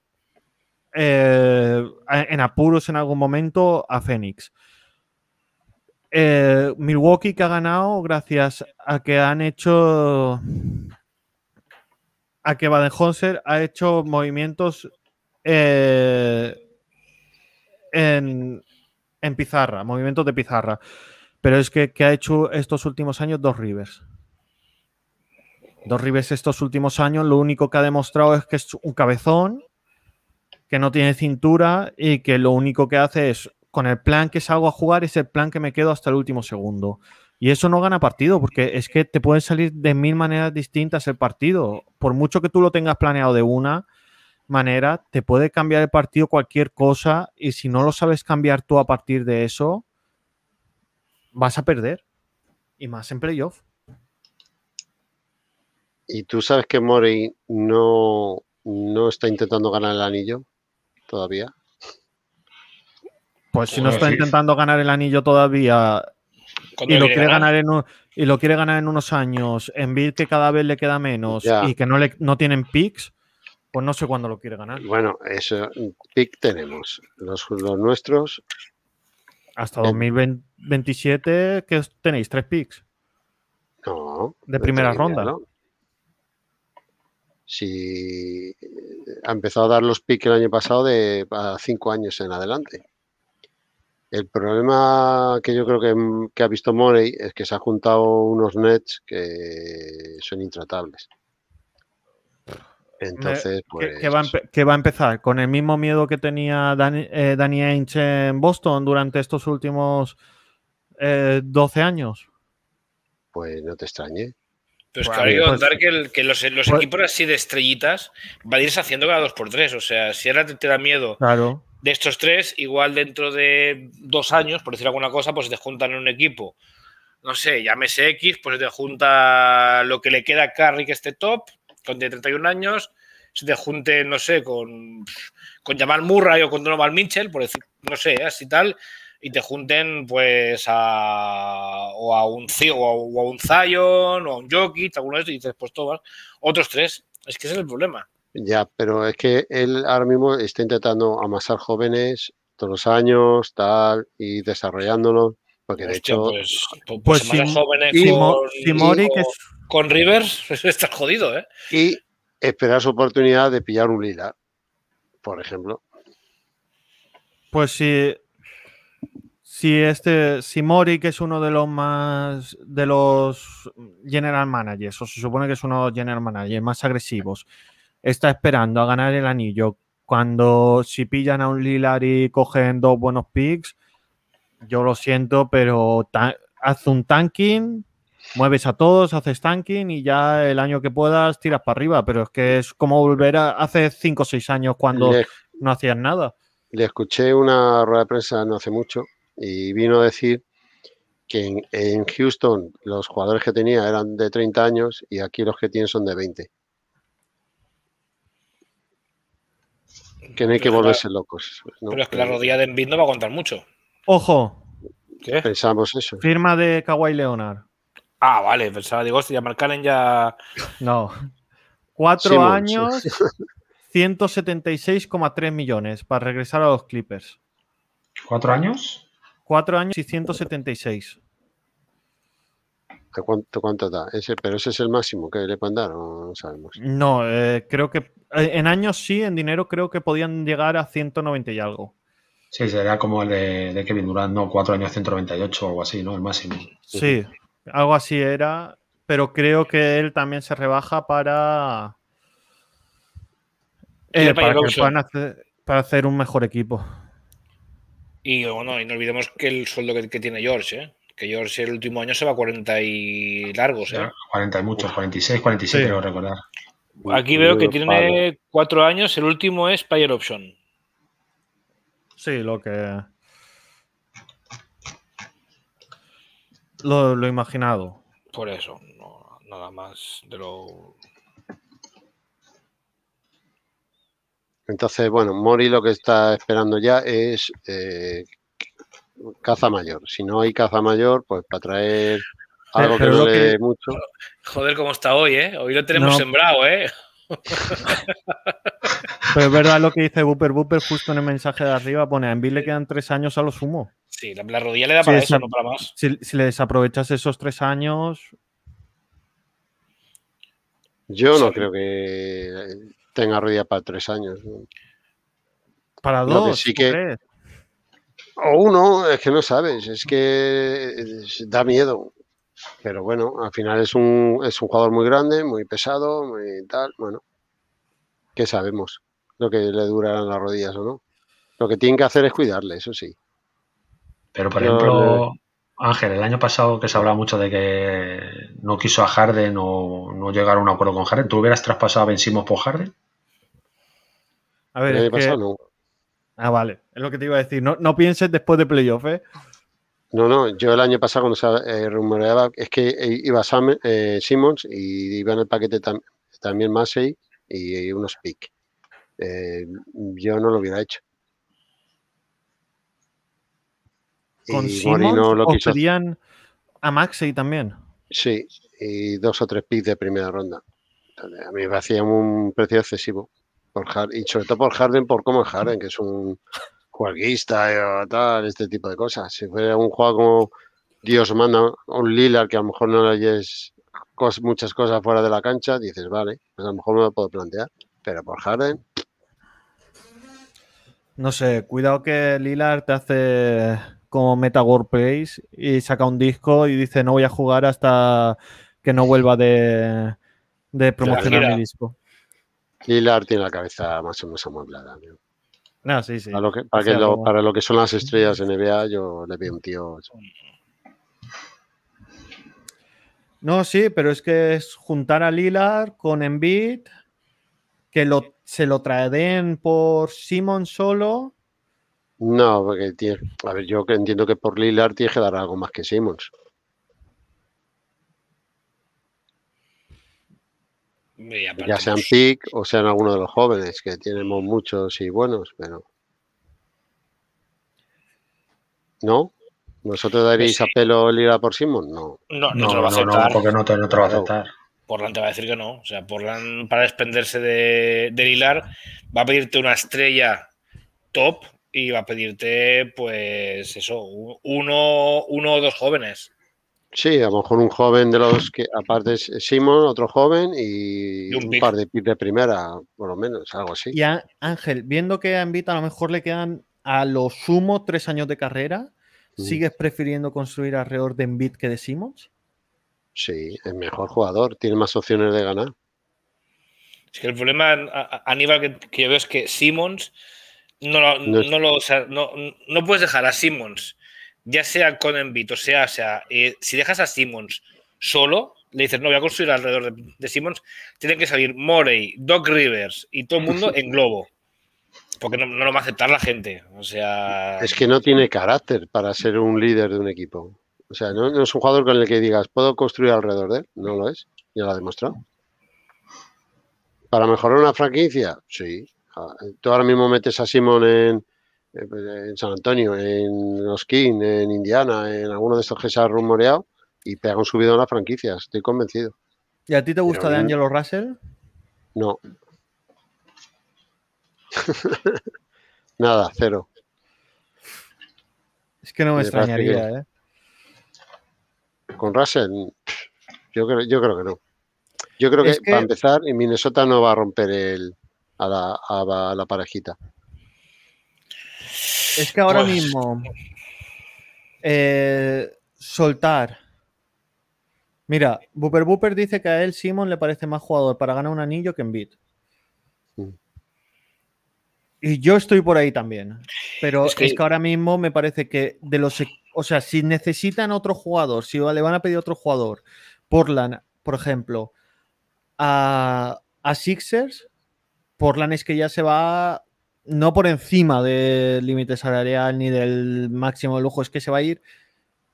en apuros en algún momento a Phoenix. Eh, Milwaukee que ha ganado gracias a que han hecho a que Baden-Honser ha hecho movimientos eh, en, pizarra, movimientos de pizarra. Pero es que, ha hecho estos últimos años dos Rivers. Dos Rivers estos últimos años lo único que ha demostrado es que es un cabezón, que no tiene cintura y que lo único que hace es con el plan que salgo a jugar es el plan que me quedo hasta el último segundo. Y eso no gana partido, porque es que te pueden salir de mil maneras distintas el partido. Por mucho que tú lo tengas planeado de una manera, te puede cambiar el partido cualquier cosa y si no lo sabes cambiar tú a partir de eso, vas a perder. Y más en playoff. ¿Y tú sabes que Mori no, no está intentando ganar el anillo todavía? Pues si no está intentando ganar el anillo todavía y lo, quiere ganar en y lo quiere ganar en unos años, en vez que cada vez le queda menos y que no, le, no tienen picks, pues no sé cuándo lo quiere ganar. Bueno, eso, pick tenemos. Los, nuestros. Hasta 2027, que tenéis? ¿Tres picks? No. De primera ronda. Si ha empezado a dar los picks el año pasado de a cinco años en adelante. El problema que yo creo que, ha visto Morey es que se ha juntado unos nets que son intratables. Entonces, pues... ¿Qué, va, a empezar? ¿Con el mismo miedo que tenía Danny, eh, Ainge en Boston durante estos últimos 12 eh, años? Pues no te extrañe. Pero es que ahora hay que pues contar que, los, los pues equipos así de estrellitas van a irse haciendo cada dos por tres. O sea, si ahora te, da miedo claro de estos tres, igual dentro de dos años, por decir alguna cosa, pues se te juntan en un equipo. No sé, llámese X, pues se te junta lo que le queda a Carry que esté top, con 31 años, se te junte, no sé, con, con Jamal Murray o con Donovan Mitchell, por decir, no sé, así tal, y te junten pues a, o a un o a, un Zion o a un Jokic, alguno de estos, y dices, pues todos, otros tres. Es que ese es el problema. Ya, pero es que él ahora mismo está intentando amasar jóvenes todos los años, tal, y desarrollándolos. Porque de hecho. Pues, pues, pues jóvenes con, con Rivers, eso está jodido, ¿eh? Y esperar su oportunidad de pillar un lila, por ejemplo. Pues si. Si este. Si Mori, que es uno de los más. de los general managers, o se supone que es uno de los general managers más agresivos está esperando a ganar el anillo cuando si pillan a un Lilar y cogen dos buenos picks, yo lo siento, pero haz un tanking, mueves a todos, haces tanking y ya el año que puedas tiras para arriba, pero es que es como volver a hace 5 o 6 años cuando no hacías nada. Le escuché una rueda de prensa no hace mucho y vino a decir que en Houston los jugadores que tenía eran de 30 años y aquí los que tienen son de 20. Que no hay que volverse locos. Pero es que la rodilla de Embiid no va a contar mucho. Ojo. ¿Qué? Pensamos eso. Firma de Kawhi Leonard. Ah, vale, pensaba, digo, hostia, Marcanen ya. No. Cuatro años, 176,3 millones para regresar a los Clippers. ¿Cuatro años? Cuatro años y 176. ¿Cuánto, cuánto da? Ese, pero ese es el máximo que le pueden dar, no sabemos. No, eh, creo que eh, en años sí, en dinero creo que podían llegar a 190 y algo. Sí, sería como el de, Kevin Durant, ¿no? Cuatro años 198 o algo así, ¿no? El máximo. Sí, algo así era, pero creo que él también se rebaja para. Eh, para, para hacer un mejor equipo. Y bueno, y no olvidemos que el sueldo que, que tiene George, ¿eh? Que George el último año se va a 40 y largos, ¿eh? 40 y muchos, 46, 47, creo recordar. Aquí veo que tiene cuatro años, el último es Player Option. Sí, lo que. Lo, lo imaginado. Por eso, no, nada más de lo. Entonces, bueno, Mori lo que está esperando ya es eh, caza mayor. Si no hay caza mayor, pues para traer algo que no le mucho. Joder, cómo está hoy, ¿eh? Hoy lo tenemos sembrado, ¿eh? Pero es verdad lo que dice Booper Booper justo en el mensaje de arriba, pone a Envy le quedan tres años a lo sumo. Sí, la, rodilla le da para eso, no para más. Si, le desaprovechas esos tres años. Yo no creo que tenga rodilla para tres años. Para dos, sí que. O uno, es que no sabes, es que da miedo. Pero bueno, al final es un, es un jugador muy grande, muy pesado, muy tal. Bueno, ¿qué sabemos? Lo que le duran las rodillas o no. Lo que tienen que hacer es cuidarle, eso sí. Pero, por ejemplo, Ángel, el año pasado que se hablaba mucho de que no quiso a Harden o no llegar a un acuerdo con Harden, ¿tú hubieras traspasado a Ben por Harden? A ver, es que... no. Ah, vale, es lo que te iba a decir. No, no pienses después de playoff, ¿eh? No, no, yo el año pasado cuando se eh, rumoreaba es que iba Sam, eh, Simmons y iba en el paquete también Massey y, unos pick. Eh, yo no lo hubiera hecho. ¿Con Simmons no lo quiso a Maxey también? Sí, y dos o tres picks de primera ronda. a mí me hacía un precio excesivo. Por y sobre todo por Harden, por cómo es Harden, que es un jueguista o tal, este tipo de cosas. Si fuera un juego como Dios manda, un Lillard que a lo mejor no le oyes muchas cosas fuera de la cancha, dices, vale, pues a lo mejor me lo puedo plantear. Pero por Harden. No sé, cuidado que Lillard te hace como Meta World Place y saca un disco y dice no voy a jugar hasta que no vuelva de, de promocionar mi disco. Lillard tiene la cabeza más o menos amueblada. No, sí, sí. Para lo, que, para, lo, que son las estrellas NBA, yo le veo un tío. No, sí, pero es que es juntar a Lillard con Embiid, que lo, se lo traen por Simon solo. No, porque tiene, a ver, yo entiendo que por Lillard tiene que dar algo más que Simmons. Ya sean pick o sean algunos de los jóvenes, que tenemos muchos y buenos, pero. ¿No? ¿Vosotros daréis pues a pelo Lila por Simon? No. No, no, no, no, no porque no te, no te lo va a aceptar. Portland te va a decir que no. O sea, Portland para desprenderse de, de Lilar va a pedirte una estrella top y va a pedirte, pues, eso, uno, uno o dos jóvenes. Sí, a lo mejor un joven de los que, aparte es Simon, otro joven y, un, par de pip de primera, por lo menos, algo así. Y Ángel, viendo que a Envita a lo mejor le quedan a lo sumo tres años de carrera, ¿sigues prefiriendo construir alrededor de Envit que de Simons? Sí, es mejor jugador, tiene más opciones de ganar. Es que el problema, Aníbal, que, yo veo es que Simons no, no, lo, no, no puedes dejar a Simons ya sea con Embiid o sea, sea eh, si dejas a Simmons solo, le dices, no, voy a construir alrededor de, Simmons, tienen que salir Morey, Doc Rivers y todo el mundo en globo. Porque no, lo va a aceptar la gente. O sea. Es que no tiene carácter para ser un líder de un equipo. O sea, no, es un jugador con el que digas, puedo construir alrededor de él. No lo es. Ya lo ha demostrado. ¿Para mejorar una franquicia? Sí. Tú ahora mismo metes a Simon en, en San Antonio, en los Kings, en Indiana, en alguno de estos que se ha rumoreado y pega un subido en la franquicia, estoy convencido. ¿Y a ti te gusta de Angelo Russell? No. Nada, cero. Es que no me, extrañaría, ¿eh? Con Russell, yo creo, yo creo que no. Yo creo que, para empezar, Minnesota no va a romper el, a, la, a la parejita. Es que ahora pues mismo eh, soltar. Mira, Booper Booper dice que a él Simon le parece más jugador para ganar un anillo que en Beat. Y yo estoy por ahí también. Pero es que... ahora mismo me parece que de los. E, o sea, si necesitan otro jugador, si le van a pedir otro jugador, Portland, por ejemplo, a, a Sixers, Portland es que ya se va no por encima del límite salarial ni del máximo de lujo, es que se va a ir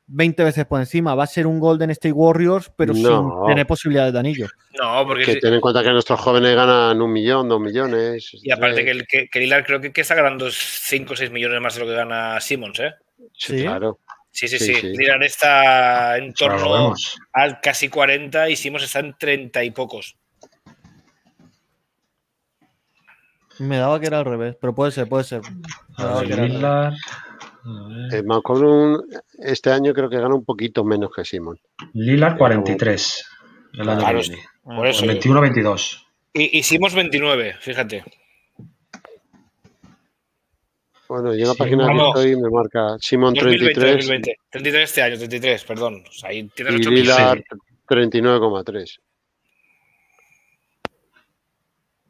20 veces por encima. Va a ser un Golden State Warriors, pero sin tener posibilidades de anillo. No, porque. Que ten en cuenta que nuestros jóvenes ganan un millón, dos millones. Y aparte que, el, que, creo que, está ganando 5 o 6 millones más de lo que gana Simmons, ¿eh? Sí, claro. Sí, sí, sí. Lillard está en torno a casi 40 y Simmons está en 30 y pocos. Me daba que era al revés, pero puede ser, puede ser. Eh, McCollum este año creo que gana un poquito menos que Simon. Lillard 43 el año claro, Por eso. 21-22. Y hicimos 29, fíjate. Bueno, yo en la página que estoy me marca Simon 33. 2020, 33 este año, 33, perdón. O sea, ahí tienes 8 y Lillard 39,3.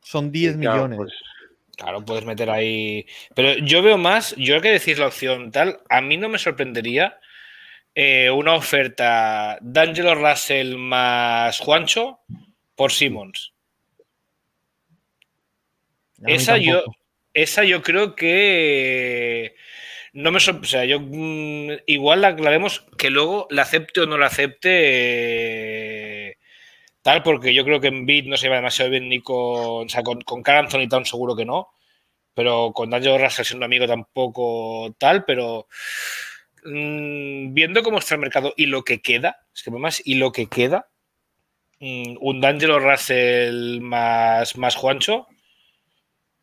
Son 10 millones. Pues, Claro, puedes meter ahí. Pero yo veo más, yo que decís la opción tal, a mí no me sorprendería eh, una oferta D'Angelo Russell más Juancho por Simmons. Esa yo, esa yo creo que no me o sea, yo mm, igual la, vemos que luego la acepte o no la acepte tal, porque yo creo que en Beat no se va demasiado bien ni con. O sea, con, con Carl Anthony Town seguro que no. Pero con Daniel Russell siendo amigo tampoco tal, pero. Mmm, viendo cómo está el mercado y lo que queda, es que más, y lo que queda, mmm, un D'Angelo Russell más, más Juancho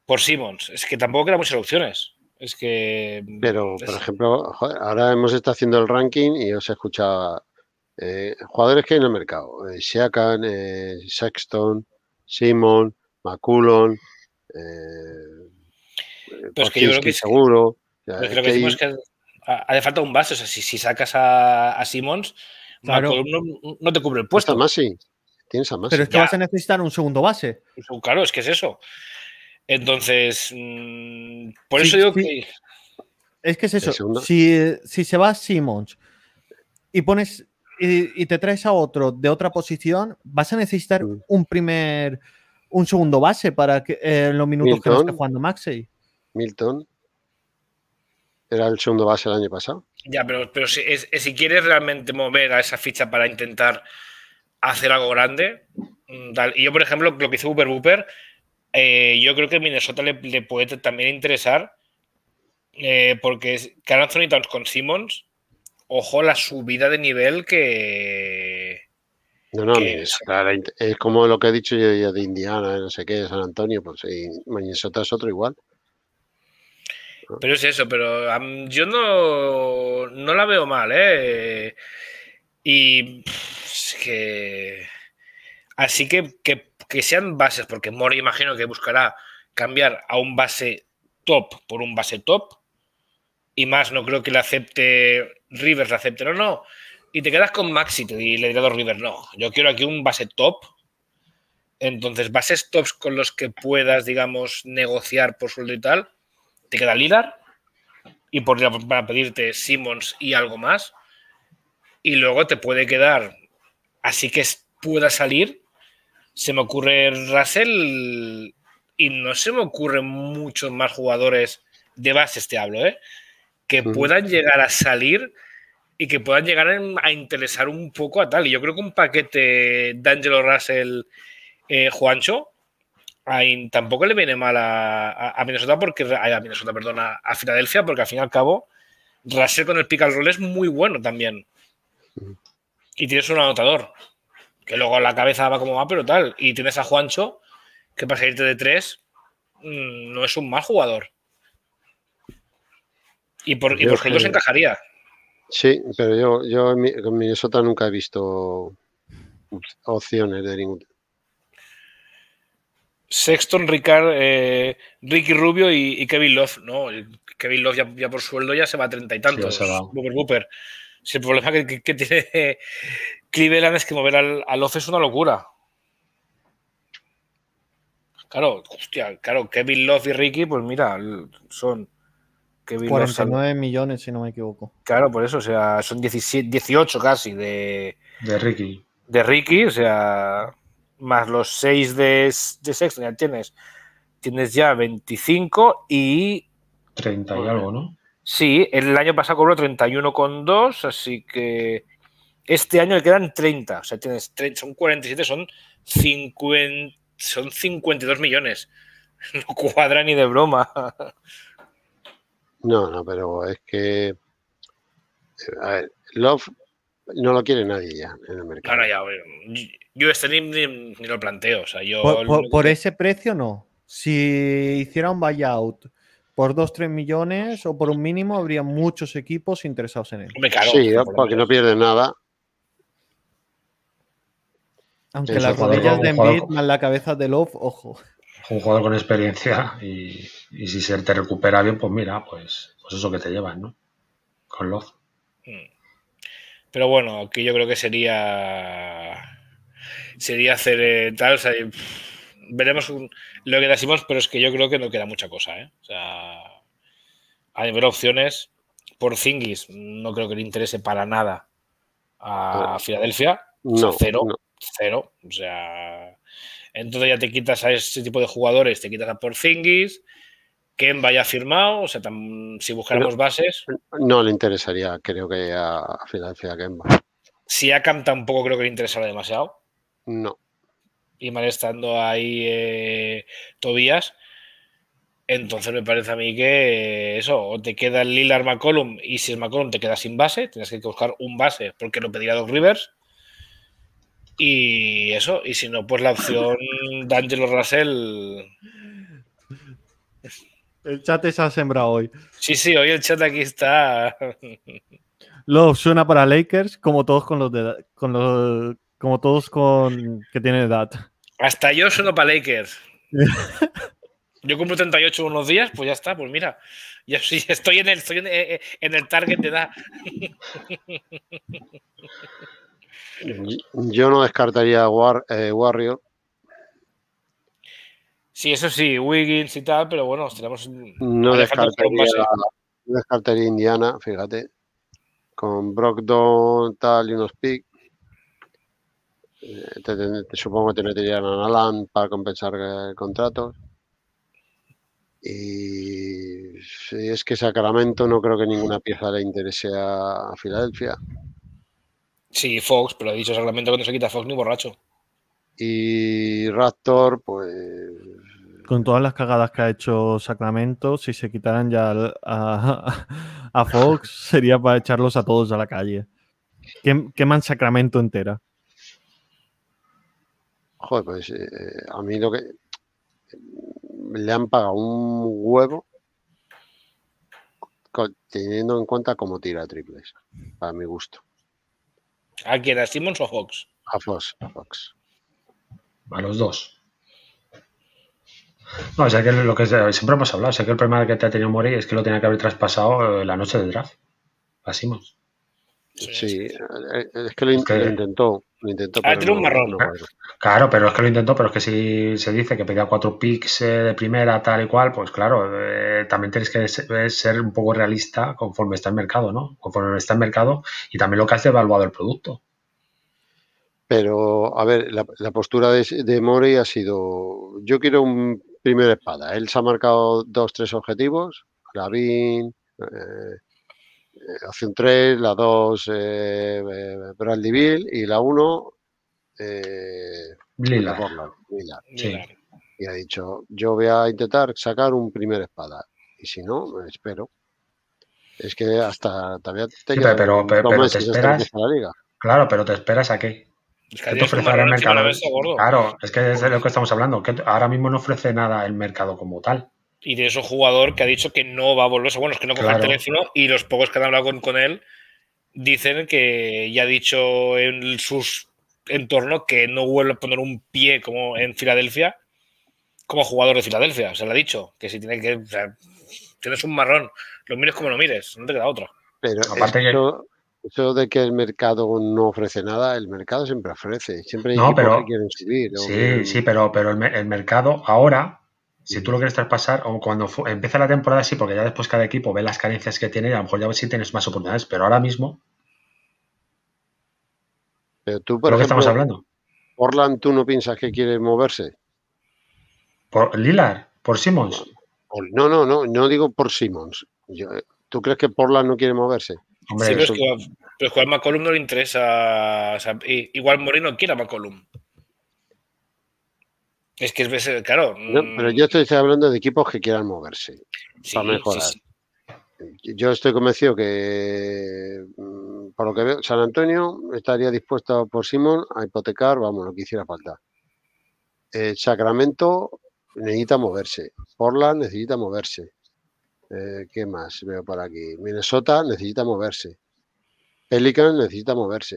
por Simmons. Es que tampoco quedan muchas opciones. Es que. Pero, por ejemplo, ahora hemos estado haciendo el ranking y os he escuchado eh, jugadores que hay en el mercado. Eh, eh Sexton, Simon, McCullon, eh, pero es que yo creo que seguro. que decimos que hace falta un base. O sea, si, sacas a, a Simmons, claro. no, te cubre el puesto. Más sí. Tienes a más. Pero es que vas a necesitar un segundo base. Claro, es que es eso. Entonces, mm, por eso digo que. Es que es eso. Si, si se va a Simmons y pones y, te traes a otro de otra posición, vas a necesitar mm. un primer, un segundo base para que eh, en los minutos que no esté jugando Maxey. Milton era el segundo base el año pasado. Ya, pero, pero si, si quieres realmente mover a esa ficha para intentar hacer algo grande, mm, y yo, por ejemplo, lo que hizo Uber Booper, eh, yo creo que Minnesota le, puede también interesar, eh, porque Carl Anthony Towns con Simmons ojo la subida de nivel que. No, no, es, como lo que he dicho yo, de Indiana, no sé qué, de San Antonio, pues y Minnesota es otro igual. Pero es eso, pero yo no, no la veo mal, ¿eh? Y es que. Así que, que, que sean bases, porque Mori imagino que buscará cambiar a un base top por un base top. Y más, no creo que le acepte Rivers la acepte, no, no. Y te quedas con Maxi y le diré a Rivers, no. Yo quiero aquí un base top. Entonces, bases tops con los que puedas, digamos, negociar por sueldo y tal. Te queda Lidar y por, para pedirte Simmons y algo más. Y luego te puede quedar, así que pueda salir. Se me ocurre Russell y no se me ocurren muchos más jugadores de bases, te hablo, ¿eh? Que puedan llegar a salir y que puedan llegar a interesar un poco a tal. Y yo creo que un paquete D'Angelo Russell eh, Juancho tampoco le viene mal a, Minnesota porque a Minnesota, perdón, a, Filadelfia, porque al fin y al cabo Russell con el pick and roll es muy bueno también. Y tienes un anotador, que luego la cabeza va como va, pero tal. Y tienes a Juancho, que para salirte de tres, mm, no es un mal jugador. Y por, y por se encajaría. Sí, pero yo, yo en Minnesota nunca he visto opciones de ningún Sexton, Ricard, eh, Ricky Rubio y, Kevin Love. No, Kevin Love ya, por sueldo ya se va a treinta y tantos. Booper, Si el problema que, tiene Cleveland es que mover al, al Love es una locura. Claro, hostia, claro, Kevin Love y Ricky, pues mira, son 49 millones, si no me equivoco. Claro, por eso, o sea, son 17, 18 casi de. De Ricky. De Ricky, o sea, más los 6 de, de Sexton, ya tienes. Tienes ya 25 y. 30 y algo, ¿no? Sí, el año pasado cobró 31,2, así que este año le quedan 30. O sea, tienes son 47, son 50, son 52 millones. No cuadra ni de broma. No, no, pero es que. A ver, Love no lo quiere nadie ya en el mercado. Claro, ya, yo este ni, ni, lo planteo. O sea, yo, por, ese precio no. Si hiciera un buyout por 2-3 millones o por un mínimo, habría muchos equipos interesados en él. sí, porque no pierde nada. Aunque las rodillas de Embiid más la cabeza de Love, ojo. Un jugador con experiencia y, si se te recupera bien, pues mira, pues, pues eso que te llevan, ¿no? Con Love. Hmm. Pero bueno, aquí yo creo que sería sería hacer eh, tal, o sea, veremos lo que decimos, pero es que yo creo que no queda mucha cosa, ¿eh? O sea, a nivel opciones, por Zingis no creo que le interese para nada a Filadelfia. No, cero, cero. O sea, entonces ya te quitas a ese tipo de jugadores, te quitas a Porzingis, Ken vaya firmado, o sea, si buscáramos bases. No le interesaría, creo que a Filadelfia Kemba. Si a Cam tampoco creo que le interesara demasiado. No. Y mal estando ahí eh, Tobías. Entonces me parece a mí que eso, o te queda el Lillard McCollum y si es McCollum te queda sin base, tienes que buscar un base porque lo pediría Doc Rivers. Y eso, y si no, pues la opción D'Angelo Russell. El chat se ha sembrado hoy. Sí, sí, hoy el chat aquí está. Lo suena para Lakers como todos con los de, con los como todos con que tienen edad. Hasta yo sueno para Lakers. yo cumplo 38 unos días, pues ya está, pues mira, ya estoy en el, estoy en, eh, el target de edad. Yo no descartaría War, eh, Warrior. Sí, eso sí, Wiggins y tal, pero bueno, tenemos. No descartaría, no descartaría Indiana, fíjate. Con Brogdon, tal y unos picks. Eh, te, supongo que te meterían a Alan para compensar eh, contratos. Y si es que Sacramento no creo que ninguna pieza le interese a Filadelfia. Sí, Fox, pero he dicho Sacramento que no se quita Fox ni borracho. Y Raptor, pues. Con todas las cagadas que ha hecho Sacramento, si se quitaran ya a, Fox, sería para echarlos a todos a la calle. Queman Sacramento entera. Joder, pues eh, a mí lo que. Le han pagado un huevo teniendo en cuenta cómo tira triples, para mi gusto. ¿A quién? ¿A Simmons o Fox? A Fox, a Fox. A los dos. No, o sea que lo que siempre hemos hablado, sé que el problema que te ha tenido Mori es que lo tenía que haber traspasado eh, la noche del draft. A Simmons. Sí, eh, es que lo, intentó. Lo intentó ah, tiene un marrón. claro, pero es que lo intentó, pero es que si se dice que pedía cuatro picks eh, de primera, tal y cual, pues claro, también tienes que ser, un poco realista conforme está el mercado, ¿no? Conforme está el mercado y también lo que has devaluado el producto. Pero, a ver, la, postura de, de Mori ha sido, yo quiero un primer espada. Él se ha marcado dos, tres objetivos, Lavin, eh, eh opción 3, la 2 eh, eh, Bradley Bill y la 1 eh, Lila. Y ha dicho, yo voy a intentar sacar un primer espada. Y si no, me espero. Es que hasta todavía te pero, pero, te esperas, la liga. Claro, pero te esperas a qué? ¿Qué te ofrece el mercado? Claro, es que es de lo que estamos hablando. Que ahora mismo no ofrece nada el mercado como tal. Y de eso jugador que ha dicho que no va a volver. Bueno, es que no coge el teléfono y los pocos que han hablado con, con él dicen que ya ha dicho en sus entornos que no vuelve a poner un pie como en Filadelfia como jugador de Filadelfia. O sea, le ha dicho que si tiene que. O sea, tienes un marrón, lo mires como lo mires, no te queda otra. Pero aparte eso de que el mercado no ofrece nada, el mercado siempre ofrece, siempre hay no, pero, que quieren subir. Sí, sí, pero, pero el, mercado ahora, si tú lo quieres traspasar, o cuando empieza la temporada, sí, porque ya después cada equipo ve las carencias que tiene y a lo mejor ya ves si tienes más oportunidades, pero ahora mismo. Pero tú, por ejemplo, estamos hablando? Portland, ¿tú no piensas que quiere moverse? ¿Por Lilar? ¿Por Simmons? No, no, no, no digo por Simmons. Yo, ¿Tú crees que Portland no quiere moverse? Hombre, sí, pero, es que, pero es que a McCollum no le interesa. O sea, igual Moreno quiere a McCollum. Es que es claro. pero yo estoy hablando de equipos que quieran moverse para mejorar. Yo estoy convencido que, mm, por lo que veo, San Antonio estaría dispuesto por Simón a hipotecar, vamos, lo que hiciera falta. Eh, Sacramento necesita moverse. Portland necesita moverse. Eh, ¿Qué más veo por aquí? Minnesota necesita moverse. Pelican necesita moverse.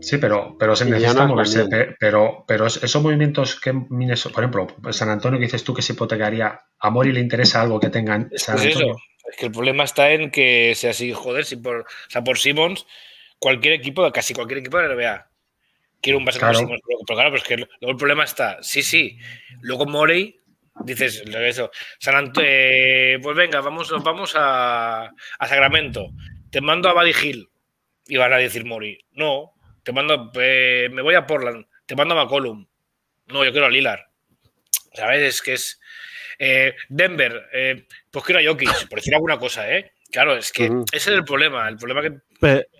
Sí, pero, pero se necesita moverse. Pero, pero esos movimientos que Minnesota, por ejemplo, San Antonio que dices tú que se hipotecaría, a Mori le interesa algo que tengan San Antonio. Es que el problema está en que sea así, joder, si por, o sea, por Simmons, cualquier equipo, casi cualquier equipo de la NBA quiere un base claro. Simmons. Pero, claro, pues que luego el problema está, sí, sí. Luego Morey, dices, eso, San eh, pues venga, vamos, vamos a, a, Sacramento. Te mando a Buddy Hill. Y van a decir Morey, no, te mando, eh, me voy a Portland, te mando a McCollum. No, yo quiero a Lillard. ¿Sabes? Es que es. Eh, Denver, eh, pues quiero a Jokic, por decir alguna cosa, ¿eh? Claro, es que ese es el problema. El problema que.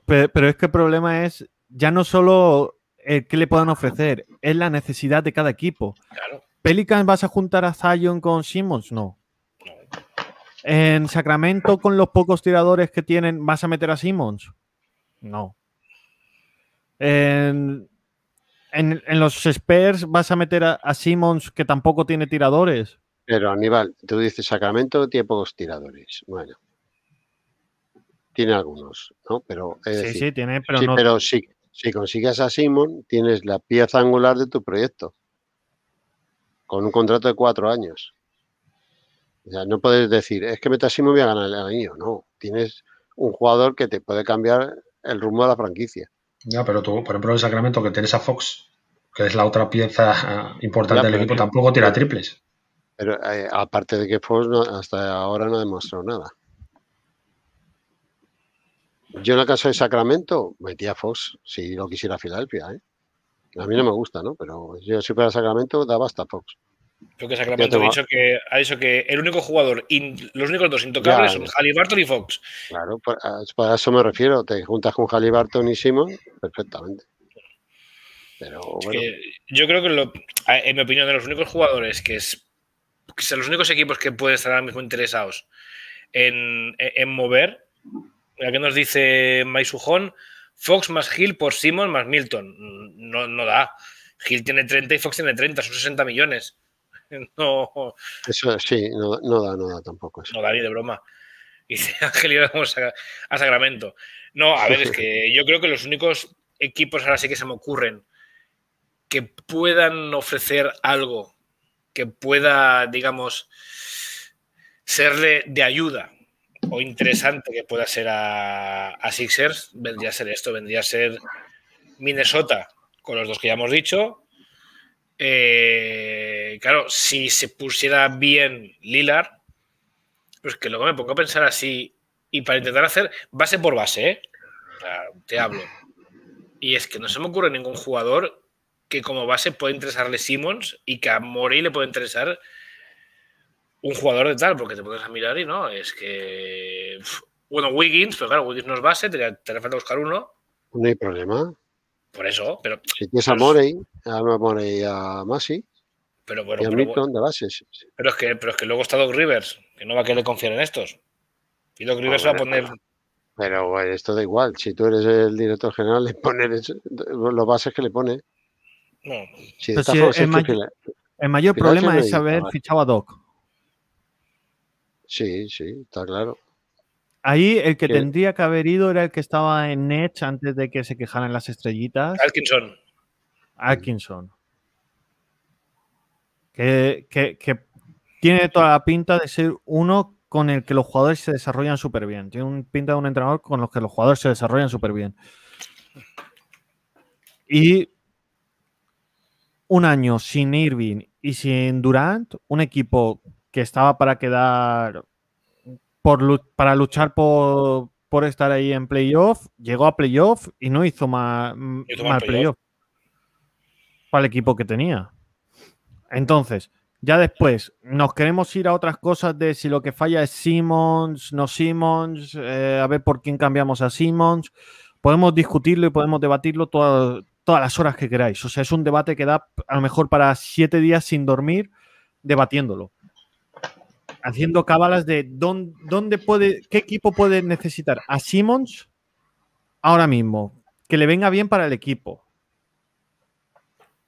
Pero, es que el problema es ya no solo el que le puedan ofrecer, es la necesidad de cada equipo. Claro. Pelican, ¿vas a juntar a Zion con Simmons? No. no. En Sacramento, con los pocos tiradores que tienen, ¿vas a meter a Simmons? No. En, en, los Spurs vas a meter a, a Simmons que tampoco tiene tiradores. Pero Aníbal, tú dices Sacramento tiene pocos tiradores. Bueno, tiene algunos, ¿no? Pero sí, sí, tiene, pero sí, no. Pero si, si consigues a Simon, tienes la pieza angular de tu proyecto. Con un contrato de cuatro años. O sea, no puedes decir, es que meta a Simon voy a ganar el anillo. No, tienes un jugador que te puede cambiar el rumbo de la franquicia. Ya, pero tú, por ejemplo, en Sacramento, que tienes a Fox, que es la otra pieza importante del equipo, tampoco tira triples. Pero eh, aparte de que Fox hasta ahora no ha demostrado nada. Yo en el caso de Sacramento metía a Fox si lo quisiera Filadelfia. ¿eh? A mí no me gusta, ¿no? Pero yo si fuera Sacramento daba hasta Fox. Creo que Sacramento ha dicho que, ha dicho que el único jugador, los únicos dos intocables son Halliburton y Fox. Claro, para eso me refiero. Te juntas con Halliburton y Simon perfectamente. Pero bueno. yo creo que, en mi opinión, de los únicos jugadores que es que son los únicos equipos que pueden estar ahora mismo interesados en, mover, mira que nos dice Maisujón, Fox más Hill por Simon más Milton. No, no da. Hill tiene 30 y Fox tiene 30, son 60 millones. No. Eso sí, no, da, no da tampoco. Eso. No da ni de broma. Dice Ángel y vamos a, a, Sacramento. No, a ver, es que yo creo que los únicos equipos ahora sí que se me ocurren que puedan ofrecer algo que pueda, digamos, ser de, ayuda o interesante que pueda ser a, Sixers, vendría a ser esto, vendría a ser Minnesota, con los dos que ya hemos dicho. Eh, claro, si se pusiera bien Lillard, pues que luego me pongo a pensar así y para intentar hacer base por base, ¿eh? te hablo. Y es que no se me ocurre ningún jugador que como base puede interesarle Simmons y que a Morey le puede interesar un jugador de tal, porque te puedes mirar y no, es que. Bueno, Wiggins, pero claro, Wiggins no es base, te, te falta buscar uno. No hay problema. Por eso, pero. Si tienes a Morey, a Morey a Masi. Pero bueno, y a pero, de bases. Pero es, que, pero es que luego está Doc Rivers, que no va a querer confiar en estos. Y Doc Rivers va a poner. Pero bueno, esto da igual. Si tú eres el director general, le pones los bases que le pone. No. el, mayor problema es haber fichado a Doc. Sí, sí, está claro. Ahí el que tendría que haber ido era el que estaba en Nets antes de que se quejaran las estrellitas. Atkinson. Atkinson. Que, que, tiene toda la pinta de ser uno con el que los jugadores se desarrollan súper bien. Tiene un pinta de un entrenador con los que los jugadores se desarrollan súper bien. Y un año sin Irving y sin Durant, un equipo que estaba para quedar, por, para luchar por, estar ahí en playoff, llegó a playoff y no hizo mal, playoff. para el equipo que tenía. Entonces, Ya después, nos queremos ir a otras cosas de si lo que falla es Simmons, no Simmons, eh, a ver por quién cambiamos a Simmons. Podemos discutirlo y podemos debatirlo todas, todas las horas que queráis. O sea, es un debate que da a lo mejor para siete días sin dormir debatiéndolo. Haciendo cábalas de dónde, dónde puede, qué equipo puede necesitar a Simmons ahora mismo, que le venga bien para el equipo.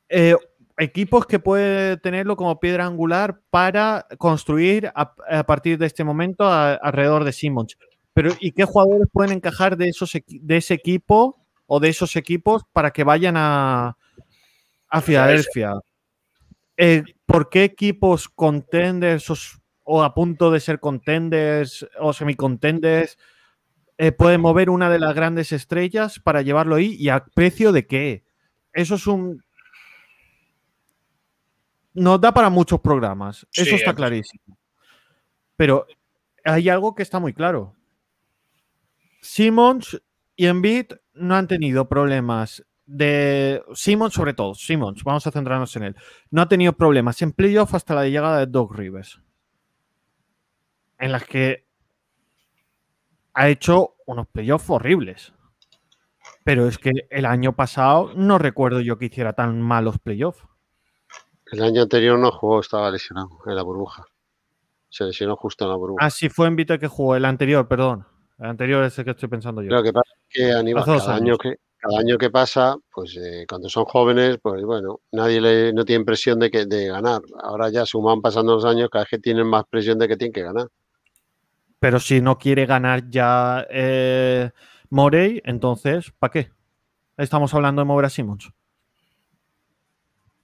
Eh, equipos que puede tenerlo como piedra angular para construir a, partir de este momento alrededor de Simmons. Pero, ¿y qué jugadores pueden encajar de, esos, de ese equipo o de esos equipos para que vayan a, a Filadelfia? Eh, ¿Por qué equipos contenders o, a punto de ser contenders o semi-contenders eh, pueden mover una de las grandes estrellas para llevarlo ahí y a precio de qué? Eso es un nos da para muchos programas. Eso está clarísimo. Pero hay algo que está muy claro. Simmons y Embiid no han tenido problemas de Simmons sobre todo, Simmons, vamos a centrarnos en él. No ha tenido problemas en playoff hasta la llegada de Doug Rivers. En las que ha hecho unos playoffs horribles. Pero es que el año pasado no recuerdo yo que hiciera tan malos playoffs. El año anterior no jugó, estaba lesionado en la burbuja. Se lesionó justo en la burbuja. Ah, sí, fue en Vita que jugó, el anterior, perdón. El anterior es el que estoy pensando yo. Lo que pasa es que Aníbal, cada año que, cada año que pasa, pues eh, cuando son jóvenes, pues bueno, nadie le, no tiene presión de, que, de ganar. Ahora ya suman pasando los años, cada vez que tienen más presión de que tienen que ganar. Pero si no quiere ganar ya eh, Morey, entonces, ¿para qué? Estamos hablando de mover a Simmons.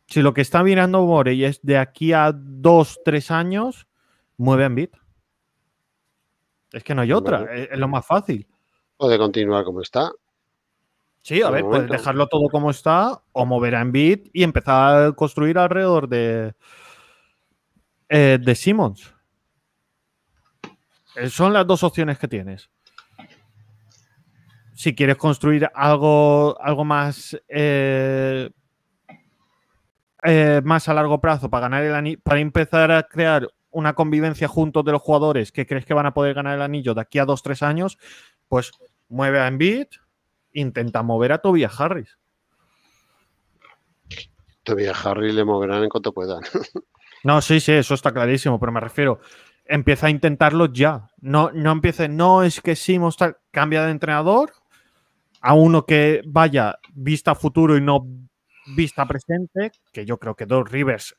Si lo que está mirando Morey es de aquí a dos, tres años, mueve en bit. Es que no hay otra, es, lo más fácil. Puede continuar como está. Sí, a ver, puedes dejarlo todo como está o mover a Embiid y empezar a construir alrededor de, eh, de Simmons. Eh, son las dos opciones que tienes. Si quieres construir algo, algo más eh, eh, más a largo plazo para ganar el anillo, para empezar a crear una convivencia juntos de los jugadores que crees que van a poder ganar el anillo de aquí a dos, tres años, pues mueve a Embiid, intenta mover a Tobias Harris. Tobias Harris le moverán en cuanto puedan. no, sí, sí, eso está clarísimo, pero me refiero, empieza a intentarlo ya. No, no empiece, no es que sí, mostrar, cambia de entrenador a uno que vaya vista futuro y no vista presente, que yo creo que Doug Rivers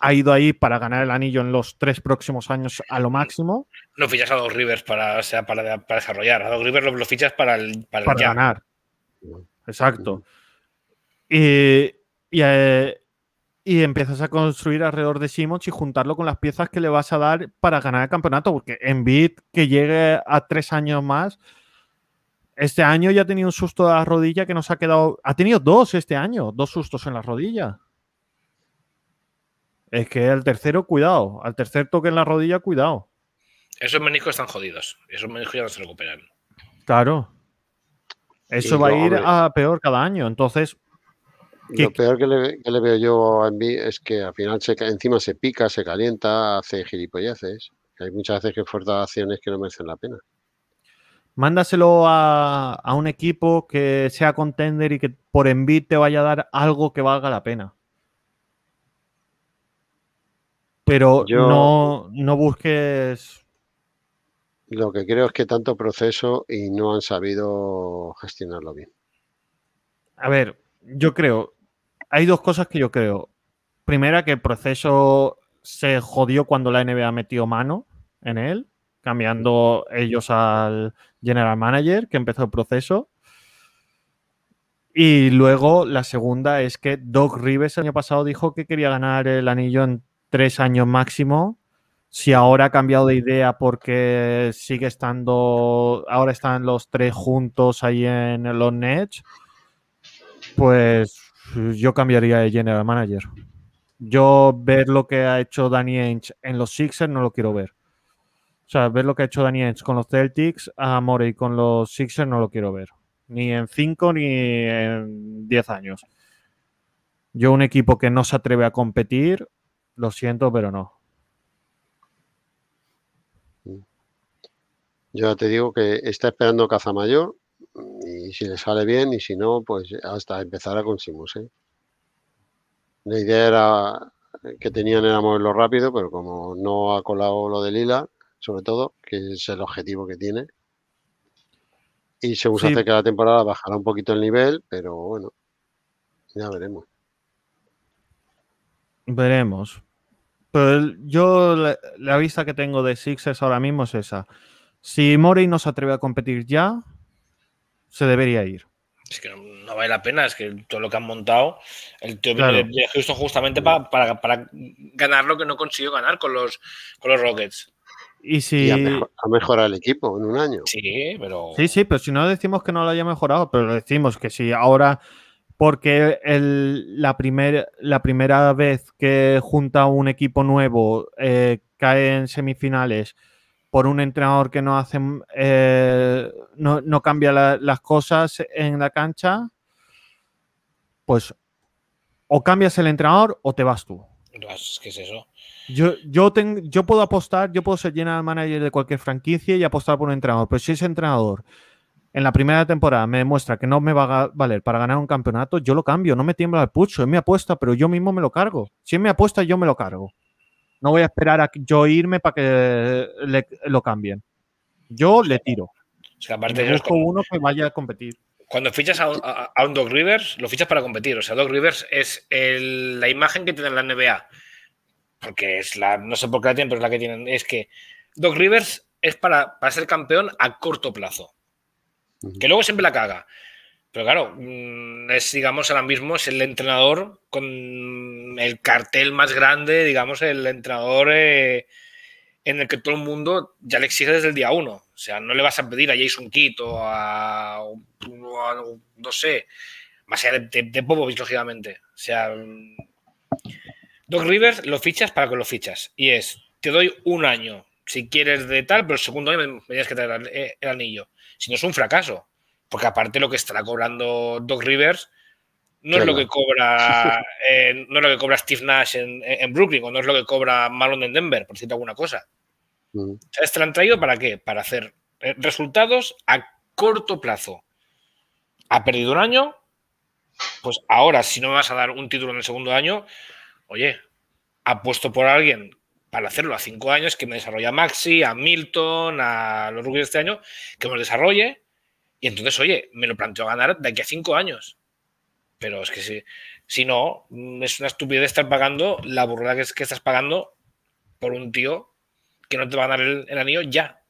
ha ido ahí para ganar el anillo en los tres próximos años a lo máximo. No fichas a Doug Rivers para, sea, para, desarrollar, a Doug Rivers lo, fichas para, el, para, ganar. Exacto. Y, eh, y, empiezas a construir alrededor de Simmons y juntarlo con las piezas que le vas a dar para ganar el campeonato, porque en Beat que llegue a tres años más este año ya ha tenido un susto de la rodilla que nos ha quedado. Ha tenido dos este año, dos sustos en la rodilla. Es que el tercero, cuidado. Al tercer toque en la rodilla, cuidado. Esos meniscos están jodidos. Esos meniscos ya no se recuperan. Claro. Eso va a ir a peor cada año. Entonces. Lo peor que le, veo yo a Envy es que al final se, encima se pica, se calienta, hace gilipolleces. Hay muchas veces que fuerzas acciones que no merecen la pena. Mándaselo a, un equipo que sea contender y que por envid te vaya a dar algo que valga la pena. Pero no, no busques. Lo que creo es que tanto proceso y no han sabido gestionarlo bien. A ver, yo creo. Hay dos cosas que yo creo. Primera, que el proceso se jodió cuando la NBA metió mano en él cambiando ellos al general manager que empezó el proceso. Y luego la segunda es que Doc Rivers el año pasado dijo que quería ganar el anillo en tres años máximo. Si ahora ha cambiado de idea porque sigue estando, ahora están los tres juntos ahí en los Nets, pues yo cambiaría de general manager. Yo ver lo que ha hecho Danny Ainge en los Sixers no lo quiero ver. O sea, ver lo que ha hecho Daniels con los Celtics, a Morey con los Sixers no lo quiero ver. Ni en 5 ni en 10 años. Yo un equipo que no se atreve a competir, Lo siento, pero no. Yo te digo que está esperando caza mayor y si le sale bien y si no, pues hasta empezar a con ¿eh? La idea era que tenían era moverlo rápido, pero como no ha colado lo de Lila, sobre todo, que es el objetivo que tiene. Y según se que la temporada bajará un poquito el nivel, pero bueno, ya veremos. Veremos. Pero yo la, vista que tengo de Sixers ahora mismo es esa. Si Morey no se atreve a competir ya, se debería ir. Es que no, vale la pena, es que todo lo que han montado, el tío de Houston justamente para, para, ganar lo que no consiguió ganar con los, con los Rockets. Y si. ha, mejorado el equipo en un año. Sí, pero. Sí, sí, pero si no decimos que no lo haya mejorado, pero decimos que si ahora. Porque el, la, primer, la primera vez que junta un equipo nuevo eh, cae en semifinales por un entrenador que no hace eh, no, cambia las cosas en la cancha, pues o cambias el entrenador o te vas tú. ¿Qué es eso? Yo, yo, yo puedo apostar, yo puedo ser general manager de cualquier franquicia y apostar por un entrenador, pero si ese entrenador en la primera temporada me demuestra que no me va a valer para ganar un campeonato, yo lo cambio, no me tiembla el pucho, es mi apuesta, pero yo mismo me lo cargo. Si es mi apuesta, yo me lo cargo. No voy a esperar a yo irme para que lo cambien. Yo le tiro. aparte busco uno que vaya a competir. Cuando fichas a, un Doc Rivers, lo fichas para competir. O sea, Doc Rivers es la imagen que tiene la NBA porque es la, no sé por qué la tienen, pero es la que tienen, es que Doc Rivers es para, ser campeón a corto plazo. Que luego siempre la caga. Pero claro, mm, es, digamos, ahora mismo es el entrenador con el cartel más grande, digamos, el entrenador eh, en el que todo el mundo ya le exige desde el día uno. O sea, no le vas a pedir a Jason Kidd o a, no sé, más allá de, de, Popovich, lógicamente. O sea, Doc Rivers lo fichas para que lo fichas. Y es, te doy un año si quieres de tal, pero el segundo año me, tienes que traer el, anillo. Si no es un fracaso. Porque aparte lo que estará cobrando Doc Rivers no es lo que cobra eh, no es lo que cobra Steve Nash en, Brooklyn o no es lo que cobra Marlon en Denver, por decirte alguna cosa. Mm. ¿Te han traído para qué? Para hacer eh, resultados a corto plazo. Ha perdido un año, pues ahora si no me vas a dar un título en el segundo año, oye, apuesto por alguien para hacerlo a cinco años que me desarrolle a Maxi, a Milton, a los rookies de este año, que me lo desarrolle. Y entonces, oye, me lo planteo ganar de aquí a cinco años. Pero es que si, si no, es una estupidez estar pagando la burrada que, es, que estás pagando por un tío que no te va a dar el, anillo ya.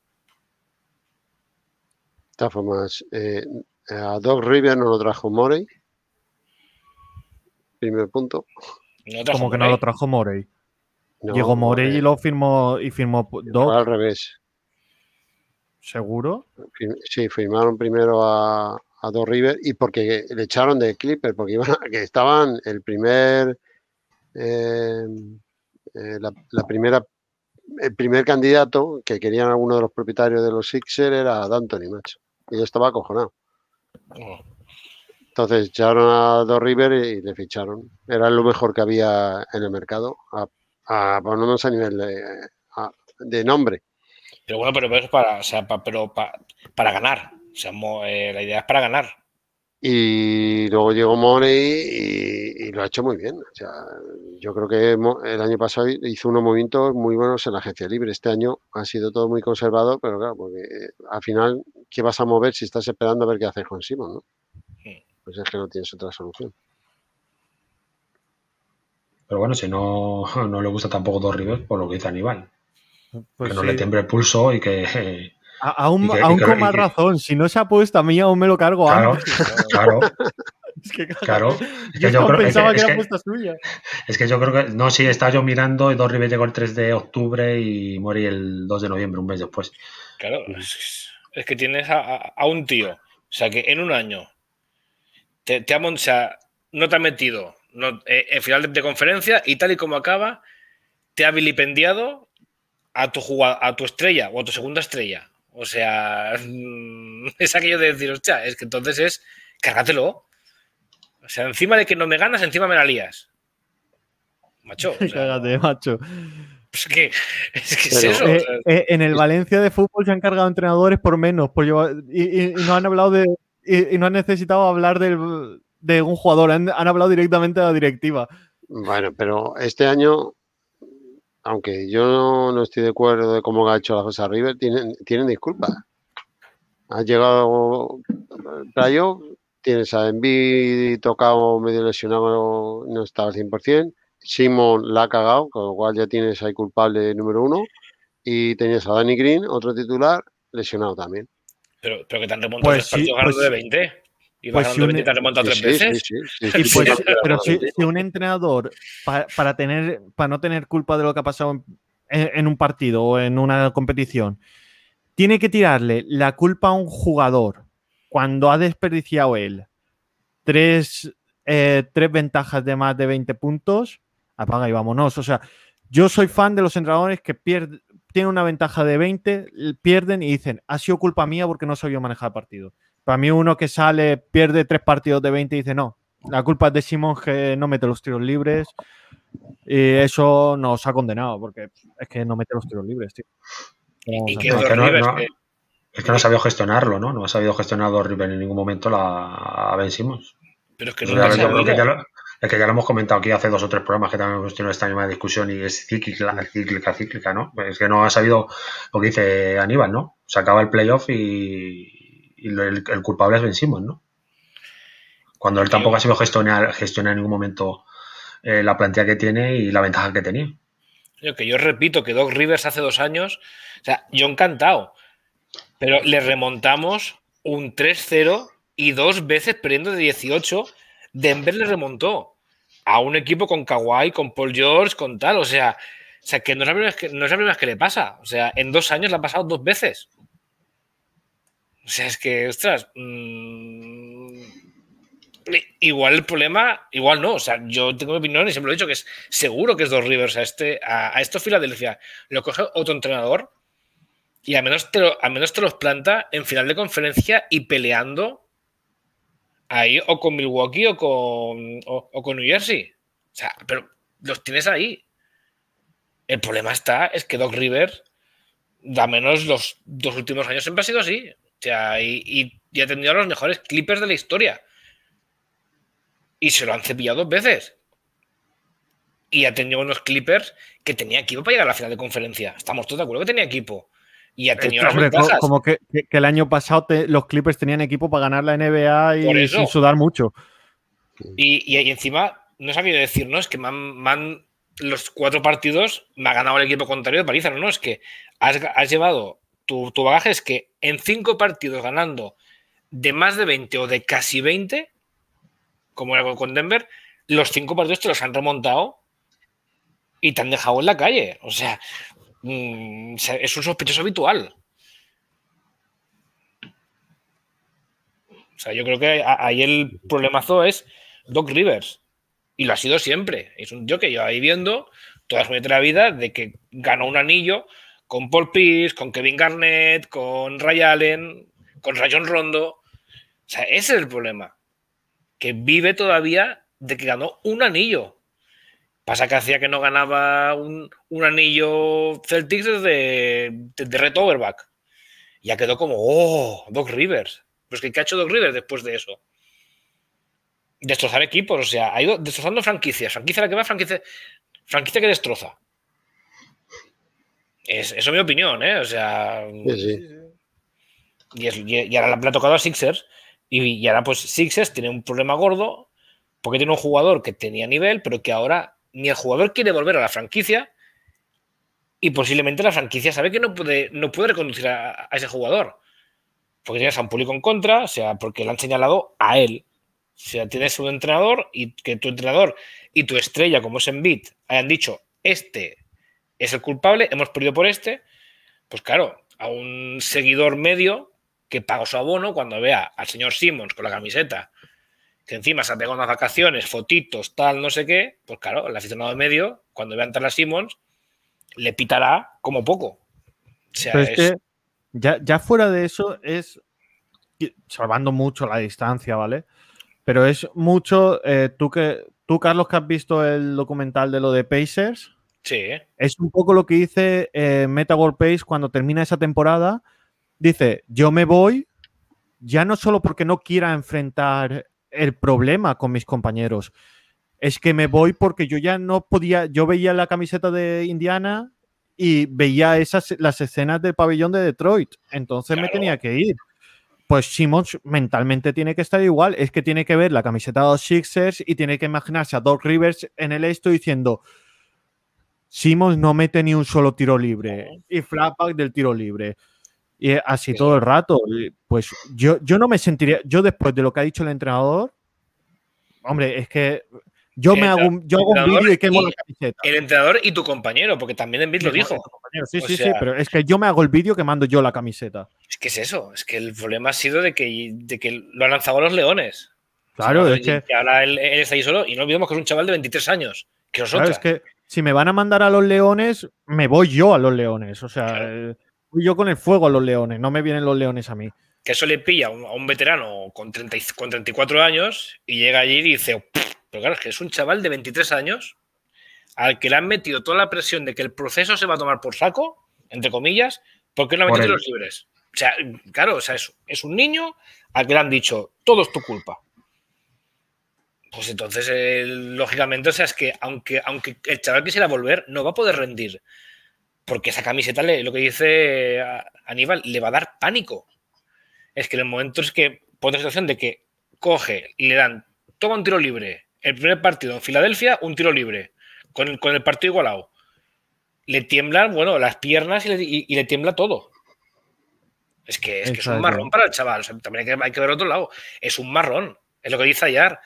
De todas formas, eh, a Doc River no lo trajo Morey. Primer punto. Como que no lo trajo Morey. Llegó Morey y lo firmó y firmó Doc. Al revés. ¿Seguro? Sí, firmaron primero a, a Doc River y porque le echaron de Clipper, porque iban, que estaban el primer eh, eh, la, primera el primer candidato que querían algunos de los propietarios de los Sixers era D'Antoni, macho. Y yo estaba acojonado. Oh. Entonces echaron a Dos River y le ficharon. Era lo mejor que había en el mercado, a, a ponernos a nivel de, nombre. Pero bueno, pero, es para, pero para, ganar. O sea, eh, la idea es para ganar. Y luego llegó Money y, lo ha hecho muy bien. O sea, yo creo que el año pasado hizo unos movimientos muy buenos en la agencia libre. Este año ha sido todo muy conservado, pero claro, porque eh, al final, ¿qué vas a mover si estás esperando a ver qué hace con Simon? ¿no? pues es que no tienes otra solución. Pero bueno, si no, no le gusta tampoco dos River, por lo que dice Aníbal. Pues que no le tembre el pulso y que. aún, con más razón, si no se ha puesto a mí, aún me lo cargo claro, antes. Claro. es que, claro. Es que yo, creo, pensaba que, era puesta suya. Es que yo creo que. No, sí, estaba yo mirando y Dos River llegó el 3 de octubre y muere el 2 de noviembre, un mes después. Claro, es, que tienes a, a un tío. O sea, que en un año te, te ha, no te ha metido eh, en final de, conferencia y tal y como acaba, te ha vilipendiado a tu, a tu estrella o a tu segunda estrella. O sea, es aquello de decir, hostia, es que entonces es, cárgatelo. O sea, encima de que no me ganas, encima me la lías. macho. Cágate, macho. Pues que, es que es eso. Eh, eh, en el Valencia de fútbol se han cargado entrenadores por menos, por llevar, y, no han hablado de. Y, no han necesitado hablar del, de un jugador, han, han, hablado directamente de la directiva. Bueno, pero este año, aunque yo no, estoy de acuerdo de cómo ha hecho la cosa River, tienen, tienen disculpas. Ha llegado playoff, tienes a Envid tocado medio lesionado, no está al 100%. Simon la ha cagado, con lo cual ya tienes ahí culpable número uno. Y tenías a Danny Green, otro titular, lesionado también. Pero, pero que te han remontado pues sí, pues, de 20. Y pues si un, te han remontado tres veces. Pues, pero si, un entrenador, para, tener, para no tener culpa de lo que ha pasado en, un partido o en una competición, tiene que tirarle la culpa a un jugador cuando ha desperdiciado él tres, eh, tres ventajas de más de 20 puntos, apaga y vámonos. O sea, yo soy fan de los entrenadores que pierden, tienen una ventaja de 20, pierden y dicen, ha sido culpa mía porque no soy yo manejar el partido. Para mí uno que sale, pierde tres partidos de 20 y dice, no, la culpa es de Simón que no mete los tiros libres. Y eso nos ha condenado porque es que no mete los tiros libres, tío. es, que no, ha sabido gestionarlo, ¿no? No ha sabido gestionar a River en ningún momento la, a Ben Simmons. Pero es que no, es que ya lo hemos comentado aquí hace dos o tres programas que también hemos tenido esta misma discusión y es cíclica, cíclica, cíclica, ¿no? Es que no ha sabido lo que dice Aníbal, ¿no? Se acaba el playoff y, el, culpable es Ben Simmons, ¿no? Cuando él tampoco ha sabido gestionar, gestionar en ningún momento eh, la plantilla que tiene y la ventaja que tenía. Que yo repito que Doc Rivers hace dos años, o sea, yo encantado, pero le remontamos un 3-0 y dos veces perdiendo de 18, Denver le remontó a un equipo con Kawhi, con Paul George, con tal. O sea, o sea que no es, la primera vez que, no le pasa. O sea, en dos años le ha pasado dos veces. O sea, es que, ostras. Mmm, igual el problema, igual no. O sea, yo tengo mi opinión y siempre lo he dicho que es seguro que es dos Rivers a este, a esto Filadelfia. Lo coge otro entrenador y al menos, te al menos te los planta en final de conferencia y peleando ahí o con Milwaukee o con, o, con New Jersey. O sea, pero los tienes ahí. El problema está, es que Doc River, da menos los dos últimos años siempre ha sido así. O sea, y, y, ha tenido a los mejores clippers de la historia. Y se lo han cepillado dos veces. Y ha tenido unos clippers que tenía equipo para llegar a la final de conferencia. Estamos todos de acuerdo que tenía equipo. Y ha tenido Como que, el año pasado los Clippers tenían equipo para ganar la NBA y sin sudar mucho. Y, encima, no he sabido decir, ¿no? Es que los cuatro partidos me ha ganado el equipo contrario de paliza, ¿no? Es que has, llevado tu, tu, bagaje, es que en cinco partidos ganando de más de 20 o de casi 20, como era con Denver, los cinco partidos te los han remontado y te han dejado en la calle. O sea, Mm, es un sospechoso habitual. O sea, yo creo que ahí el problemazo es Doc Rivers. Y lo ha sido siempre. Es un tío que lleva ahí viendo toda su vida de que ganó un anillo con Paul Pierce, con Kevin Garnett, con Ray Allen, con Rayon Rondo. O sea, ese es el problema. Que vive todavía de que ganó un anillo. Pasa que hacía que no ganaba un, anillo Celtics desde, de Red Overback. Ya quedó como, oh, Doc Rivers. Pues ¿qué ha hecho Doc Rivers después de eso? Destrozar equipos, o sea, ha ido destrozando franquicias. Franquicia la que va, franquicia, franquicia que destroza. Es, eso es mi opinión, ¿eh? O sea. Y, ahora le ha tocado a Sixers. Y, y ahora, pues, Sixers tiene un problema gordo. Porque tiene un jugador que tenía nivel, pero que ahora ni el jugador quiere volver a la franquicia y posiblemente la franquicia sabe que no puede, no puede reconducir a, ese jugador. Porque tienes a un público en contra, o sea, porque le han señalado a él. O sea, tienes un entrenador y que tu entrenador y tu estrella, como es en Bit, hayan dicho, este es el culpable, hemos perdido por este, pues claro, a un seguidor medio que paga su abono cuando vea al señor Simmons con la camiseta que encima se ha pegado unas vacaciones, fotitos, tal, no sé qué, pues claro, el aficionado de medio, cuando vea entrar a Simmons, le pitará como poco. O sea, es... que ya, ya, fuera de eso es, salvando mucho la distancia, ¿vale? Pero es mucho, eh, tú que tú, Carlos, que has visto el documental de lo de Pacers. Sí. Es un poco lo que dice eh, Pace cuando termina esa temporada. Dice, yo me voy ya no solo porque no quiera enfrentar el problema con mis compañeros, es que me voy porque yo ya no podía, yo veía la camiseta de Indiana y veía esas las escenas del pabellón de Detroit, entonces me tenía que ir. Pues Simmons mentalmente tiene que estar igual, es que tiene que ver la camiseta de los Sixers y tiene que imaginarse a Doc Rivers en el esto diciendo, Simmons no mete ni un solo tiro libre y flashback del tiro libre. Y así todo el rato. Pues yo, yo no me sentiría, yo después de lo que ha dicho el entrenador, hombre, es que yo me hago, yo hago un vídeo y quemo la camiseta. El entrenador y tu compañero, porque también en lo dijo. Sí, sí, sí, pero es que yo me hago el vídeo que mando yo la camiseta. Es que es eso, es que el problema ha sido de que, de que lo han lanzado los leones. Claro, es que... ahora él, está ahí solo y no olvidemos que es un chaval de 23 años. Que claro, es que si me van a mandar a los leones, me voy yo a los leones. O sea, eh, yo con el fuego a los leones, no me vienen los leones a mí. Que eso le pilla a un, veterano con, 30, con 34 años y llega allí y dice, pero claro, es que es un chaval de 23 años al que le han metido toda la presión de que el proceso se va a tomar por saco, entre comillas, porque no ha metido los libres. O sea, claro, o sea, es, es un niño al que le han dicho, todo es tu culpa. Pues entonces, eh, lógicamente, o sea, es que aunque, aunque el chaval quisiera volver, no va a poder rendir. Porque esa camiseta, le, lo que dice Aníbal, le va a dar pánico. Es que en el momento es que pone la situación de que coge y le dan, toma un tiro libre. El primer partido en Filadelfia, un tiro libre. Con el, con el partido igualado. Le tiemblan, bueno, las piernas y le, tiembla todo. Es que, es, que es un marrón para el chaval. también hay que, hay que ver otro lado. Es un marrón. Es lo que dice Ayar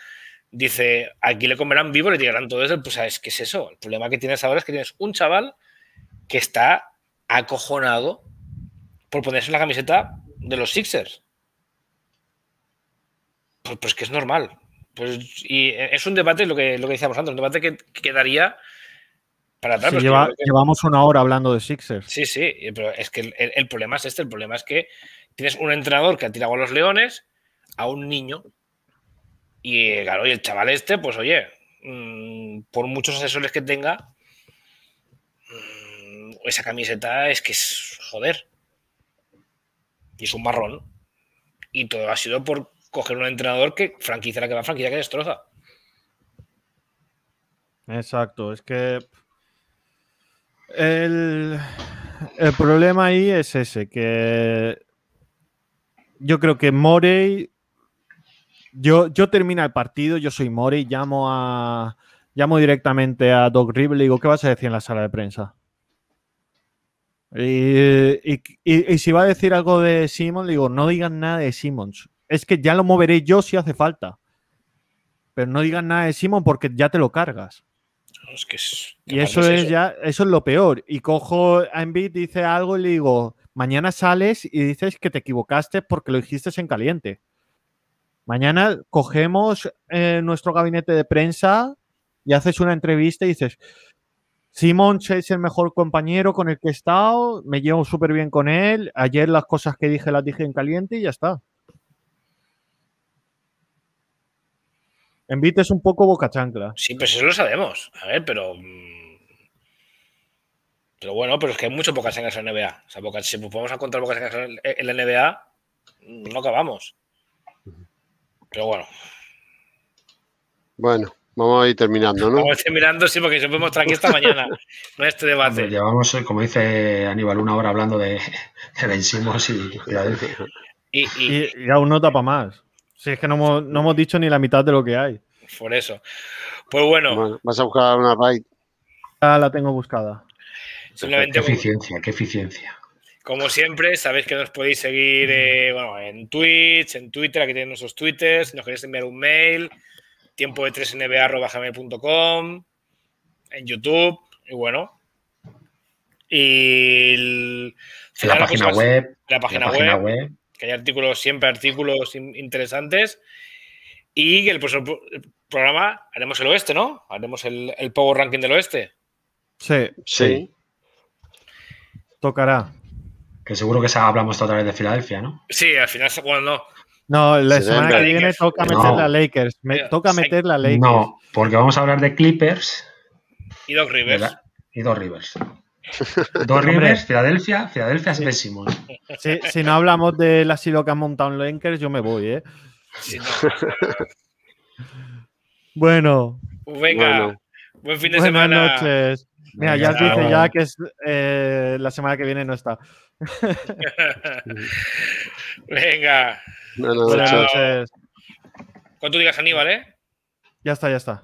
dice, aquí le comerán vivo, le tirarán todo eso. Pues, ¿sabes qué es eso? El problema que tienes ahora es que tienes un chaval que está acojonado por ponerse la camiseta de los Sixers. Pues, pues, que es normal. Pues, y es un debate, lo que, lo que decíamos antes, un debate que, quedaría para atrás. llevamos una hora hablando de Sixers. Sí, sí, pero es que el, el, problema es este, el problema es que tienes un entrenador que ha tirado a los leones a un niño y claro, y el chaval este, pues oye, mm, por muchos asesores que tenga, esa camiseta es que es joder. Y es un marrón. Y todo ha sido por coger un entrenador que franquicia la que va, franquicia que destroza. Exacto, es que el, el problema ahí es ese, que yo creo que Morey yo, yo termino el partido, yo soy Mori, llamo a llamo directamente a Doc Rivers y digo, ¿qué vas a decir en la sala de prensa? Y, si va a decir algo de Simmons, le digo, no digan nada de Simmons. Es que ya lo moveré yo si hace falta. Pero no digan nada de Simmons porque ya te lo cargas. y eso es, ya, eso es lo peor. Y cojo a Embiid, dice algo y le digo, mañana sales y dices que te equivocaste porque lo dijiste en caliente. Mañana cogemos eh, nuestro gabinete de prensa y haces una entrevista y dices, Simón es el mejor compañero con el que he estado, me llevo súper bien con él, ayer las cosas que dije las dije en caliente y ya está. Envites un poco boca chancla. Sí, pues eso lo sabemos. A ver, pero. Mm, pero bueno, pero es que hay mucho boca chancla en la NBA. O sea, boca, si podemos contar boca chancla en la NBA, no acabamos. Pero bueno. Bueno, vamos a ir terminando, ¿no? Vamos a ir terminando, sí, porque yo podemos estar aquí esta mañana no este debate. llevamos, como dice Aníbal, una hora hablando de, de vencimos y Y, y, y, aún no tapa más. Si es que no hemos, no hemos dicho ni la mitad de lo que hay. Por eso. Pues bueno. vas a buscar una raid. Ya la tengo buscada. Qué eficiencia, qué eficiencia. Como siempre, sabéis que nos podéis seguir eh, en Twitch, en Twitter, aquí tenéis nuestros twitters, si nos queréis enviar un mail, tiempo de 3 nba.gmail.com, en YouTube, y bueno. Y la, página web, la página, web, que hay artículos, siempre artículos interesantes. Y el próximo programa haremos el oeste, ¿no? Haremos el, el Power Ranking del oeste. Sí. Sí. Tocará. Que seguro que hablamos otra vez de Filadelfia, ¿no? Sí, al final, bueno, no. No, la semana que viene toca meter la Lakers. Me, toca meter la Lakers. No, porque vamos a hablar de Clippers. Y dos Rivers. Y dos Rivers. Dos Rivers, Filadelfia, Filadelfia es pésimo. Si, no hablamos de la Silocan Mountain Lakers, yo me voy, ¿eh? bueno. Venga. Buen fin de Buenas semana. noches. Mira, ya dice ya que es, eh, la semana que viene no está. Venga. Buenas noches. Cuando tú digas Aníbal, ¿eh? Ya está, ya está.